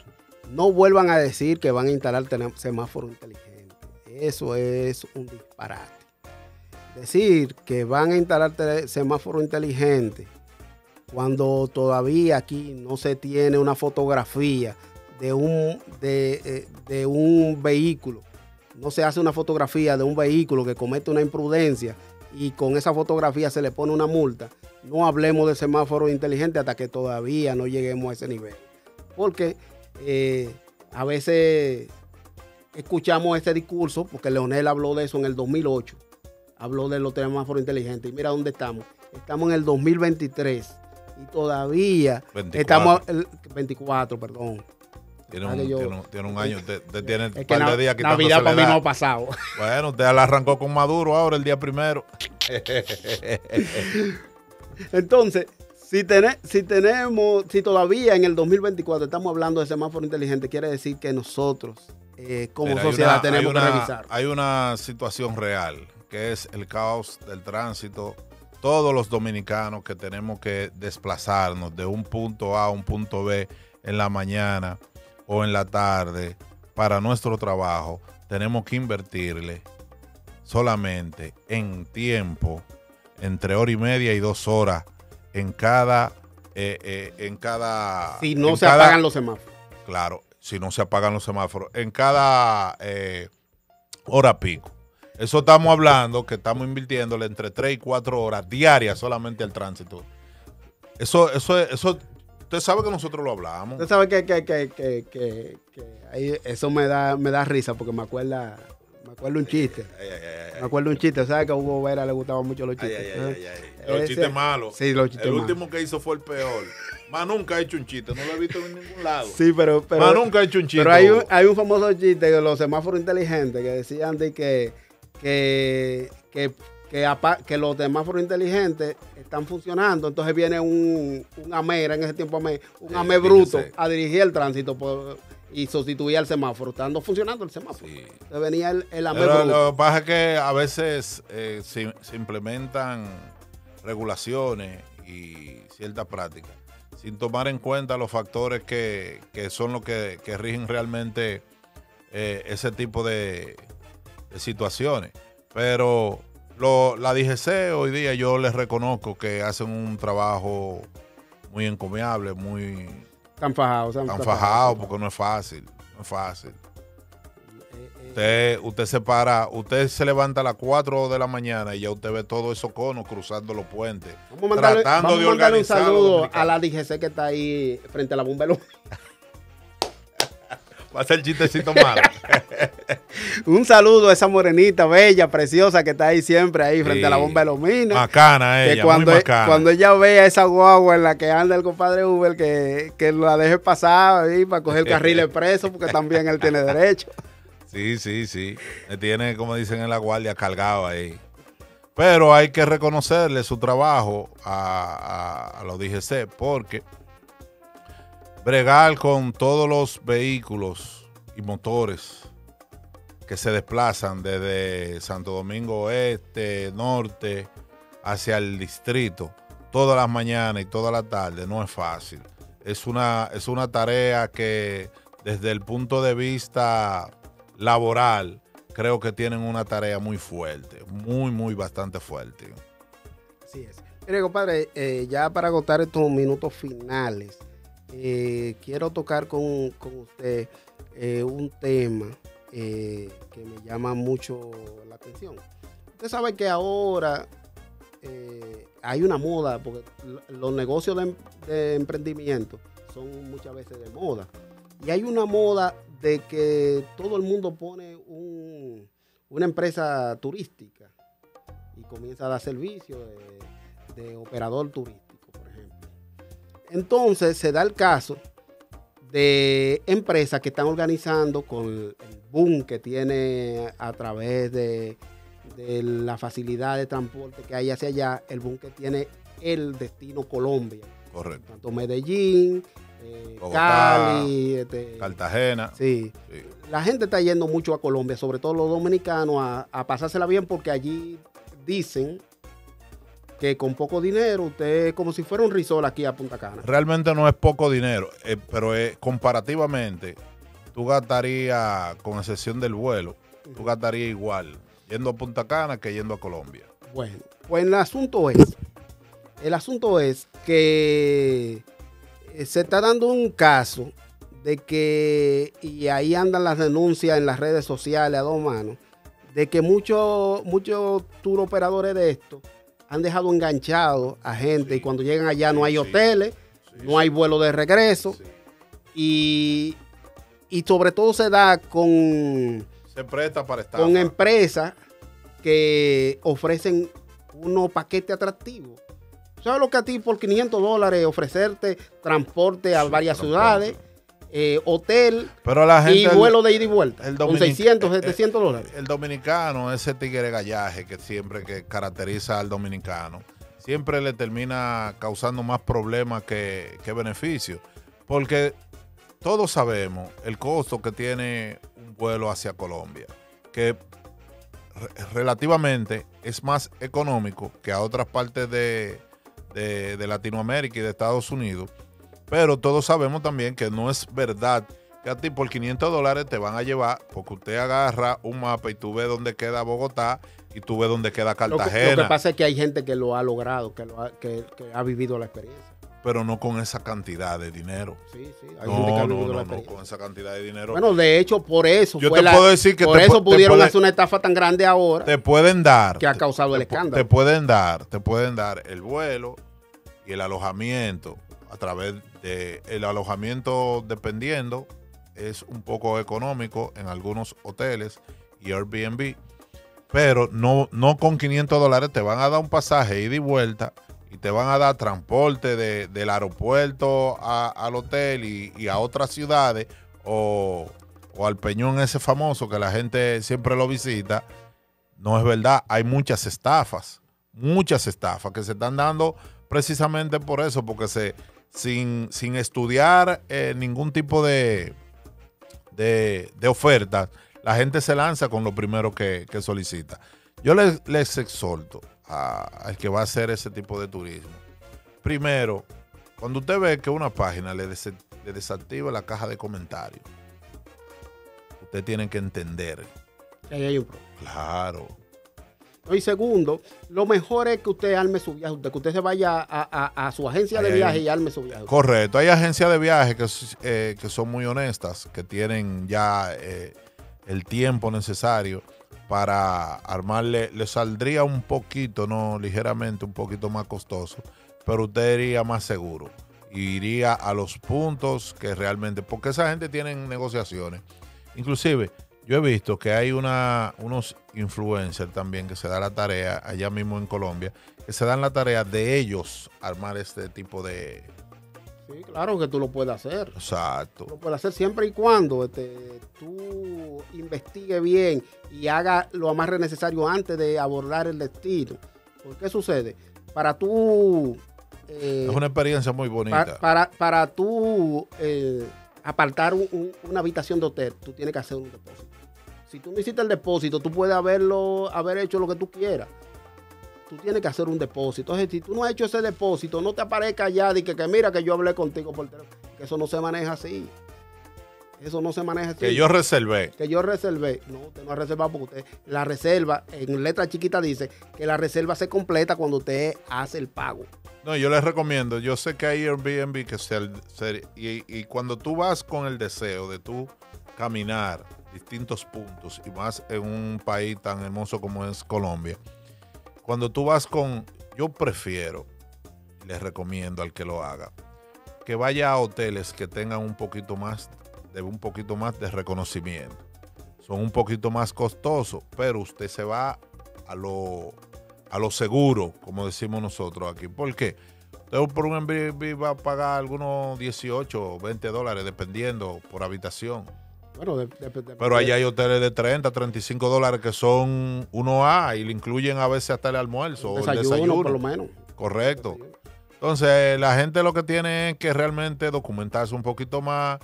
no vuelvan a decir que van a instalar semáforo inteligente. Eso es un disparate. Decir que van a instalar semáforo inteligente cuando todavía aquí no se tiene una fotografía de un, de, eh, de un vehículo. No se hace una fotografía de un vehículo que comete una imprudencia y con esa fotografía se le pone una multa. No hablemos de semáforo inteligente hasta que todavía no lleguemos a ese nivel. Porque eh, a veces escuchamos este discurso, porque Leonel habló de eso en el 2008, habló de los semáforos inteligentes. Y mira dónde estamos. Estamos en el 2023 y todavía 24. estamos el 24, perdón. Tiene Ah, un, que yo- tiene un- tiene un año, usted, usted tiene un que par de días quitándose Navidad para mí no ha pasado. Bueno, usted la arrancó con Maduro ahora el día primero. Entonces, si, si tenemos, si todavía en el 2024 estamos hablando de semáforo inteligente, quiere decir que nosotros, eh, como Mira, sociedad, una- tenemos una- que revisar. Hay una situación real, que es el caos del tránsito. Todos los dominicanos que tenemos que desplazarnos de un punto A a un punto B en la mañana o en la tarde para nuestro trabajo, tenemos que invertirle solamente en tiempo, entre hora y media y dos horas en cada... eh, eh, en cada Si no se cada- apagan los semáforos. Claro, si no se apagan los semáforos. En cada eh, hora pico. Eso estamos hablando que estamos invirtiéndole entre 3 y 4 horas diarias solamente al tránsito. Eso, eso, eso, usted sabe que nosotros lo hablamos. Usted sabe que, que, que, que, que- que ahí eso me da, me da risa porque me acuerda, me acuerdo un chiste. Me acuerdo un chiste, ¿sabes que a Hugo Vera le gustaban mucho los chistes? ¿eh? Los chistes malos. Sí, los chistes El malos. último que hizo fue el peor. Más nunca ha hecho un chiste, no lo he visto en ningún lado. Sí, pero, pero, Más nunca ha hecho un chiste. pero hay, un, hay un famoso chiste de los semáforos inteligentes que decían de que, que, que, que, apa- que los semáforos inteligentes están funcionando. Entonces viene un, un AME, era en ese tiempo AME, un Sí, AME bruto a dirigir el tránsito por- y sustituía el semáforo. Estando funcionando el semáforo. Entonces venía el, el AME Pero bruto. lo que pasa es que a veces eh, se, se implementan regulaciones y ciertas prácticas sin tomar en cuenta los factores que, que son los que, que rigen realmente eh, ese tipo de situaciones. Pero lo- la DGC hoy día yo les reconozco que hacen un trabajo muy encomiable, muy tan fajado, porque no es fácil, no es fácil. Usted, usted se para, usted se levanta a las 4 de la mañana y ya usted ve todos esos conos cruzando los puentes. Vamos a mandarle, tratando vamos de un organizar los saludo a la DGC que está ahí frente a la bomba de. Va a ser chistecito malo. Un saludo a esa morenita bella, preciosa que está ahí siempre ahí frente Sí. a la bomba de Lomina. Macana que ella, cuando, muy macana. cuando ella vea esa guagua en la que anda el compadre Uber, que, que la deje pasar ahí para coger el carril expreso, porque también él tiene derecho. Sí, sí, sí. Me tiene, como dicen en la guardia, cargado ahí. Pero hay que reconocerle su trabajo a, a, a los DGC porque bregar con todos los vehículos y motores que se desplazan desde Santo Domingo Oeste, Norte, hacia el distrito, todas las mañanas y toda la tarde, no es fácil. Es una, es una tarea que desde el punto de vista laboral, creo que tienen una tarea muy fuerte, muy, muy bastante fuerte. Así es. Mire, compadre, eh, ya para agotar estos minutos finales, eh, quiero tocar con, con usted eh, un tema eh, que me llama mucho la atención. Usted sabe que ahora hay una moda, porque lo- los negocios de, em- de emprendimiento son muchas veces de moda. Y hay una moda de que todo el mundo pone un- una empresa turística y comienza a dar servicio de, de operador turístico. Entonces se da el caso de empresas que están organizando con el boom que tiene a través de, de la facilidad de transporte que hay hacia allá, el boom que tiene el destino Colombia. Correcto. Tanto Medellín, eh, Bogotá, Cali, este, Cartagena. Sí. Sí. La gente está yendo mucho a Colombia, sobre todo los dominicanos, a, a pasársela bien porque allí dicen que con poco dinero usted es como si fuera un risol aquí a Punta Cana. Realmente no es poco dinero, eh, pero es, comparativamente, tú gastarías, con excepción del vuelo, tú gastarías igual yendo a Punta Cana que yendo a Colombia. Bueno, pues el asunto es, el asunto es que eh, se está dando un caso de que, y ahí andan las denuncias en las redes sociales a dos manos, de que muchos muchos tour operadores de esto han dejado enganchados a gente y cuando llegan allá no hay hoteles, no hay vuelo de regreso y, y sobre todo se da con Se presta para estar. con empresas que ofrecen unos paquetes atractivos. ¿Sabes lo que a ti por 500 dólares ofrecerte transporte a varias ciudades, eh, hotel Pero la gente. y vuelo de ida y vuelta? el con dominic- 600, eh, 700 dólares. El dominicano, ese tigre gallaje que siempre que caracteriza al dominicano, siempre le termina causando más problemas que, que beneficios. Porque todos sabemos el costo que tiene un vuelo hacia Colombia, que re- relativamente es más económico que a otras partes de, de- de Latinoamérica y de Estados Unidos. Pero todos sabemos también que no es verdad que a ti por 500 dólares te van a llevar, porque usted agarra un mapa y tú ves dónde queda Bogotá y tú ves dónde queda Lo que, Cartagena. lo que pasa es que hay gente que lo ha logrado, que, lo ha, que, que ha vivido la experiencia. pero no con esa cantidad de dinero. Sí, sí, hay gente que No, ha no, no, no, con esa cantidad de dinero. Bueno, de hecho, por eso Yo fue te la- puedo decir que por te eso pudieron puede- hacer una estafa tan grande ahora te pueden dar. que ha causado el te escándalo. Te pueden dar, te pueden dar el vuelo y el alojamiento a través de el alojamiento dependiendo es un poco económico en algunos hoteles y Airbnb, pero no, no con 500 dólares te van a dar un pasaje ida y vuelta y te van a dar transporte de- del aeropuerto a- al hotel y, y a otras ciudades o, o al Peñón ese famoso que la gente siempre lo visita. No es verdad, hay muchas estafas, muchas estafas que se están dando precisamente por eso, porque se sin, sin estudiar eh, ningún tipo de, de, de oferta, la gente se lanza con lo primero que, que solicita. Yo les, les exhorto al que va a hacer ese tipo de turismo. Primero, cuando usted ve que una página le, des- le desactiva la caja de comentarios, usted tiene que entender. Claro. Y segundo, lo mejor es que usted arme su viaje, que usted se vaya a, a- a su agencia de hay viaje y arme su viaje. Correcto. Hay agencias de viaje que, eh, que son muy honestas, que tienen ya eh, el tiempo necesario para armarle. Le saldría un poquito, no ligeramente, un poquito más costoso, pero usted iría más seguro. Iría a los puntos que realmente, porque esa gente tiene negociaciones. Inclusive, yo he visto que hay una, unos influencers también que se da la tarea allá mismo en Colombia, que se dan la tarea de ellos armar este tipo de... Sí, claro que tú lo puedes hacer. Exacto. Lo puedes hacer siempre y cuando este, tú investigues bien y haga lo amarre necesario antes de abordar el destino. ¿Por qué sucede? Para tú... eh, Es una experiencia muy bonita. para, para tú eh, apartar un- un- una habitación de hotel, tú tienes que hacer un depósito. Si tú no hiciste el depósito, tú puedes haberlo, haber hecho lo que tú quieras. Tú tienes que hacer un depósito. Entonces, si tú no has hecho ese depósito, no te aparezca ya de que, que mira que yo hablé contigo por teléfono. Que eso no se maneja así. Eso no se maneja así. Que yo reservé. Que yo reservé. No, usted no ha reservado porque usted la reserva, en letra chiquita dice que la reserva se completa cuando usted hace el pago. No, yo les recomiendo. Yo sé que hay Airbnb que se, se- y, y cuando tú vas con el deseo de tú caminar distintos puntos y más en un país tan hermoso como es Colombia, cuando tú vas con, yo prefiero, les recomiendo al que lo haga, que vaya a hoteles que tengan un poquito más de un poquito más de reconocimiento. Son un poquito más costosos, pero usted se va a lo a lo seguro, como decimos nosotros aquí. ¿Por qué? Usted por un Airbnb va a pagar algunos 18 o 20 dólares, dependiendo por habitación. Bueno, de- de- Pero allá hay hoteles de 30, 35 dólares que son 1A y le incluyen a veces hasta el almuerzo o el desayuno. por lo menos. Correcto. Entonces, la gente lo que tiene es que realmente documentarse un poquito más,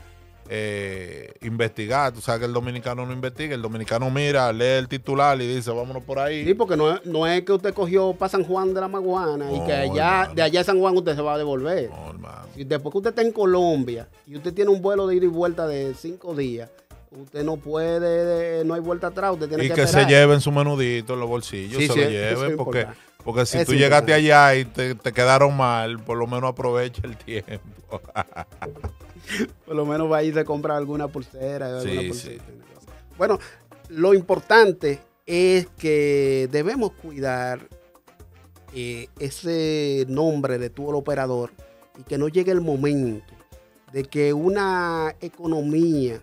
eh, investigar. Tú sabes que el dominicano no investiga, el dominicano mira, lee el titular y dice, vámonos por ahí. Sí, porque no es, no es que usted cogió para San Juan de la Maguana y que allá, hermano. de allá a San Juan usted se va a devolver. No. Si después que usted está en Colombia y usted tiene un vuelo de ida y vuelta de cinco días, usted no puede, no hay vuelta atrás, usted tiene Y que, que se lleven su menudito en los bolsillos, Sí, se sí, lo lleven, porque, importante. porque si Es tú llegaste allá y te, te quedaron mal, por lo menos aprovecha el tiempo. Por lo menos va a ir a comprar alguna pulsera. Sí, alguna sí. pulsera, cosa. Bueno, lo importante es que debemos cuidar eh, ese nombre de tu operador y que no llegue el momento de que una economía,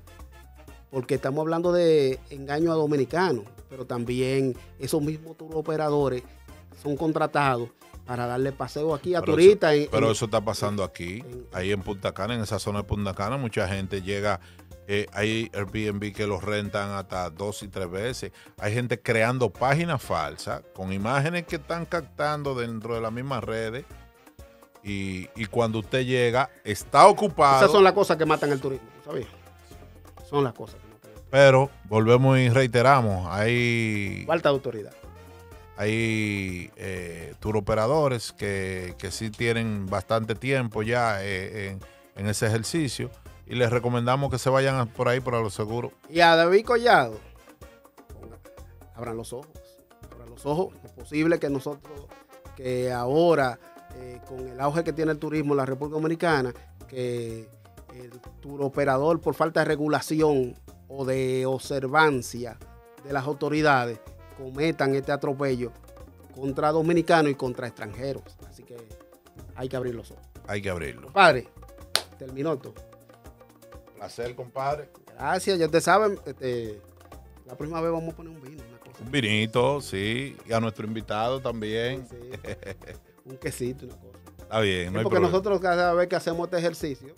porque estamos hablando de engaño a dominicanos, pero también esos mismos turoperadores son contratados para darle paseo aquí a Pero turistas. eso- Pero en- eso está pasando aquí, ahí en Punta Cana, en esa zona de Punta Cana, mucha gente llega, eh, hay Airbnb que los rentan hasta dos y tres veces. Hay gente creando páginas falsas con imágenes que están captando dentro de las mismas redes. Y, y cuando usted llega, está ocupado. Esas son las cosas que matan el turismo, ¿tú ¿sabías? Son las cosas que matan el turismo. Pero volvemos y reiteramos, hay, Falta de autoridad. Hay eh, turoperadores que, que sí tienen bastante tiempo ya eh, en, ese ejercicio y les recomendamos que se vayan por ahí para lo seguro. Y a David Collado, abran los ojos. Abran los ojos. Es posible que nosotros, que ahora, eh, con el auge que tiene el turismo en la República Dominicana, que el turoperador, por falta de regulación o de observancia de las autoridades, cometan este atropello contra dominicanos y contra extranjeros. Así que hay que abrir los ojos. Hay que abrirlo. Padre, terminó todo. Placer, compadre. Gracias, ya te saben, este, la próxima vez vamos a poner un vino, una cosa. Un vinito, sí. Y a nuestro invitado también. Sí, un quesito, una cosa. Está bien, no hay Porque nosotros cada vez que hacemos este ejercicio,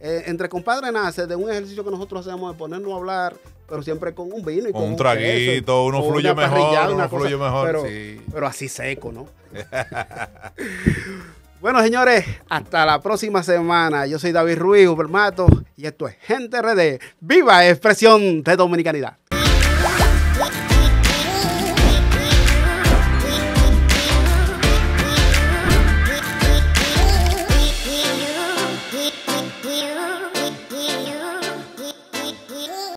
eh, entre compadres nace de un ejercicio que nosotros hacemos de ponernos a hablar, pero siempre con un vino y Con con, un traguito, uno fluye una mejor, uno fluye mejor, Pero, sí. pero así seco, ¿no? bueno, señores, hasta la próxima semana. Yo soy David Ruiz, Ubermato, y esto es Gente RD. ¡Viva Expresión de Dominicanidad!